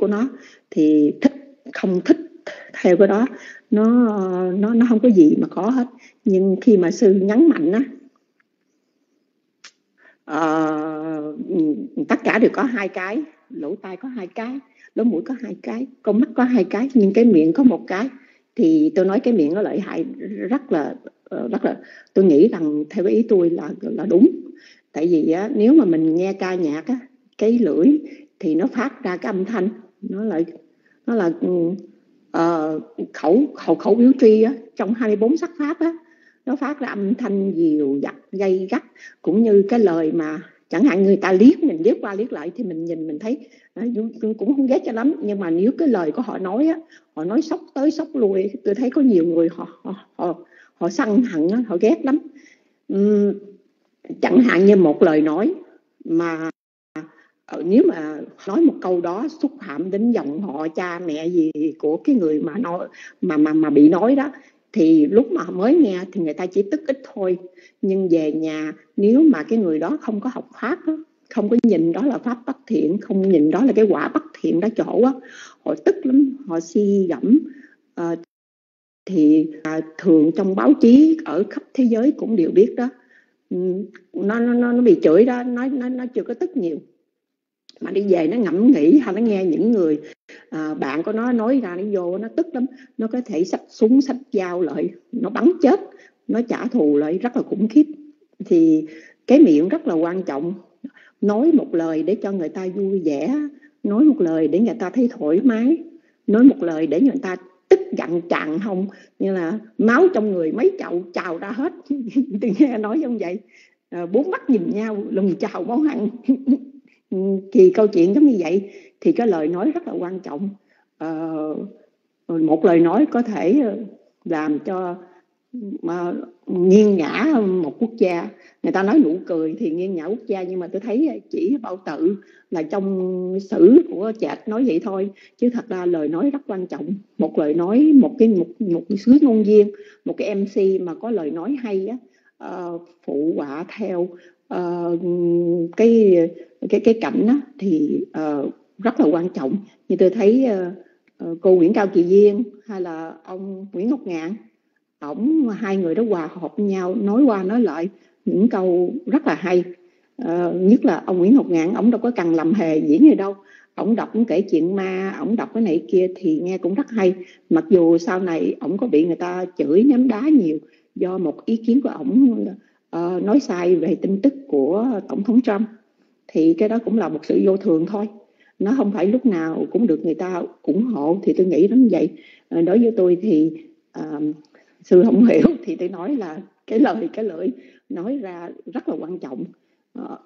của nó thì thích không thích theo cái đó nó nó nó không có gì mà khó hết. Nhưng khi mà sư nhấn mạnh á uh, tất cả đều có hai cái lỗ tai có hai cái lỗ mũi có hai cái con mắt có hai cái nhưng cái miệng có một cái. Thì tôi nói cái miệng nó lợi hại rất là ờ, rất là tôi nghĩ rằng theo ý tôi là là đúng. Tại vì á, nếu mà mình nghe ca nhạc á, cái lưỡi thì nó phát ra cái âm thanh nó lại nó là ừ, uh, khẩu khẩu khẩu biểu tri á, trong 24 sắc pháp á, nó phát ra âm thanh dịu dặt gây gắt cũng như cái lời mà chẳng hạn người ta liếc mình liếc qua liếc lại thì mình nhìn mình thấy à, cũng không ghét cho lắm nhưng mà nếu cái lời của họ nói á họ nói sốc tới sốc lui tôi thấy có nhiều người họ họ họ, họ săn hận họ ghét lắm. Uhm, chẳng hạn như một lời nói mà Ờ, nếu mà nói một câu đó xúc phạm đến dòng họ cha mẹ gì của cái người mà nói mà mà mà bị nói đó thì lúc mà mới nghe thì người ta chỉ tức ít thôi. Nhưng về nhà nếu mà cái người đó không có học pháp đó, không có nhìn đó là pháp bất thiện không nhìn đó là cái quả bất thiện đó chỗ á họ tức lắm họ si gẫm. À, thì à, thường trong báo chí ở khắp thế giới cũng đều biết đó. Nó nó nó bị chửi đó nó nó nó chưa có tức nhiều mà đi về nó ngẫm nghĩ hay nó nghe những người à, bạn của nó nói ra nó vô nó tức lắm. Nó có thể sách súng sách dao lại. Nó bắn chết nó trả thù lại rất là khủng khiếp. Thì cái miệng rất là quan trọng. Nói một lời để cho người ta vui vẻ nói một lời để người ta thấy thoải mái nói một lời để người ta tức giận chặn không như là máu trong người mấy chậu trào ra hết. Tôi nghe nói giống vậy. À, bốn mắt nhìn nhau lùng chào máu hăng. Ừ, thì câu chuyện giống như vậy. Thì cái lời nói rất là quan trọng. À, một lời nói có thể làm cho mà nghiêng ngã một quốc gia. Người ta nói nụ cười thì nghiêng ngã quốc gia nhưng mà tôi thấy chỉ bao tự là trong sử của chạc nói vậy thôi. Chứ thật ra lời nói rất quan trọng. Một lời nói một cái một một sứ ngôn viên một cái mc mà có lời nói hay á uh, phụ họa theo uh, cái cái cái cảnh đó thì uh, rất là quan trọng. Như tôi thấy uh, cô Nguyễn Cao Kỳ Duyên hay là ông Nguyễn Ngọc Ngạn ổng hai người đó hòa hợp với nhau nói qua nói lại những câu rất là hay. Uh, nhất là ông Nguyễn Ngọc Ngạn ổng đâu có cần làm hề diễn gì đâu. Ổng đọc kể chuyện ma ổng đọc cái này kia thì nghe cũng rất hay. Mặc dù sau này ổng có bị người ta chửi ném đá nhiều do một ý kiến của ổng uh, nói sai về tin tức của tổng thống Trump thì cái đó cũng là một sự vô thường thôi. Nó không phải lúc nào cũng được người ta ủng hộ. Thì tôi nghĩ đến vậy. Ờ, đối với tôi thì ờ, uh, sư không hiểu thì tôi nói là cái lời cái lưỡi nói ra rất là quan trọng. Uh,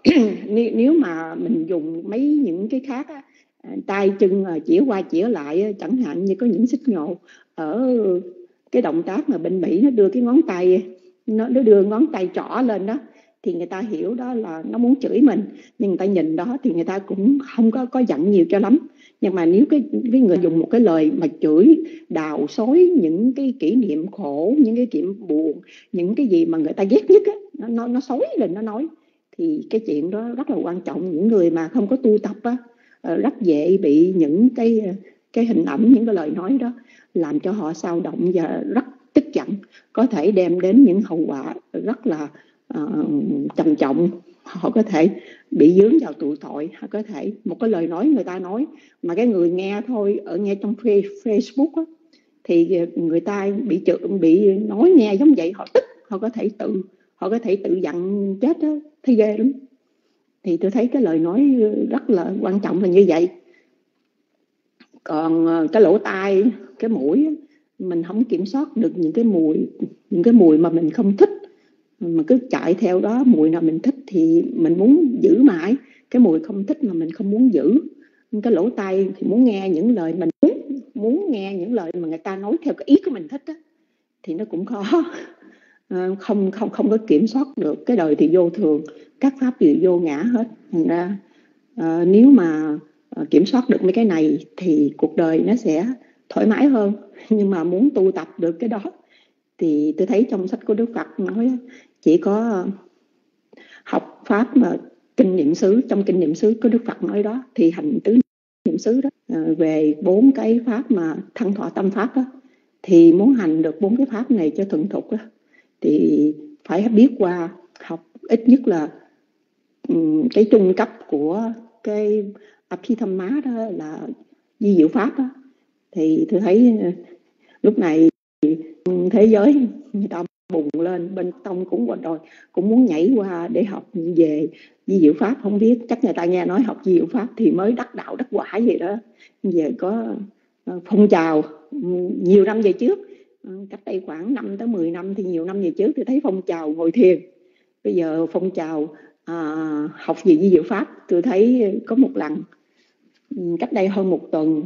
nếu mà mình dùng mấy những cái khác á, tay chân chỉ qua chỉ lại chẳng hạn như có những xích nhộ ở cái động tác mà bên Mỹ nó đưa cái ngón tay nó, nó đưa ngón tay trỏ lên đó thì người ta hiểu đó là nó muốn chửi mình. Nhưng người ta nhìn đó thì người ta cũng không có có giận nhiều cho lắm. Nhưng mà nếu cái cái người dùng một cái lời mà chửi đào xối những cái kỷ niệm khổ những cái chuyện buồn những cái gì mà người ta ghét nhất á nó nó, nó xối lên nó nói thì cái chuyện đó rất là quan trọng. Những người mà không có tu tập á ờ, rất dễ bị những cái cái hình ảnh những cái lời nói đó làm cho họ sao động và rất tức giận có thể đem đến những hậu quả rất là uh, trầm trọng. Họ có thể bị dướng vào tụ tội họ có thể một cái lời nói người ta nói mà cái người nghe thôi ở nghe trong Facebook á, thì người ta bị chữ bị nói nghe giống vậy họ tức họ có thể tự họ có thể tự giận chết đó thấy ghê lắm. Thì tôi thấy cái lời nói rất là quan trọng là như vậy. Còn ờ, cái lỗ tai cái mũi mình không kiểm soát được những cái mùi những cái mùi mà mình không thích. Mà cứ chạy theo đó mùi nào mình thích thì mình muốn giữ mãi. Cái mùi không thích mà mình không muốn giữ. Cái lỗ tai thì muốn nghe những lời mình muốn muốn nghe những lời mà người ta nói theo cái ý của mình thích đó, thì nó cũng khó. Ờ, không không không có kiểm soát được. Cái đời thì vô thường các pháp đều vô ngã hết. Thành ra ờ, nếu mà ờ, kiểm soát được mấy cái này thì cuộc đời nó sẽ thoải mái hơn. Nhưng mà muốn tu tập được cái đó thì tôi thấy trong sách của Đức Phật nói chỉ có học pháp mà kinh niệm xứ trong kinh niệm xứ của Đức Phật nói đó thì hành tứ niệm xứ đó à, về bốn cái pháp mà thăng thọ tâm pháp đó thì muốn hành được bốn cái pháp này cho thuận thục đó, thì phải biết qua học ít nhất là ừ, cái trung cấp của cái Abhidhamma đó là di diệu pháp đó thì tôi thấy ờ, lúc này thế giới người ta bùng lên bên tông cũng quên rồi cũng muốn nhảy qua để học về di diệu pháp không biết chắc người ta nghe nói học di diệu pháp thì mới đắc đạo đắc quả gì đó. Về có ờ, phong trào ừ, nhiều năm về trước ừ, cách đây khoảng 5 tới 10 năm thì nhiều năm về trước tôi thấy phong trào ngồi thiền. Bây giờ phong trào à, học về di diệu pháp tôi thấy có một lần ừ, cách đây hơn một tuần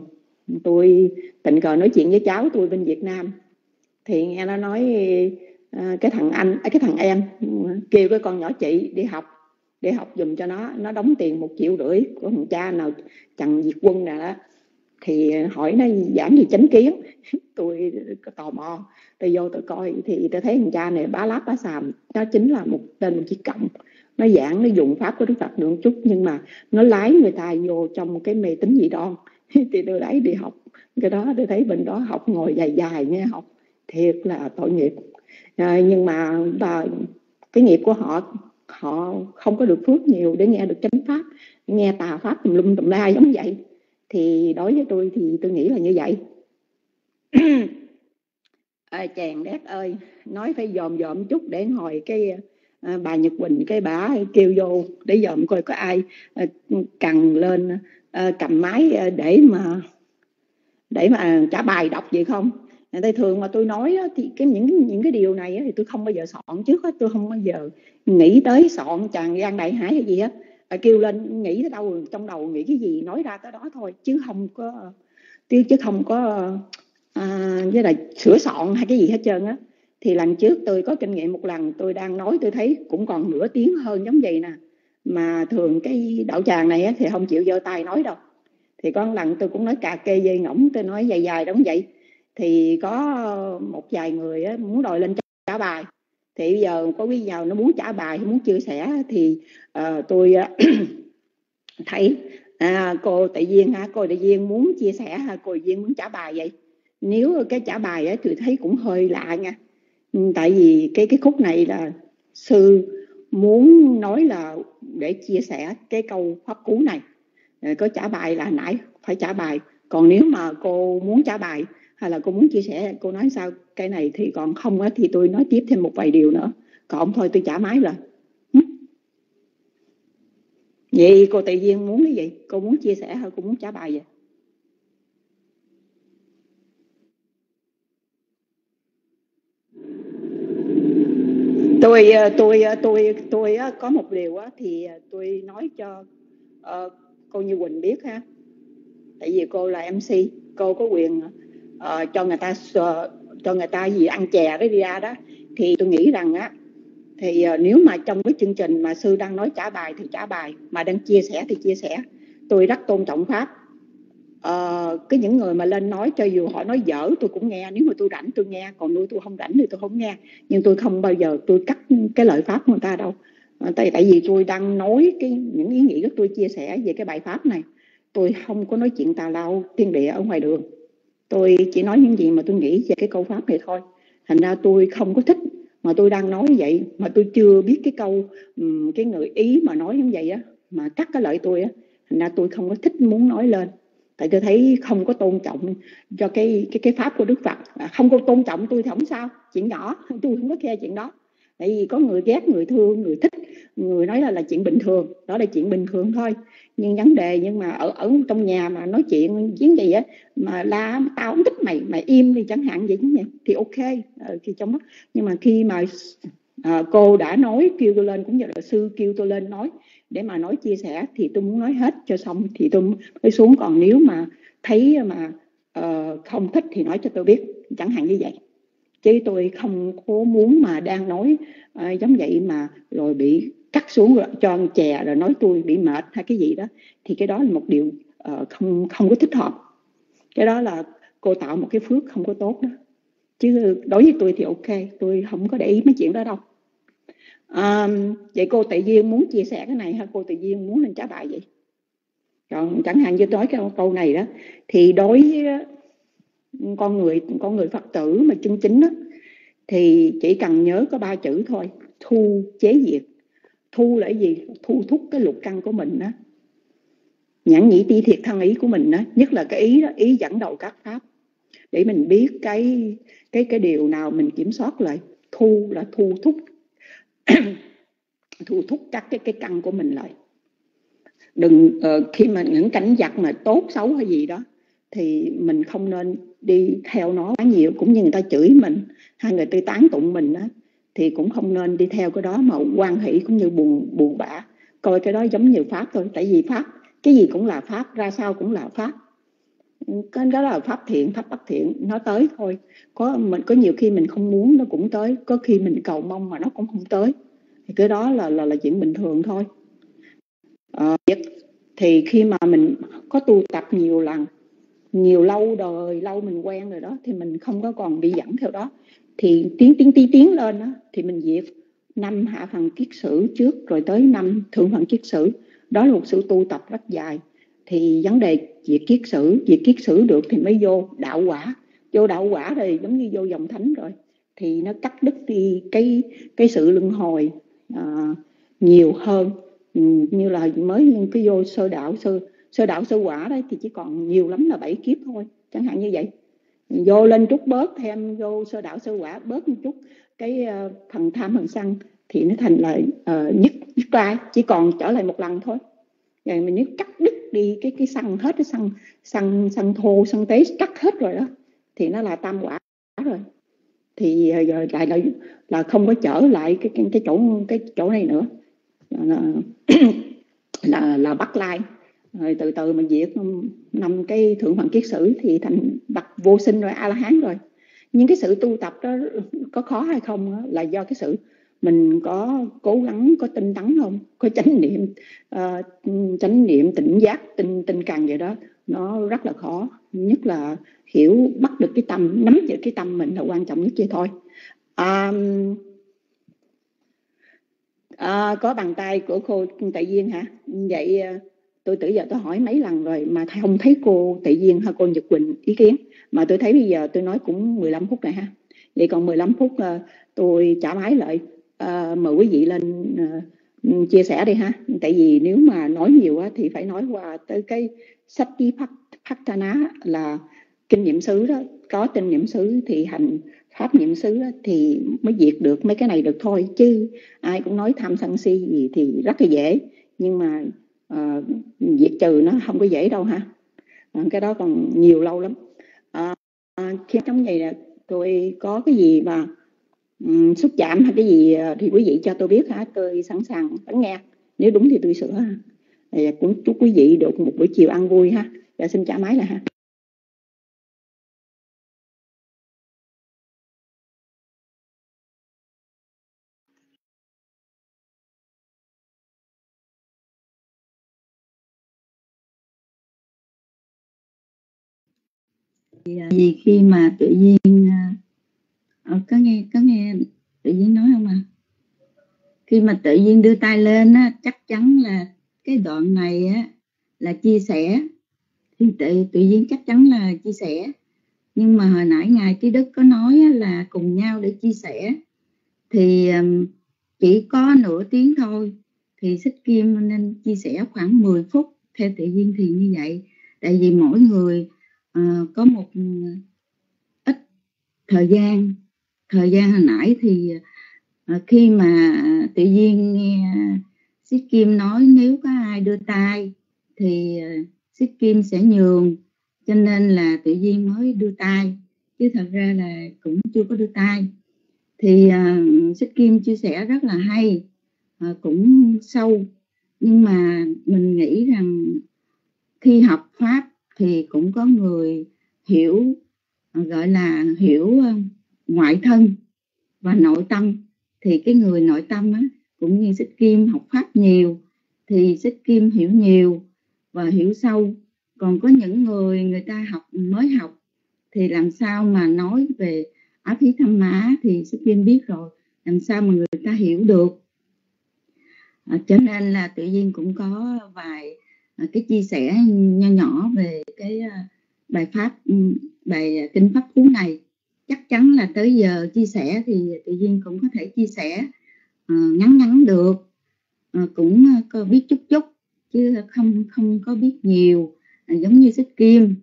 tôi tình cờ nói chuyện với cháu tôi bên Việt Nam. Thì nghe nó nói à, cái thằng anh à, cái thằng em kêu cái con nhỏ chị đi học để học dùm cho nó nó đóng tiền một triệu rưỡi của thằng cha nào trần việt quân nè đó. Thì hỏi nó giảng gì chánh kiến. Tôi tò mò, tôi vô tôi coi, thì tôi thấy thằng cha này bá láp bá sàm nó chính là một, tên một chiếc cộng nó giảng, nó dùng pháp của đức phật được một chút, nhưng mà nó lái người ta vô trong một cái mê tín dị đoan. thì tôi lấy đi học. Cái đó tôi thấy bên đó học ngồi dài dài nghe học thiệt là tội nghiệp. À, nhưng mà và cái nghiệp của họ họ không có được phước nhiều để nghe được chánh pháp nghe tà pháp tùm lum tùm la giống vậy. Thì đối với tôi thì tôi nghĩ là như vậy. À, chàng đét ơi nói phải dòm dòm chút để hồi cái à, bà Nhật Quỳnh cái bà kêu vô để dòm coi có ai à, cần lên Ờ, cầm máy ờ, để mà để mà ờ, trả bài đọc gì không? Tại thường mà tôi nói đó, thì cái những những cái điều này thì tôi không bao giờ soạn trước hết tôi không bao giờ nghĩ tới soạn tràn gian đại hải hay gì hết. À, kêu lên nghĩ tới đâu trong đầu nghĩ cái gì nói ra tới đó thôi chứ không có chứ chứ không có à, với là sửa soạn hay cái gì hết trơn á. Thì lần trước tôi có kinh nghiệm một lần tôi đang nói tôi thấy cũng còn nửa tiếng hơn giống vậy nè mà thường cái đạo tràng này á, thì không chịu vô tay nói đâu. Thì có lần tôi cũng nói cà kê dây ngỗng tôi nói dài dài đóng vậy? Thì có một vài người á, muốn đòi lên trả bài. Thì bây giờ có quý giàu nó muốn trả bài muốn chia sẻ thì uh, tôi ờ, thấy à, cô tự viên ha cô tự viên muốn chia sẻ ha cô tự muốn trả bài vậy? Nếu cái trả bài á tôi thấy cũng hơi lạ nha. Ừ, tại vì cái cái khúc này là sư muốn nói là để chia sẻ cái câu pháp cú này. Ờ, có trả bài là nãy, phải trả bài. Còn nếu mà cô muốn trả bài hay là cô muốn chia sẻ, cô nói sao? Cái này thì còn không á, thì tôi nói tiếp thêm một vài điều nữa. Còn thôi, tôi trả máy rồi. Vậy cô tự nhiên muốn cái gì? Cô muốn chia sẻ hay cô muốn trả bài vậy? Ờ, ờ, tôi tôi tôi tôi có một điều á thì tôi nói cho uh, cô Như Quỳnh biết ha. Tại vì cô là MC cô có quyền uh, cho người ta uh, cho người ta gì ăn chè cái đi ra đó. Thì tôi nghĩ rằng á thì uh, nếu mà trong cái chương trình mà sư đang nói trả bài thì trả bài mà đang chia sẻ thì chia sẻ. Tôi rất tôn trọng pháp uh, cái những người mà lên nói cho dù họ nói dở tôi cũng nghe. Nếu mà tôi rảnh tôi nghe. Còn nuôi tôi không rảnh thì tôi không nghe. Nhưng tôi không bao giờ tôi cắt cái lời pháp của người ta đâu. Ờ, tại tại vì tôi đang nói cái những ý nghĩ của tôi chia sẻ về cái bài pháp này. Tôi không có nói chuyện tào lao thiên địa ở ngoài đường. Tôi chỉ nói những gì mà tôi nghĩ về cái câu pháp này thôi. Thành ra tôi không có thích mà tôi đang nói vậy mà tôi chưa biết cái câu cái người ý mà nói như vậy á mà cắt cái lợi tôi á. Thành ra tôi không có thích muốn nói lên tại tôi thấy không có tôn trọng cho cái cái cái pháp của đức phật. À, không có tôn trọng tôi thì không sao. Chuyện nhỏ tôi không có khe chuyện đó. Tại vì có người ghét người thương người thích. Người nói là là chuyện bình thường. Đó là chuyện bình thường thôi. Nhưng vấn đề nhưng mà ở ở trong nhà mà nói chuyện chiến gì á mà la tao không thích mày mày im đi chẳng hạn vậy nhỉ? Thì ok. Ờ, thì trong đó. Nhưng mà khi mà à, cô đã nói kêu tôi lên cũng như là sư kêu tôi lên nói để mà nói chia sẻ thì tôi muốn nói hết cho xong. Thì tôi mới xuống. Còn nếu mà thấy mà uh, không thích thì nói cho tôi biết. Chẳng hạn như vậy. Chứ tôi không có muốn mà đang nói uh, giống vậy mà rồi bị cắt xuống rồi cho ăn chè rồi nói tôi bị mệt hay cái gì đó. Thì cái đó là một điều uh, không không có thích hợp. Cái đó là cô tạo một cái phước không có tốt đó. Chứ đối với tôi thì ok. Tôi không có để ý mấy chuyện đó đâu à, vậy cô tự nhiên muốn chia sẻ cái này hay cô tự nhiên muốn lên trả bài vậy? Còn chẳng hạn như nói cái câu này đó thì đối với con người con người phật tử mà chân chính đó thì chỉ cần nhớ có ba chữ thôi thu chế diệt. Thu là gì? Thu thúc cái lục căn của mình đó. Nhãn nhĩ ti thiệt thân ý của mình đó nhất là cái ý đó ý dẫn đầu các pháp để mình biết cái cái cái điều nào mình kiểm soát lại. Thu là thu thúc thu thúc các cái cái căn của mình lại. Đừng uh, khi mà những cảnh giặc mà tốt xấu hay gì đó thì mình không nên đi theo nó quá nhiều cũng như người ta chửi mình hay người ta tán tụng mình đó thì cũng không nên đi theo cái đó mà quan hỷ cũng như buồn buồn bã. Coi cái đó giống như pháp thôi tại vì pháp cái gì cũng là pháp ra sao cũng là pháp. Ừ, cái đó là pháp thiện pháp bất thiện nó tới thôi. Có mình có nhiều khi mình không muốn nó cũng tới có khi mình cầu mong mà nó cũng không tới. Thì cái đó là là là chuyện bình thường thôi. À, thì khi mà mình có tu tập nhiều lần nhiều lâu đời lâu mình quen rồi đó thì mình không có còn bị dẫn theo đó. Thì tiến tiến tiến tiến lên đó thì mình diệt năm hạ phần kiết sử trước rồi tới năm thượng phần kiết sử. Đó là một sự tu tập rất dài. Thì vấn đề diệt kiết sử diệt kiết sử được thì mới vô đạo quả. Vô đạo quả rồi giống như vô dòng thánh rồi. Thì nó cắt đứt đi cái cái sự luân hồi à, nhiều hơn. Ừ, như là mới cái vô sơ đạo sơ sơ đạo sơ quả đấy thì chỉ còn nhiều lắm là bảy kiếp thôi chẳng hạn như vậy. Vô lên chút bớt thêm vô sơ đạo sơ quả bớt một chút cái uh, phần tham phần sân thì nó thành là uh, ờ, nhất nhất lai chỉ còn trở lại một lần thôi. Vậy mình nếu cắt đứt đi cái cái xăng hết cái xăng xăng xăng thô xăng tế cắt hết rồi đó thì nó là tam quả rồi. Thì ờ, giờ lại là là không có trở lại cái cái, cái chỗ cái chỗ này nữa. Là là, là bắt lai. Rồi từ từ mình diệt năm cái thượng phần kiết sử thì thành bậc vô sinh rồi a la hán rồi. Nhưng cái sự tu tập đó có khó hay không đó, là do cái sự mình có cố gắng có tinh tấn không? Có chánh niệm uh, chánh niệm tỉnh giác tinh tinh cần vậy đó. Nó rất là khó. Nhất là hiểu bắt được cái tâm nắm giữ cái tâm mình là quan trọng nhất vậy thôi. Um, à, có bàn tay của cô tại viên hả? Vậy ờ, tôi tự giờ tôi hỏi mấy lần rồi mà không thấy cô Tại viên hay cô Nhật Quỳnh ý kiến. Mà tôi thấy bây giờ tôi nói cũng 15 phút này ha. Vậy còn 15 phút uh, tôi trả máy lại. Ờ, mời quý vị lên uh, chia sẻ đi ha. Tại vì nếu mà nói nhiều quá thì phải nói qua tới cái sách ký Patana là kinh nghiệm xứ đó. Có kinh nghiệm xứ thì hành pháp nhiệm xứ đó, thì mới diệt được mấy cái này được thôi. Chứ ai cũng nói tham sân si gì thì rất là dễ. Nhưng mà uh, diệt trừ nó không có dễ đâu ha. Cái đó còn nhiều lâu lắm. Uh, khi trong này là tôi có cái gì mà xúc chạm hay cái gì ờ, thì quý vị cho tôi biết ha, tôi sẵn sàng lắng nghe. Nếu đúng thì tôi sửa ha. Thì cũng chúc quý vị được một buổi chiều ăn vui ha. Và xin trả máy lại ha. Vì khi mà tự nhiên ờ, Ờ, có nghe có nghe tự nhiên nói không à? Khi mà tự nhiên đưa tay lên á chắc chắn là cái đoạn này á là chia sẻ. Thì tự tự nhiên chắc chắn là chia sẻ. Nhưng mà hồi nãy ngài trí đức có nói là cùng nhau để chia sẻ. Thì chỉ có nửa tiếng thôi. Thì xích kim nên chia sẻ khoảng 10 phút. Theo tự nhiên thì như vậy. Tại vì mỗi người uh, có một ít thời gian thời gian hồi nãy thì ờ, khi mà tự nhiên nghe Sít kim nói nếu có ai đưa tay thì ờ, Sít kim sẽ nhường cho nên là tự nhiên mới đưa tay chứ thật ra là cũng chưa có đưa tay. Thì uh, kim chia sẻ rất là hay uh, cũng sâu nhưng mà mình nghĩ rằng khi học pháp thì cũng có người hiểu gọi là hiểu ngoại thân và nội tâm thì cái người nội tâm á, cũng như xích kim học pháp nhiều thì xích kim hiểu nhiều và hiểu sâu. Còn có những người người ta học mới học thì làm sao mà nói về áp thí thăm má thì xích kim biết rồi làm sao mà người ta hiểu được. À, cho nên là tự nhiên cũng có vài à, cái chia sẻ nho nhỏ về cái à, bài pháp bài kinh pháp cú này chắc chắn là tới giờ chia sẻ thì tự nhiên cũng có thể chia sẻ uh, ngắn ngắn được. Uh, cũng ờ, có biết chút chút chứ không không có biết nhiều uh, giống như xích kim.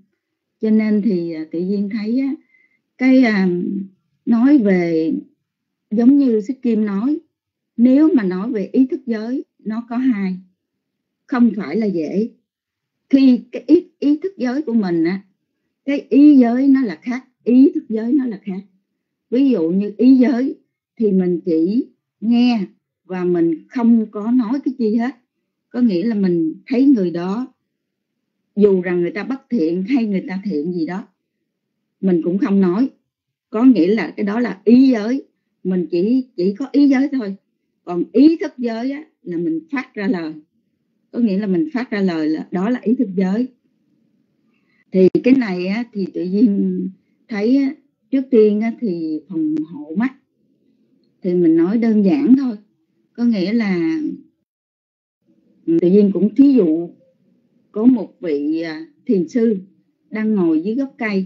Cho nên thì tự nhiên thấy á, cái nói về giống như Sức Kim nói nếu mà nói về ý thức giới nó có hai. Không phải là dễ. Khi cái ý, ý thức giới của mình á cái ý giới nó là khác ý thức giới nó là khác. Ví dụ như ý giới thì mình chỉ nghe và mình không có nói cái gì hết. Có nghĩa là mình thấy người đó dù rằng người ta bất thiện hay người ta thiện gì đó mình cũng không nói. Có nghĩa là cái đó là ý giới. Mình chỉ chỉ có ý giới thôi. Còn ý thức giới á, là mình phát ra lời. Có nghĩa là mình phát ra lời là đó là ý thức giới. Thì cái này á, thì tự nhiên thấy trước tiên thì phòng hộ mắt. Thì mình nói đơn giản thôi. Có nghĩa là tự nhiên cũng thí dụ có một vị à, thiền sư đang ngồi dưới gốc cây.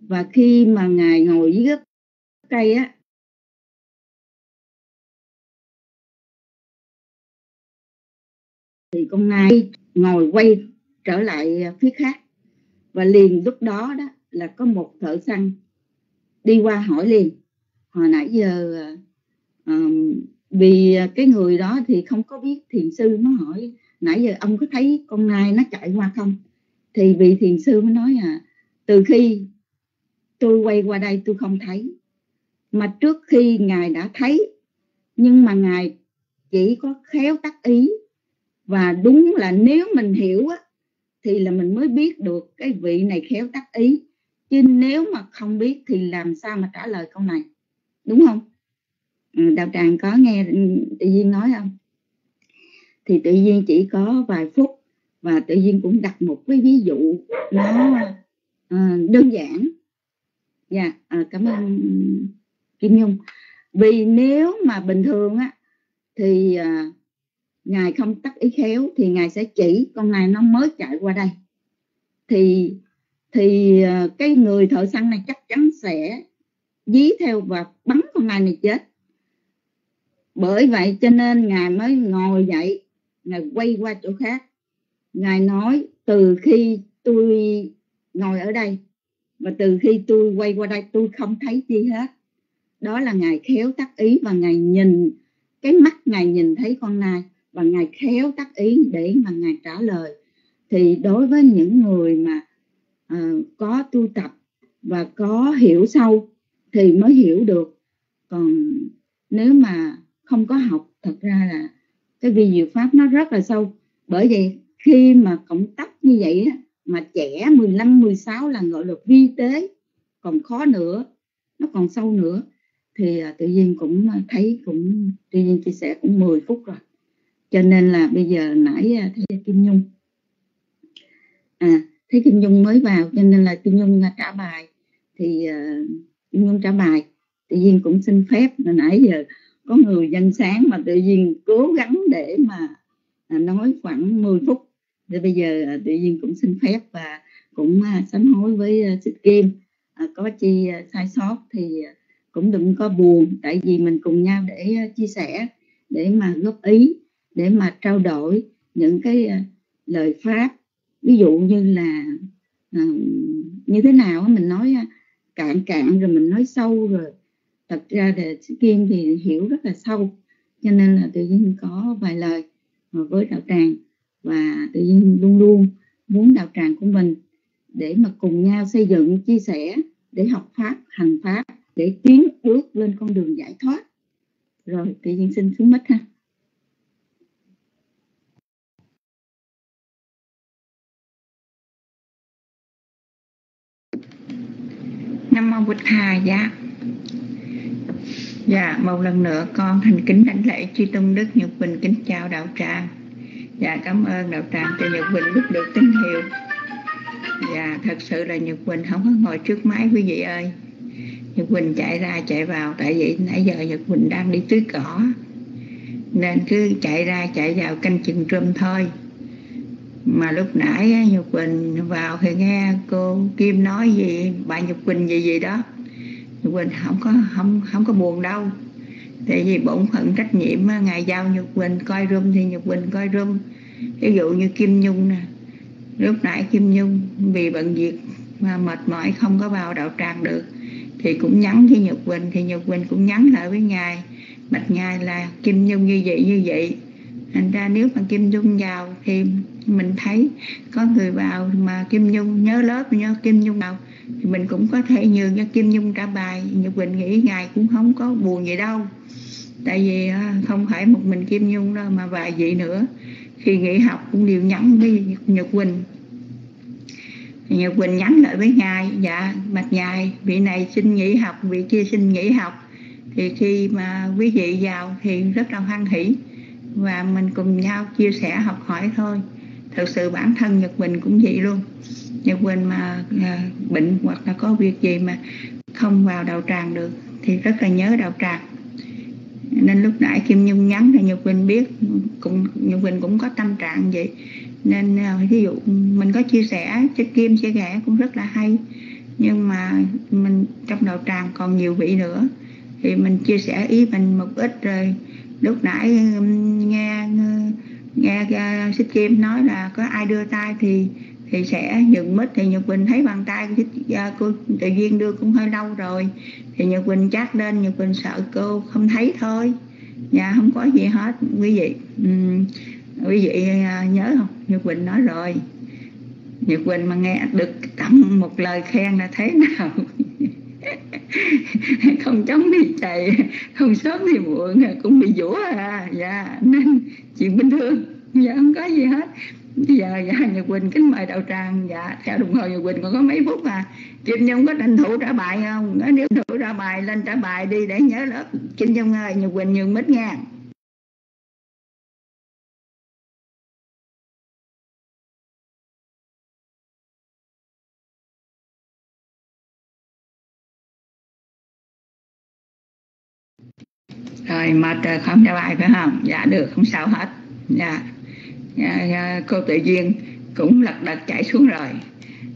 Và khi mà ngài ngồi dưới gốc cây á, thì con nai ngồi quay trở lại phía khác. Và liền lúc đó đó là có một thợ săn đi qua hỏi liền. Hồi nãy giờ um, vì cái người đó thì không có biết thiền sư nó hỏi nãy giờ ông có thấy con nai nó chạy qua không? Thì vị thiền sư mới nói à từ khi tôi quay qua đây tôi không thấy. Mà trước khi ngài đã thấy nhưng mà ngài chỉ có khéo tác ý. Và đúng là nếu mình hiểu á, thì là mình mới biết được cái vị này khéo tác ý chứ nếu mà không biết thì làm sao mà trả lời câu này? Đúng không? Ừ, Đạo tràng có nghe tự nhiên nói không? Thì tự nhiên chỉ có vài phút và tự nhiên cũng đặt một cái ví dụ nó ờ, đơn giản. Dạ à, cảm ơn kim nhung. Vì nếu mà bình thường á thì ờ, ngài không tắt ý khéo thì ngài sẽ chỉ con này nó mới chạy qua đây. Thì thì ờ, cái người thợ săn này chắc chắn sẽ dí theo và bắn con nai này chết. Bởi vậy cho nên ngài mới ngồi dậy, ngài quay qua chỗ khác. Ngài nói, từ khi tôi ngồi ở đây và từ khi tôi quay qua đây, tôi không thấy chi hết. Đó là ngài khéo tác ý và ngài nhìn cái mắt, ngài nhìn thấy con nai và ngài khéo tác ý để mà ngài trả lời. Thì đối với những người mà uh, có tu tập và có hiểu sâu thì mới hiểu được. Còn nếu mà không có học thật ra là cái vi diệu pháp nó rất là sâu. Bởi vậy khi mà cộng tắc như vậy mà trẻ 15 16 là gọi là vi tế còn khó nữa nó còn sâu nữa thì à, tự nhiên cũng à, thấy cũng tự nhiên chia sẻ cũng 10 phút rồi. Cho nên là bây giờ nãy à, Kim Nhung à thấy Kim Nhung mới vào cho nên là Kim Nhung à, trả bài. Thì uh, Kim Nhung trả bài. Tự nhiên cũng xin phép là nãy giờ có người dân sáng mà tự nhiên cố gắng để mà à, nói khoảng 10 phút. Thì bây giờ tự nhiên cũng xin phép và cũng sám hối với xích Kim. Có chi sai sót thì cũng đừng có buồn. Tại vì mình cùng nhau để chia sẻ để mà góp ý để mà trao đổi những cái lời pháp ví dụ như là à, như thế nào mình nói cạn cạn rồi mình nói sâu rồi. Thật ra là Kim thì hiểu rất là sâu cho nên là tự nhiên có vài lời với đạo tràng và tự nhiên luôn luôn muốn đạo tràng của mình để mà cùng nhau xây dựng chia sẻ để học pháp hành pháp để tiến bước lên con đường giải thoát. Rồi tự nhiên xin xuống mất ha. Con mô Bụt Thà dạ. Dạ một lần nữa con thành kính đảnh lễ chư tôn đức Nhật Bình kính chào đạo tràng. Dạ cảm ơn đạo tràng cho Nhật Bình biết được tín hiệu. Dạ thật sự là Nhật Bình không có ngồi trước máy, quý vị ơi. Nhật Bình chạy ra, chạy vào, Tại vì nãy giờ Nhật Bình đang đi tưới cỏ. Nên cứ chạy ra, chạy vào canh chừng trùm thôi mà lúc nãy Nhật quỳnh vào thì nghe cô Kim nói gì, bà Nhật quỳnh gì gì đó. Nhật quỳnh không có, không không có buồn đâu. Tại vì bổn phận trách nhiệm ngài giao Nhật quỳnh coi room thì Nhật quỳnh coi room. Ví dụ như Kim Nhung nè. Lúc nãy Kim Nhung vì bận việc mà mệt mỏi không có vào đạo tràng được, thì cũng nhắn với Nhật Quỳnh, thì Nhật Quỳnh cũng nhắn lại với ngài. Bạch ngài là Kim Nhung như vậy như vậy. Thành ra nếu mà Kim Nhung vào thì mình thấy có người vào mà Kim Nhung, nhớ lớp nhớ Kim Nhung nào, thì mình cũng có thể nhường cho Kim Nhung trả bài. Nhật Bình nghĩ ngài cũng không có buồn gì đâu. Tại vì à, không phải một mình Kim Nhung đâu, mà vài vị nữa. Khi nghỉ học cũng đều nhắn với Nhật Quỳnh Nhật Quỳnh nhắn lại với ngài dạ mạch ngài, vị này xin nghỉ học, vị kia xin nghỉ học. Thì khi mà quý vị vào thì rất là hoan hỷ. Và mình cùng nhau chia sẻ học hỏi thôi thật sự bản thân Nhật bình cũng vậy luôn. Nhật bình mà à, bệnh hoặc là có việc gì mà không vào đạo tràng được thì rất là nhớ đạo tràng. Nên lúc nãy Kim Nhung nhắn thì Nhật bình biết cũng Nhật bình cũng có tâm trạng vậy. Nên à, ví dụ mình có chia sẻ cho Kim chia sẻ cũng rất là hay. Nhưng mà mình trong đầu tràng còn nhiều vị nữa. Thì mình chia sẻ ý mình một ít rồi lúc nãy nghe nghe Xích Kim nói là có ai đưa tay thì thì sẽ nhận mít. Thì Nhật Quỳnh thấy bàn tay cô à, tự duyên đưa cũng hơi lâu rồi. Thì Nhật Quỳnh chắc lên Nhật Quỳnh sợ cô không thấy thôi. Nhà không có gì hết quý vị. Uhm, quý vị à, nhớ không? Nhật Quỳnh nói rồi. Nhật Quỳnh mà nghe được tặng một lời khen là thế nào? không chống thì chạy không sớm thì muộn, cũng bị dũa à. Dạ nên chuyện bình thường. Dạ không có gì hết. Bây giờ dạ nhật quỳnh kính mời đạo tràng. Dạ theo đồng hồ nhật quỳnh còn có mấy phút à. Kim nhung có tranh thủ trả bài không? Nếu thủ trả bài, lên trả bài đi để nhớ lớp. Kim nhung ơi, nhật quỳnh nhường mít nha. Rồi mệt rồi không trả bài phải không? Dạ được không sao hết. Dạ, dạ, dạ cô tự Duyên cũng lật đật chạy xuống rồi.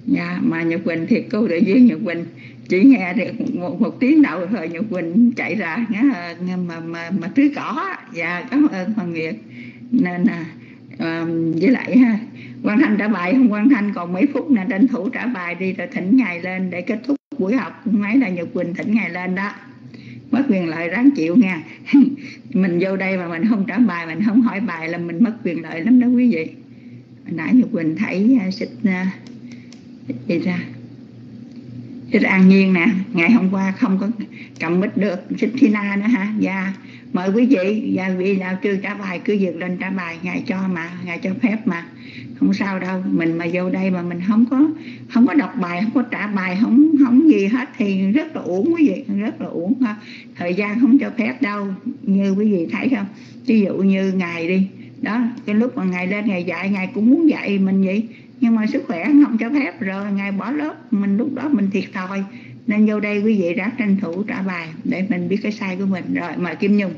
Dạ mà nhật quỳnh thì cô tự Duyên nhật quỳnh chỉ nghe được một, một tiếng đầu thôi nhật quỳnh chạy ra nghe mà mà mà tưới cỏ dạ cảm ơn ờ, hoàng nguyệt. Nên là với lại ha quan thanh trả bài không? Quan thanh còn mấy phút nè tranh thủ trả bài đi rồi thỉnh ngày lên để kết thúc buổi học. Mấy là nhật quỳnh thỉnh ngày lên đó mất quyền lợi ráng chịu nha. Mình vô đây mà mình không trả bài mình không hỏi bài là mình mất quyền lợi lắm đó quý vị. Nãy nhật quỳnh thấy à, xịt uh, à, gì ra? Xịt an nhiên nè ngày hôm qua không có cầm mít được sinh thi na nữa hả dạ mời quý vị. Dạ, Và vị nào chưa trả bài cứ việc lên trả bài, ngài cho mà, ngài cho phép mà. Không sao đâu, mình mà vô đây mà mình không có không có đọc bài, không có trả bài, không không gì hết thì rất là uổng quý vị, rất là uổng ha. Thời gian không cho phép đâu, như quý vị thấy không? Ví dụ như ngài đi, đó, cái lúc mà ngài lên ngài dạy, ngài cũng muốn dạy mình vậy, nhưng mà sức khỏe không cho phép rồi, ngài bỏ lớp, mình lúc đó mình thiệt thòi nên vô đây quý vị ráng tranh thủ trả bài để mình biết cái sai của mình. Rồi, mời kim nhung.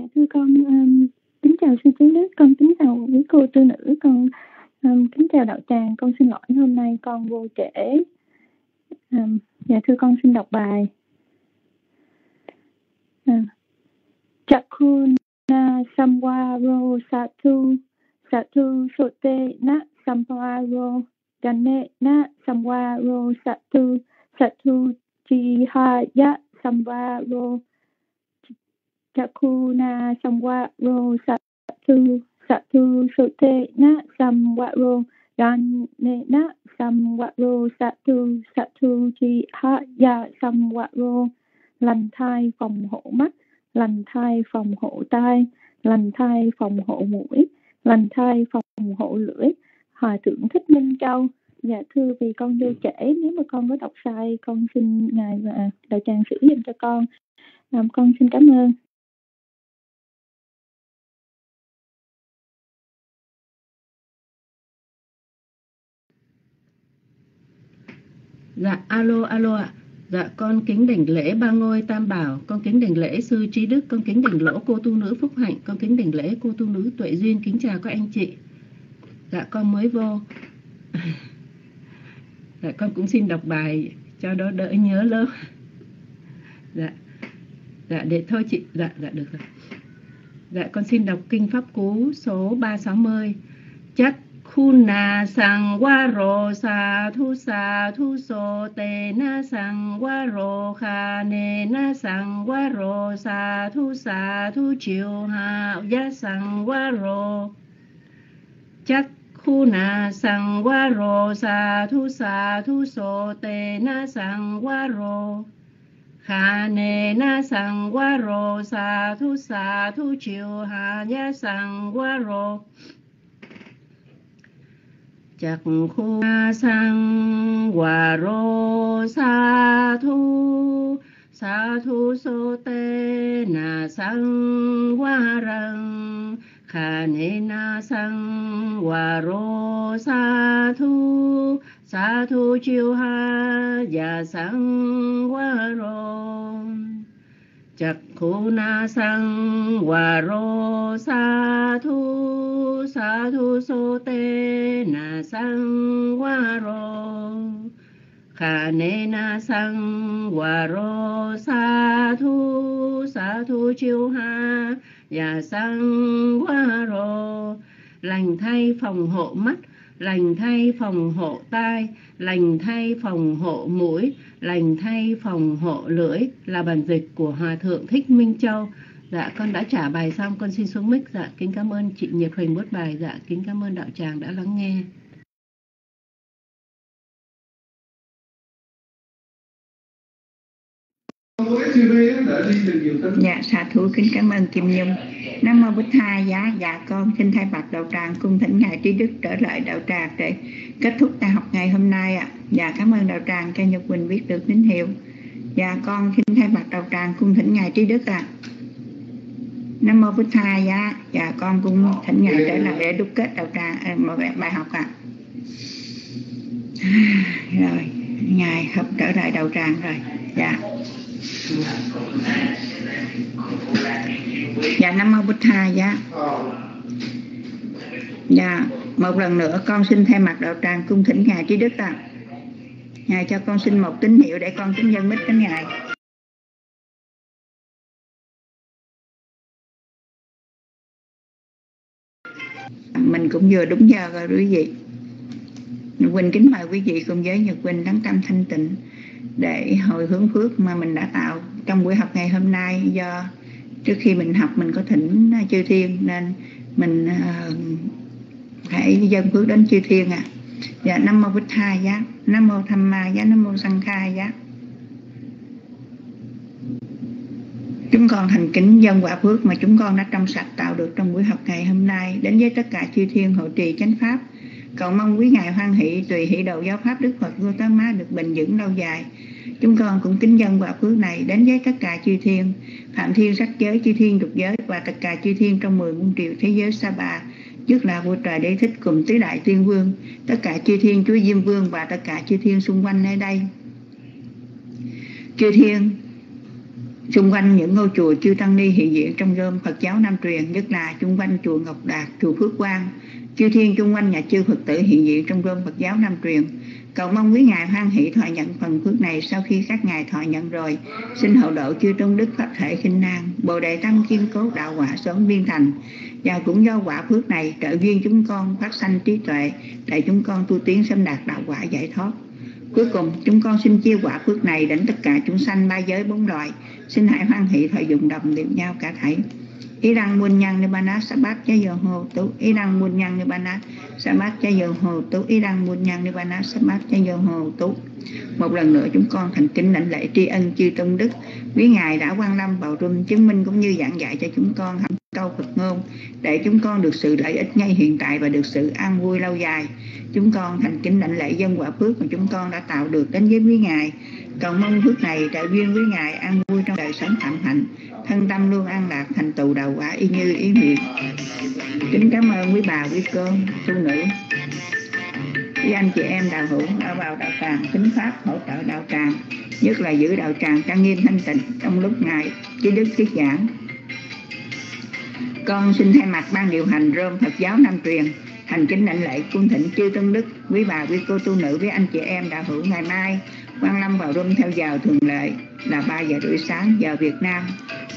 Dạ thưa con um, kính chào sư trí đức, con kính chào quý cô tư nữ, con um, kính chào đạo tràng, con xin lỗi hôm nay con vô trễ. Um, dạ thưa con xin đọc bài. Uh, Chakuna samwaro satu satu sote na samwaro jane na samwaro satu satu jihaya samwaro Chakuna samwaro satu satu sute na samwaro gane na samwaro satu satu chi ha ya samwaro lành thai phòng hộ mắt lành thai phòng hộ tai lành thai phòng hộ mũi lành thai phòng hộ lưỡi. Hòa thượng thích minh châu dạ thưa vì con vô trễ nếu mà con có đọc sai con xin ngài và đạo tràng sửa giùm cho con. À, con xin cảm ơn. Dạ, alo, alo ạ. Dạ, con kính đảnh lễ ba ngôi tam bảo, con kính đảnh lễ sư trí đức, con kính đảnh lỗ cô tu nữ phúc hạnh, con kính đảnh lễ cô tu nữ tuệ duyên, kính chào các anh chị. Dạ, con mới vô. Dạ, con cũng xin đọc bài cho đó đỡ nhớ lâu. Dạ, dạ để thôi chị, dạ, dạ được rồi. Dạ, con xin đọc kinh pháp cú số 360. Chất Kuna sang wa ro sa thu sa thu so te na sang wa ro kha ne na sang wa ro sa thu sa thu chiều ha, ya sang wa ro chắc khu na sang wa ro sa thu sa thu so te na sang wa ro kha ne na sang wa ro sa thu sa thu chiều ha, ya sang chặt ro khu sang hòa rô sa thu sa thu so tê na sang hoa răng khả nê na sang hòa rô sa thu sa thu chiêu ha và sang hoa rô chắc khu na sang hòa rô sa thu sa thu so tê na sang hòa rô khả nê na sang hòa rô sa thu sa thu chiêu ha và sang hòa rô lành thay phòng hộ mắt lành thay phòng hộ tai, lành thay phòng hộ mũi, lành thay phòng hộ lưỡi là bản dịch của hòa thượng thích minh châu. Dạ con đã trả bài xong, con xin xuống mic. Dạ kính cảm ơn chị nhiệt huỳnh bút bài. Dạ kính cảm ơn đạo tràng đã lắng nghe. Dạ, xà thú kính cảm ơn Kim Nhung. Nam mô Bích Tha giá dạ con xin thay mặt đạo tràng cung thỉnh ngài trí đức trở lại đạo tràng để kết thúc ta học ngày hôm nay ạ. À. Dạ cảm ơn đạo tràng cho Nhật Quỳnh biết được tín hiệu. Dạ con xin thay mặt đạo tràng cung thỉnh ngài trí đức ạ. À. Nam mô Bích Tha giá dạ con cung thỉnh ngài trở lại để đúc kết đạo tràng à, một bài học ạ. À. Rồi, ngài hợp trở lại đạo tràng rồi. Dạ. Dạ Nam Mô Bích Tha dạ. Dạ, một lần nữa con xin thay mặt đạo tràng cung thỉnh Ngài Trí Đức ạ. À. Ngài cho con xin một tín hiệu để con kính dân mít đến Ngài. Mình cũng vừa đúng giờ rồi quý vị. Nhật Quỳnh kính mời quý vị cùng với Nhật Quỳnh lắng tâm thanh tịnh để hồi hướng phước mà mình đã tạo trong buổi học ngày hôm nay. Do trước khi mình học mình có thỉnh à, chư thiên nên mình à, uh, dân phước đến chư thiên à dạ nam mô bích hai giá nam mô tham ma giá nam mô sanh khai giá. Chúng con thành kính dân quả phước mà chúng con đã trong sạch tạo được trong buổi học ngày hôm nay. Đến với tất cả chư thiên hộ trì chánh pháp cầu mong quý ngài hoan hỷ tùy hỷ đầu giáo pháp đức phật Gautama được bình vững lâu dài. Chúng con cũng kính dân quả phước này đến với tất cả chư thiên. Phạm thiên sắc giới chư thiên dục giới và tất cả chư thiên trong mười muôn triệu thế giới sa bà trước là vua trời đế thích cùng tứ đại tiên vương tất cả chư thiên chúa diêm vương và tất cả chư thiên xung quanh nơi đây. Chư thiên xung quanh những ngôi chùa chư tăng ni hiện diện trong rơm Phật giáo Nam truyền nhất là xung quanh chùa Ngọc Đạt, chùa Phước Quang, chư thiên chung quanh nhà chư Phật tử hiện diện trong gương Phật giáo Nam truyền. Cầu mong quý ngài hoan hỷ thọ nhận phần phước này sau khi các ngài thọ nhận rồi, xin hậu độ chư trung đức pháp thể khinh nan, bồ đề tâm kiên cố đạo quả sớm viên thành. Và cũng do quả phước này trợ duyên chúng con phát sanh trí tuệ để chúng con tu tiến sớm đạt đạo quả giải thoát. Cuối cùng, chúng con xin chia quả phước này đến tất cả chúng sanh ba giới bốn loại. Xin hãy hoan hỷ thọ dụng đồng đều nhau cả thảy. Ý đăng muôn nhân nibbana sabat cha giờ hồ tu Ý đăng muôn nhân nibbana sabat cha giờ hồ tu Ý đăng muôn nhân nibbana sabat cha giờ hồ tu Một lần nữa chúng con thành kính lãnh lễ tri ân chư tôn đức. Quý ngài đã quan lâm vào rung chứng minh cũng như giảng dạy cho chúng con hạnh câu Phật ngôn, để chúng con được sự lợi ích ngay hiện tại và được sự an vui lâu dài. Chúng con thành kính lãnh lễ dân quả phước mà chúng con đã tạo được đến với quý ngài. Cầu mong phước này trại viên với ngài an vui trong đời sống thạnh hạnh, thân tâm luôn an lạc thành tựu đạo quả y như ý nguyện. Kính cảm ơn quý bà, quý cô, tu nữ. với anh chị em đạo hữu đã vào đạo tràng kính pháp hỗ trợ đạo tràng nhất là giữ đạo tràng trang nghiêm thanh tịnh trong lúc ngài chí đức thuyết giảng con xin thay mặt ban điều hành rơm Phật giáo Nam truyền thành kính lãnh lễ cung thịnh chư tân đức quý bà quý cô tu nữ với anh chị em đạo hữu ngày mai Quang lâm vào room theo giờ thường lệ là 3 giờ rưỡi sáng giờ Việt Nam.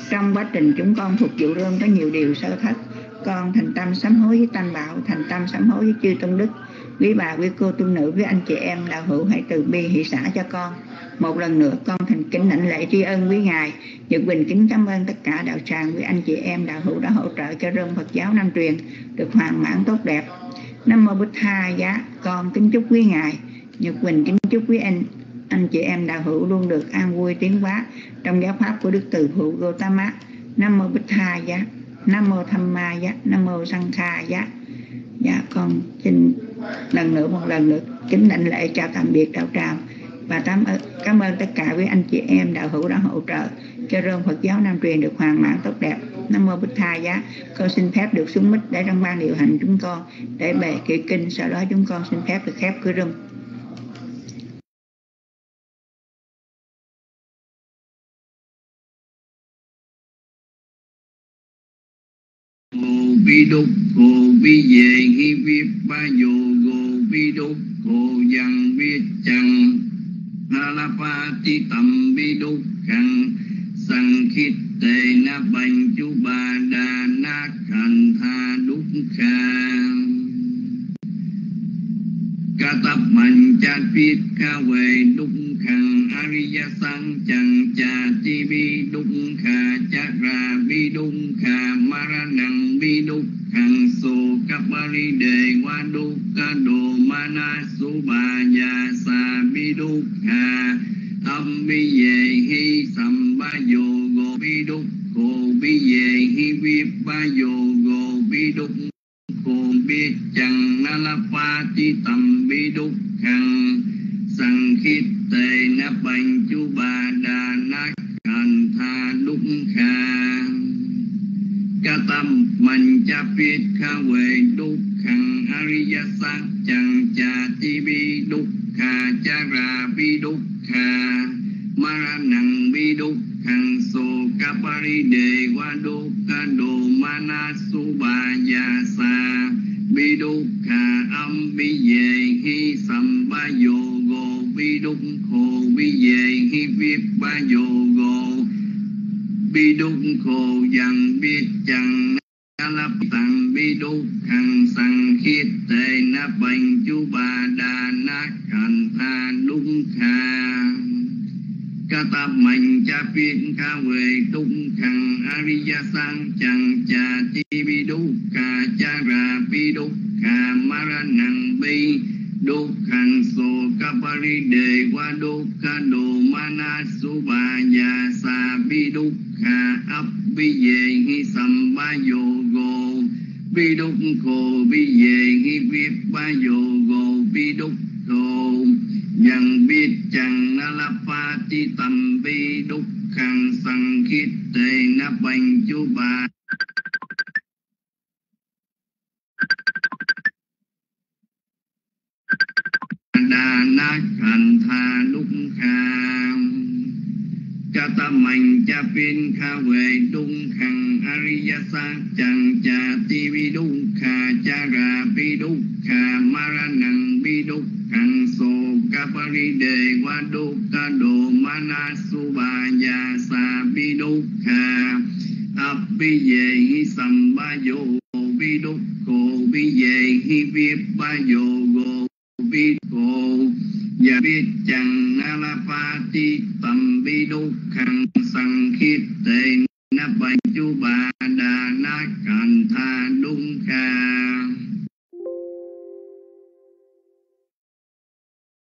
Trong quá trình chúng con phục vụ room có nhiều điều sơ thất. Con thành tâm sám hối với tam bảo, thành tâm sám hối với chư tôn đức. Quý bà, quý cô, tu nữ với anh chị em đạo hữu hãy từ bi hỷ xã cho con. Một lần nữa con thành kính lãnh lễ tri ân quý ngài. Nhật bình kính cảm ơn tất cả đạo tràng, quý anh chị em đạo hữu đã hỗ trợ cho rơm phật giáo nam truyền được hoàn mãn tốt đẹp. Nam mô bích tha giá, con kính chúc quý ngài. Nhật bình kính chúc quý anh anh chị em đạo hữu luôn được an vui tiến hóa trong giáo pháp của đức từ hữu Gotama nam mô bích tha giá nam mô tham ma giá nam mô sanh kha giá dạ con xin lần nữa một lần nữa kính đảnh lễ chào tạm biệt đạo tràng và cảm ơn, cảm ơn tất cả quý anh chị em đạo hữu đã hỗ trợ cho rơm Phật giáo Nam truyền được hoàn mãn tốt đẹp. Nam mô Bích Tha giá. Con xin phép được xuống mít để trong ban điều hành chúng con để bề kỹ kinh. Sau đó chúng con xin phép được khép cửa rơm. Vi đúc cô vi về nghi vi ba dù gồ vi đúc cô dần vi chẳng na la pa ti tâm vi đúc khăn sang khít tề na bành chú bà đà na khăn tha đúc khăn ca tập mạnh cha phiết ca về đúc khăn ariya sang chẳng cha ti vi đúc kha cha ra vi đúc kha mara năng vi đúc khăn so kapari đề qua đúc ca đồ mana su bà ya sa vi đúc kha thâm vi về